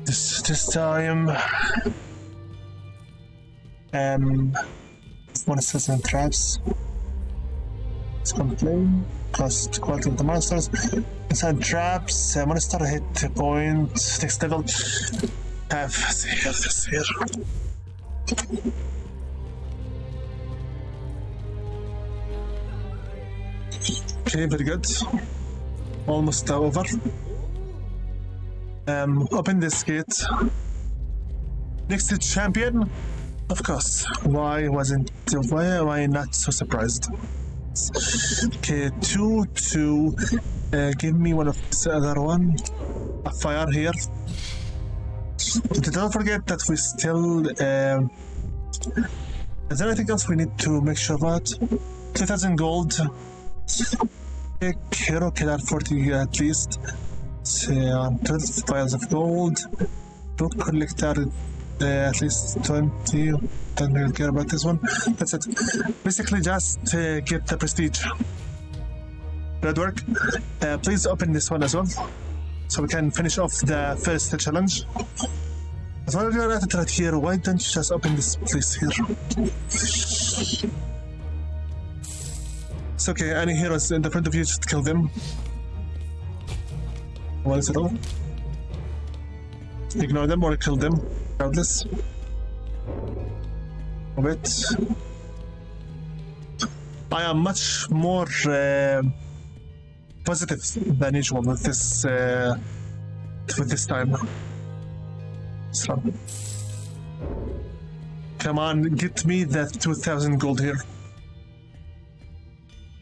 This this time. Um, one assassin traps. It's complete. Cost quality the monsters. Inside traps. Uh, monster hit point. Next level. Have see this here. Okay, very good. Almost over. Um, open this gate. Next champion. Of course. Why wasn't? Why am I not so surprised? Okay, two, two. Uh, give me one of the other one. A fire here. Don't forget that we still. Um, is there anything else we need to make sure about? 2000 gold. Pick hero killer 40 at least. So, um, 12 files of gold. Book collector uh, at least 20. Don't really care about this one. That's it. Basically, just uh, get the prestige. Good work. Uh, please open this one as well. So we can finish off the first challenge. As long as you're at it right here, why don't you just open this place here? It's okay, any heroes in the front of you, just kill them. What is it all? Ignore them or kill them, regardless. Wait. I am much more uh, positive than usual with this uh, with this time. So, come on, get me that 2000 gold here.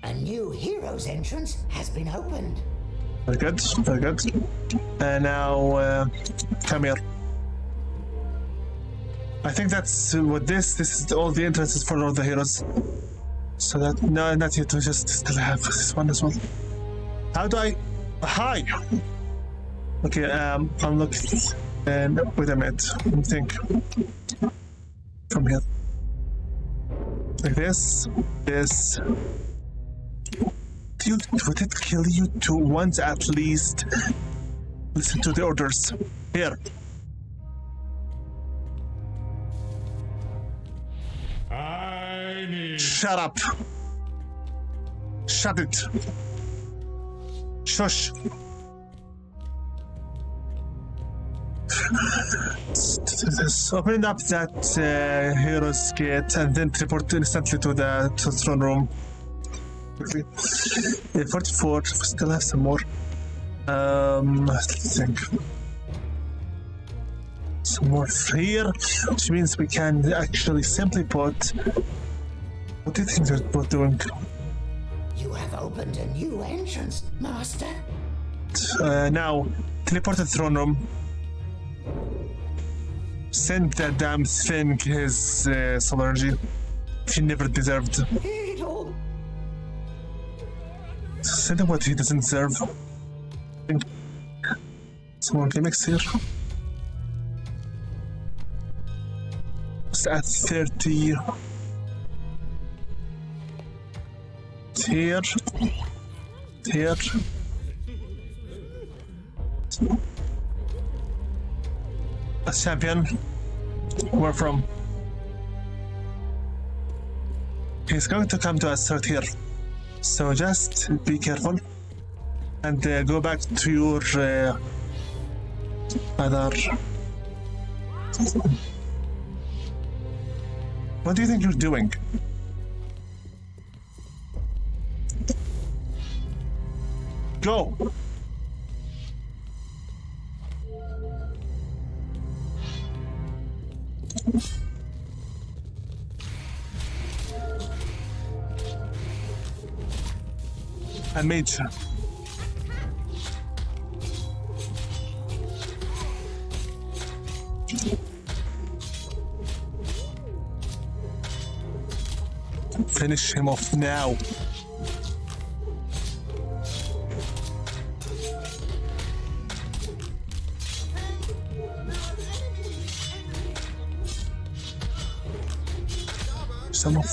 A new hero's entrance has been opened. Very good, very good. And now, uh, come here. I think that's with this. This is all the entrances for all the heroes. So that no, not yet. We just still have this one as well. How do I? Hi. Okay. Um, I'm looking. And wait a minute. Me think. From here. Like this. This. Would it kill you to once at least listen to the orders? Here. Shut up. Shut it. Shush. Open up that uh, hero's gate and then teleport instantly to the, to throne room. Quickly. Yeah, 44. We still have some more. Um, let's think. Some more here, which means we can actually simply put. What do you think they're both doing? You have opened a new entrance, Master. Uh, now, teleport to the throne room. Send that damn thing his uh, energy. He never deserved. It'll Send him what he doesn't deserve. Some more gimmicks here. Just at 30. Here. Here. A champion. Where from? He's going to come to us right here. So just be careful and uh, go back to your uh, other. What do you think you're doing? Go! I made sure. Finish him off now. Some of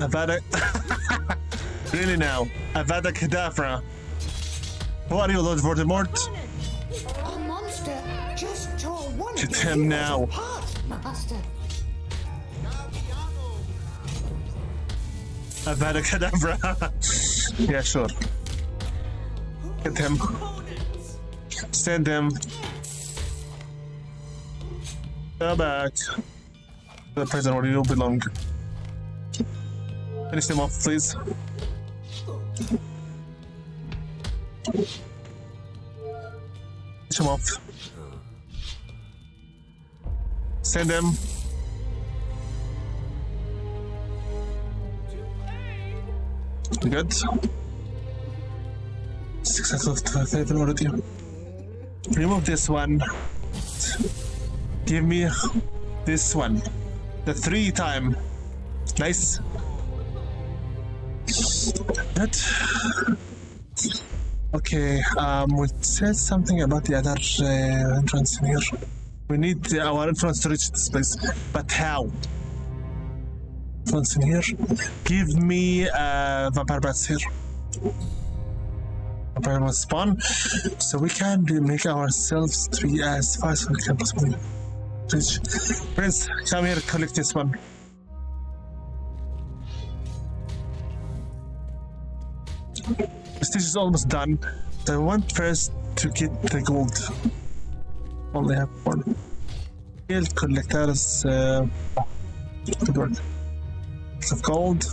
Avada. really now, Avada Kedavra. What are you, Lord Voldemort? a monster just Get him now. Apart, Master. Avada Kedavra. yeah, sure. Get him. Send him. Go back. The prison where you belong. Finish him off, please. Finish him off. Send them. Good? Success of the faith already. Remove this one. Give me this one. The three time. Nice. Good. Okay, um, we said something about the other uh, entrance in here. We need our entrance to reach this place, but how? Entrance in here. Give me uh, vampire bats here. Vampire spawn, so we can make ourselves to be as fast as we can possibly Prince, come here, collect this one. Stage is almost done. I want first to get the gold. Only have one. We'll collect that as uh. Lots of gold.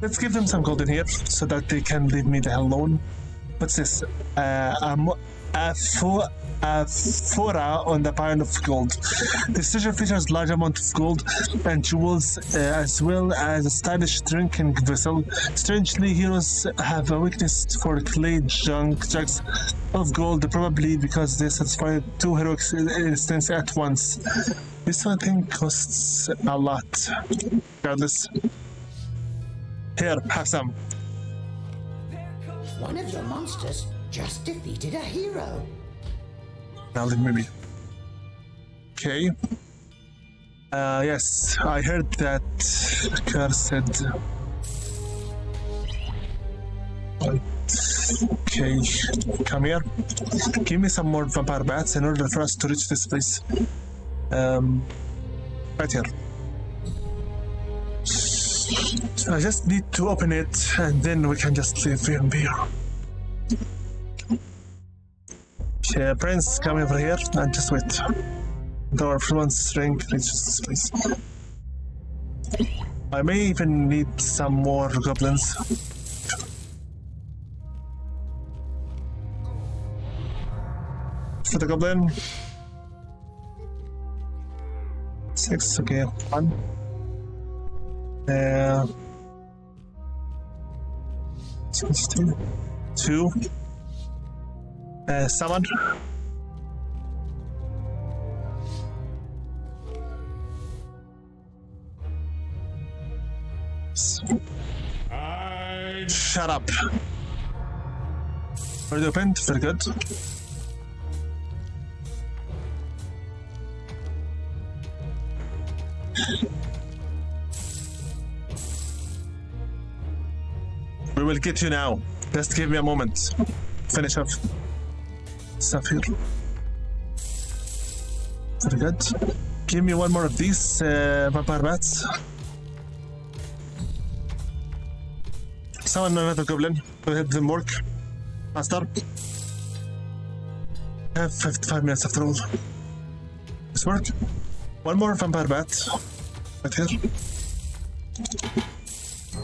Let's give them some gold in here so that they can leave me the hell alone. What's this? Uh, mo- a, a fora on the pile of gold. This treasure features large amount of gold and jewels, uh, as well as a stylish drinking vessel. Strangely, heroes have a weakness for clay junk jugs of gold, probably because they satisfy two heroic at once. This one thing costs a lot. Regardless. Here, have some. One of your monsters just defeated a hero. Now leave me be. Okay. Uh, yes, I heard that said. Okay, come here. Give me some more vampire bats in order for us to reach this place. Um, right here. I just need to open it and then we can just leave him here. Okay, Prince, come over here and just wait. The our fluence ring reaches this place. I may even need some more goblins. For the goblin. Six, okay, one. Uh, sixteen. Two. Uh, summon. I Shut up. Already opened, very good. We will get you now. Just give me a moment. Finish off here. Very good. Give me one more of these uh, vampire bats. Summon another goblin. Go ahead and work. Master. I have 55 minutes after all. This work. One more vampire bat. Right here.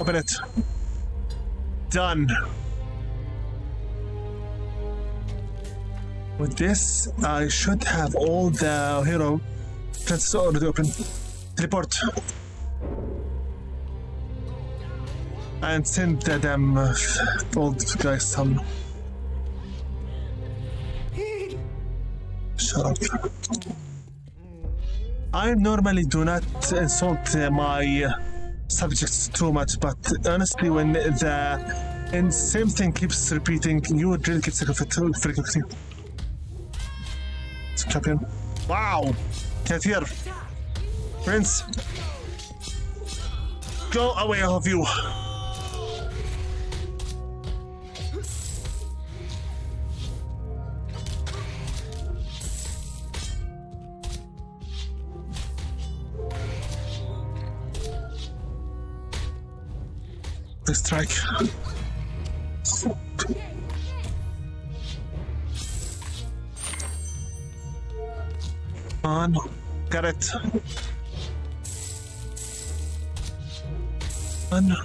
Open it. Done. With this, I should have all the hero chances already open. Teleport. And send the damn uh, old guys some. Shut up. I normally do not insult uh, my uh, subjects too much, but honestly, when the and same thing keeps repeating, you would really get sick of it very Captain! Wow! Kathir! Prince! Go away, all of you! Strike. On. Got it. On.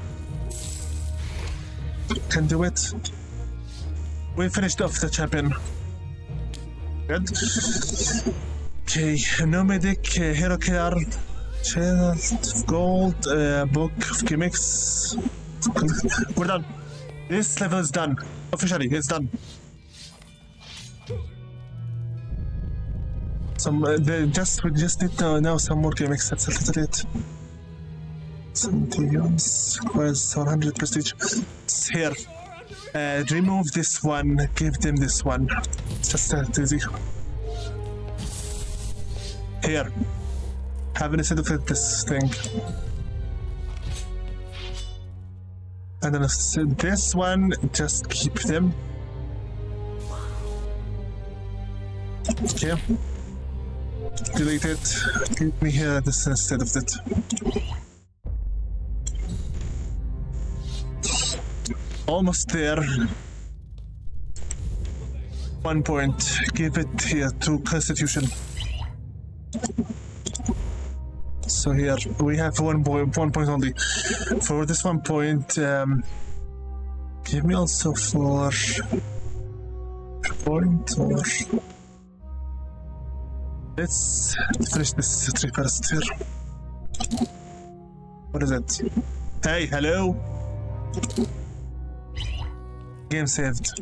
Can do it. We finished off the champion. Good. Okay, no medic, uh, hero killer, channel gold, uh, book of gimmicks. We're done. This level is done. Officially, it's done. Some uh, the, just we just need to know some more gimmicks. That's a little it. Centurions requires 100 prestige. It's here. Uh, remove this one. Give them this one. It's just that easy. Here. Have instead of this thing. And then this one, just keep them. Okay. Delete it. Give me here this instead of it. Almost there. One point. Give it here to Constitution. So here we have one point, one point only. For this one point, um, give me also for point or let's finish this tree first here. What is it? Hey, hello. Game saved.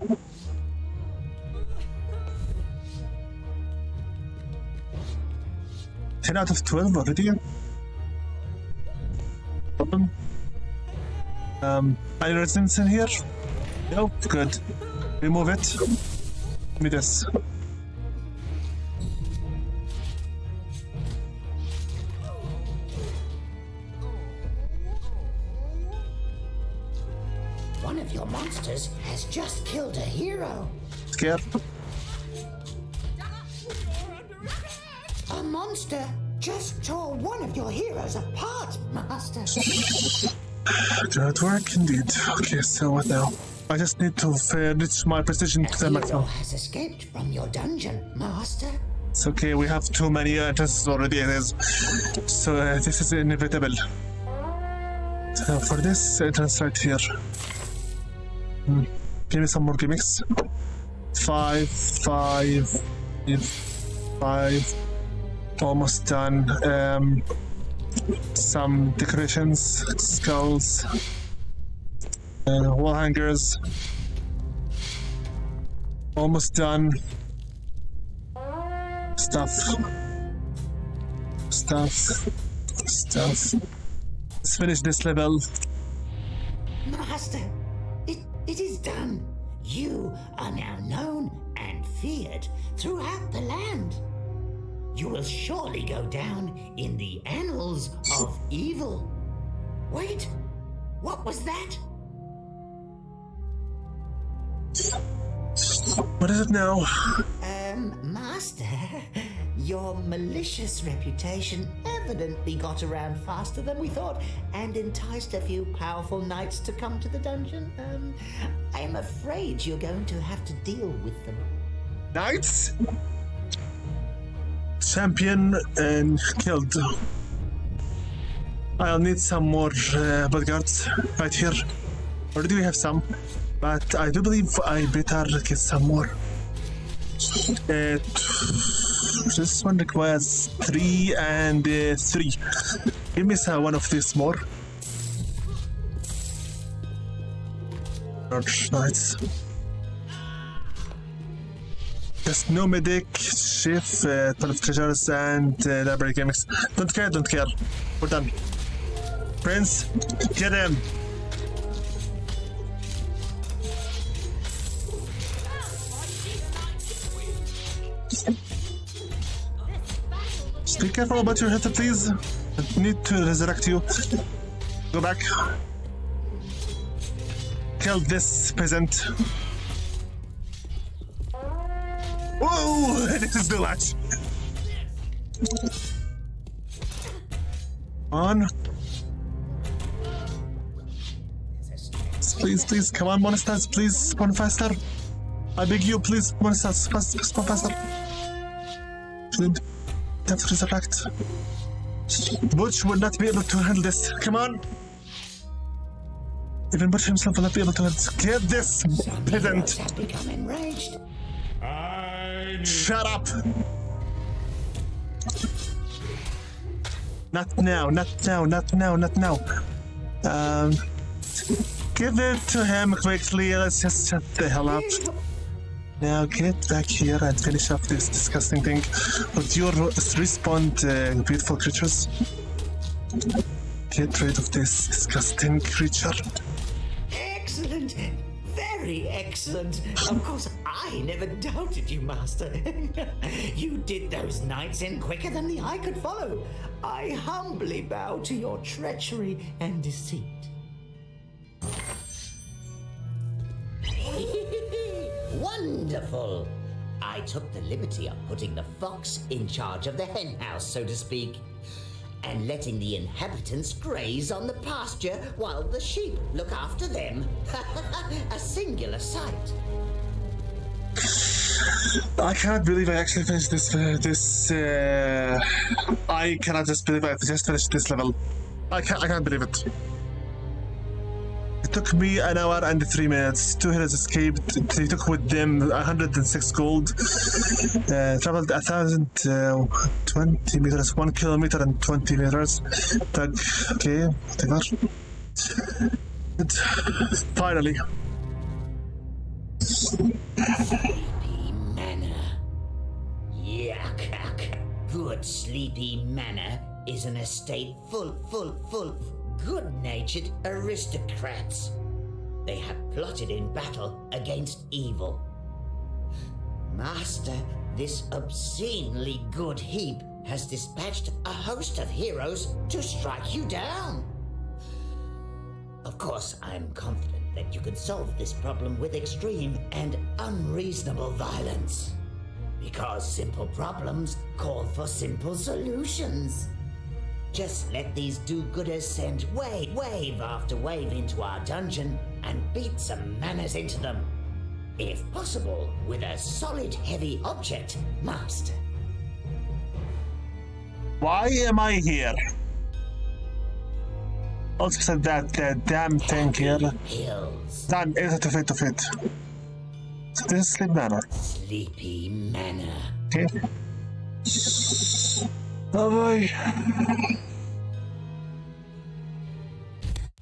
Ten out of twelve already. Problem. Um, any residents in here? Nope. Good. Remove it. Give me this. One of your monsters has just killed a hero. Scared? A monster just tore one of your heroes apart, Master. Do not work indeed. Okay, so what now? I just need to uh, reach my precision to the maximum. has escaped from your dungeon, Master. It's okay, we have too many entrances already, it is. So uh, this is inevitable. So for this entrance right here. Give me some more gimmicks. Five, five, five. Almost done. Um, some decorations, skulls, uh, wall hangers. Almost done stuff, stuff, stuff. Let's finish this level. Master, done. You are now known and feared throughout the land. You will surely go down in the annals of evil. Wait, what was that? What is it now? Um, Master, your malicious reputation evidently got around faster than we thought and enticed a few powerful knights to come to the dungeon. Um, I am afraid you're going to have to deal with them. Knights? Champion and killed. I'll need some more uh, bodyguards right here. Already we have some, but I do believe I better get some more. Uh, this one requires three and uh, three. Give me one of these more. Knights. Just no medic, chief, uh, 12 treasures, and uh, library gimmicks. Don't care, don't care. We're done. Prince, get him! Be careful about your health, please. I need to resurrect you. Go back. Kill this peasant. Whoa! This is too much. On. please, please. Come on, monsters, please. Spawn faster. I beg you, please, monsters, fast, spawn faster. To resurrect. Butch will not be able to handle this. Come on. Even Butch himself will not be able to get this need Shut up! Not now, not now, not now, not now. Um, give it to him quickly. Let's just shut the hell up. Now get back here and finish off this disgusting thing with your respawned uh, beautiful creatures. Get rid of this disgusting creature. Excellent. Very excellent. Of course, I never doubted you, Master. you did those knights in quicker than the eye could follow. I humbly bow to your treachery and deceit. Wonderful. I took the liberty of putting the fox in charge of the henhouse, so to speak, and letting the inhabitants graze on the pasture while the sheep look after them. A singular sight. I cannot believe I actually finished this. Uh, this. Uh, I cannot just believe I just finished this level. I can't. I can't believe it. It took me an hour and three minutes. Two heroes escaped. They took with them 106 gold. Uh, traveled a thousand uh, meters, one kilometer and 20 meters. Tug. Okay, whatever. Good. Finally. Sleepy Manor. Yuck. Good Sleepy Manor is an estate full, full, full good-natured aristocrats. They have plotted in battle against evil. Master, this obscenely good heap has dispatched a host of heroes to strike you down. Of course, I'm confident that you can solve this problem with extreme and unreasonable violence. Because simple problems call for simple solutions. Just let these do-gooders send wave, wave after wave into our dungeon and beat some manners into them. If possible, with a solid heavy object, Master. Why am I here? Also said that uh, damn thing here. Hills, Done. Is it a fit of it? So this is sleep manner. Sleepy Manor. Okay. Boy.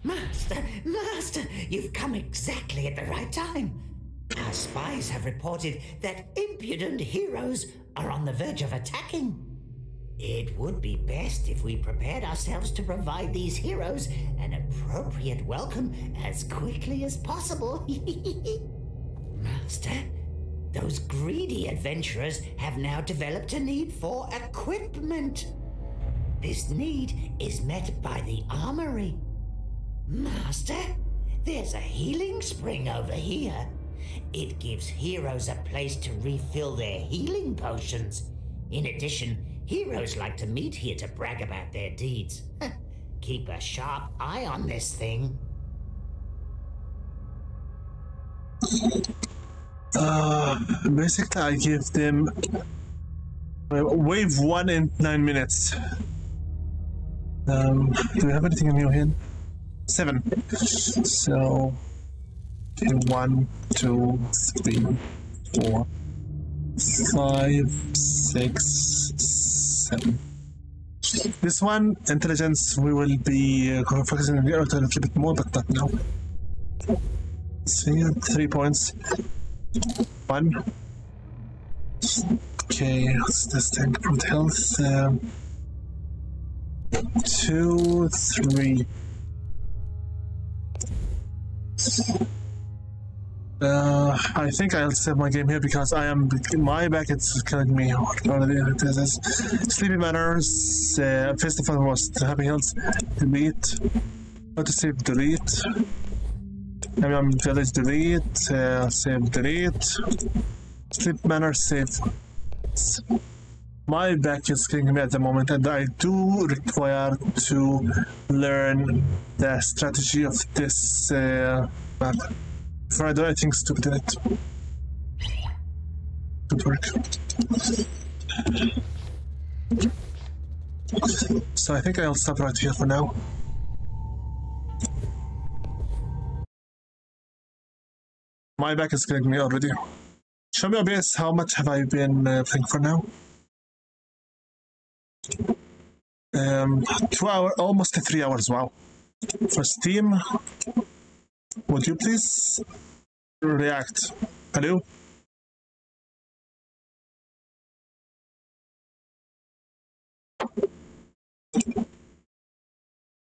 Master, Master, you've come exactly at the right time. Our spies have reported that impudent heroes are on the verge of attacking. It would be best if we prepared ourselves to provide these heroes an appropriate welcome as quickly as possible. Master, those greedy adventurers have now developed a need for equipment. This need is met by the armory. Master, there's a healing spring over here. It gives heroes a place to refill their healing potions. In addition, heroes like to meet here to brag about their deeds. Keep a sharp eye on this thing. Uh, basically, I give them uh, wave one in nine minutes. Um, do we have anything in your here? Seven. So, one, two, three, four, five, six, seven. This one, intelligence, we will be uh, focusing on the other a little bit more, but not now. See, three points. One. Okay, this thing? Improved health. Um, two, three. Uh, I think I'll save my game here because I am my back is killing me. This is Sleepy Manners. Uh, first and foremost, Happy Hills. Delete. How to save? Delete. I'm village delete. Uh, save delete. Sleep manner save. My back is killing me at the moment, and I do require to learn the strategy of this uh, bad. Before I do anything stupid in it. Good work. So I think I'll stop right here for now. My back is killing me already. Show me OBS, how much have I been uh, playing for now? Um, two hour, almost three hours, wow. For Steam, would you please react? Hello?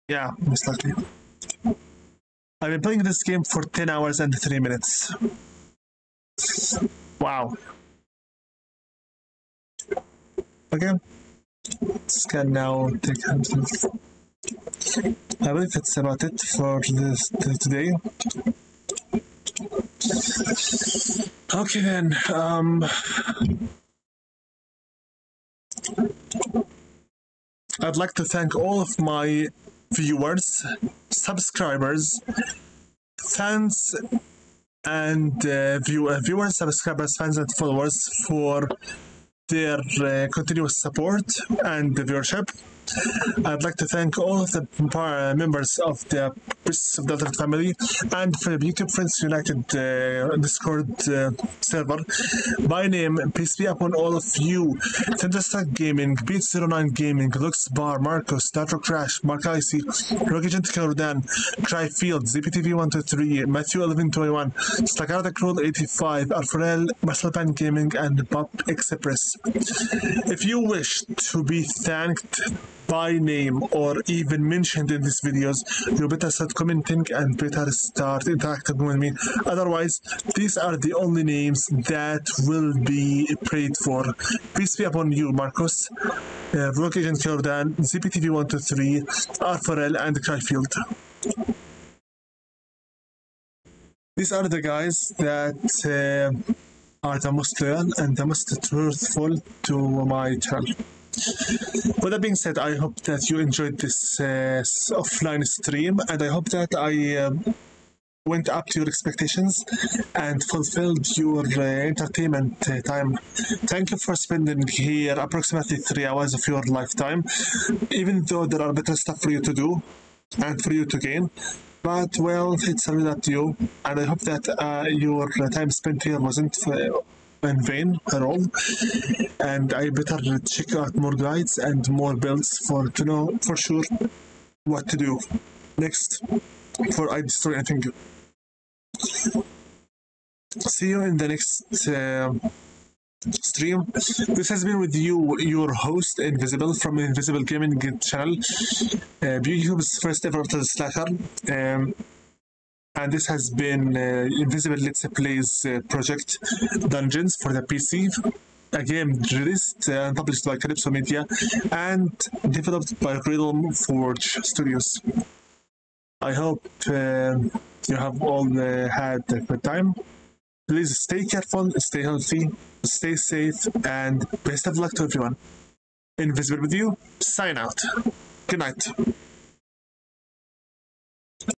Yeah, most likely. I've been playing this game for 10 hours and 3 minutes. Wow. Okay. This can now. I believe that's about it for this today. Okay then. Um I'd like to thank all of my viewers, subscribers, fans, and uh, view, uh, viewers, subscribers, fans, and followers for their uh, continuous support and viewership. I'd like to thank all of the uh, members of the Princess of Delta family and for the YouTube Friends United uh, Discord uh, server. By name, peace be upon all of you. Thunderstruck Gaming, Beat09 Gaming, Lux Bar, Marcos, Natural Crash, Mark Icy, Rocky Agent Rodan, Cryfield, ZPTV123, Matthew 1121, Stacarda Cruel 85, Alfrel, Marcel Pan Gaming, and Bob Express. If you wish to be thanked by name or even mentioned in these videos, you better start commenting and better start interacting with me. Otherwise, these are the only names that will be prayed for. Peace be upon you, Marcos, uh, Rock Agent Jordan, ZPTV123, Arforel, and Cryfield. These are the guys that uh, are the most loyal and the most truthful to my channel. With that being said, I hope that you enjoyed this uh, offline stream, and I hope that I um, went up to your expectations and fulfilled your uh, entertainment uh, time. Thank you for spending here approximately three hours of your lifetime, even though there are better stuff for you to do and for you to gain. But well, it's really up to you, and I hope that uh, your time spent here wasn't uh, in vain at all. And I better check out more guides and more builds for to know for sure what to do next before I destroy anything. See you in the next uh, stream. This has been with you, your host, Invisible from Invisible Gaming channel, uh, YouTube's first ever slacker. Um, and this has been uh, Invisible Let's Plays uh, project Dungeons for the PC. A game released and published by Kalypso Media and developed by Realmforge Studios. I hope uh, you have all uh, had a good time. Please stay careful, stay healthy, stay safe, and best of luck to everyone. Invisible with you, sign out. Good night.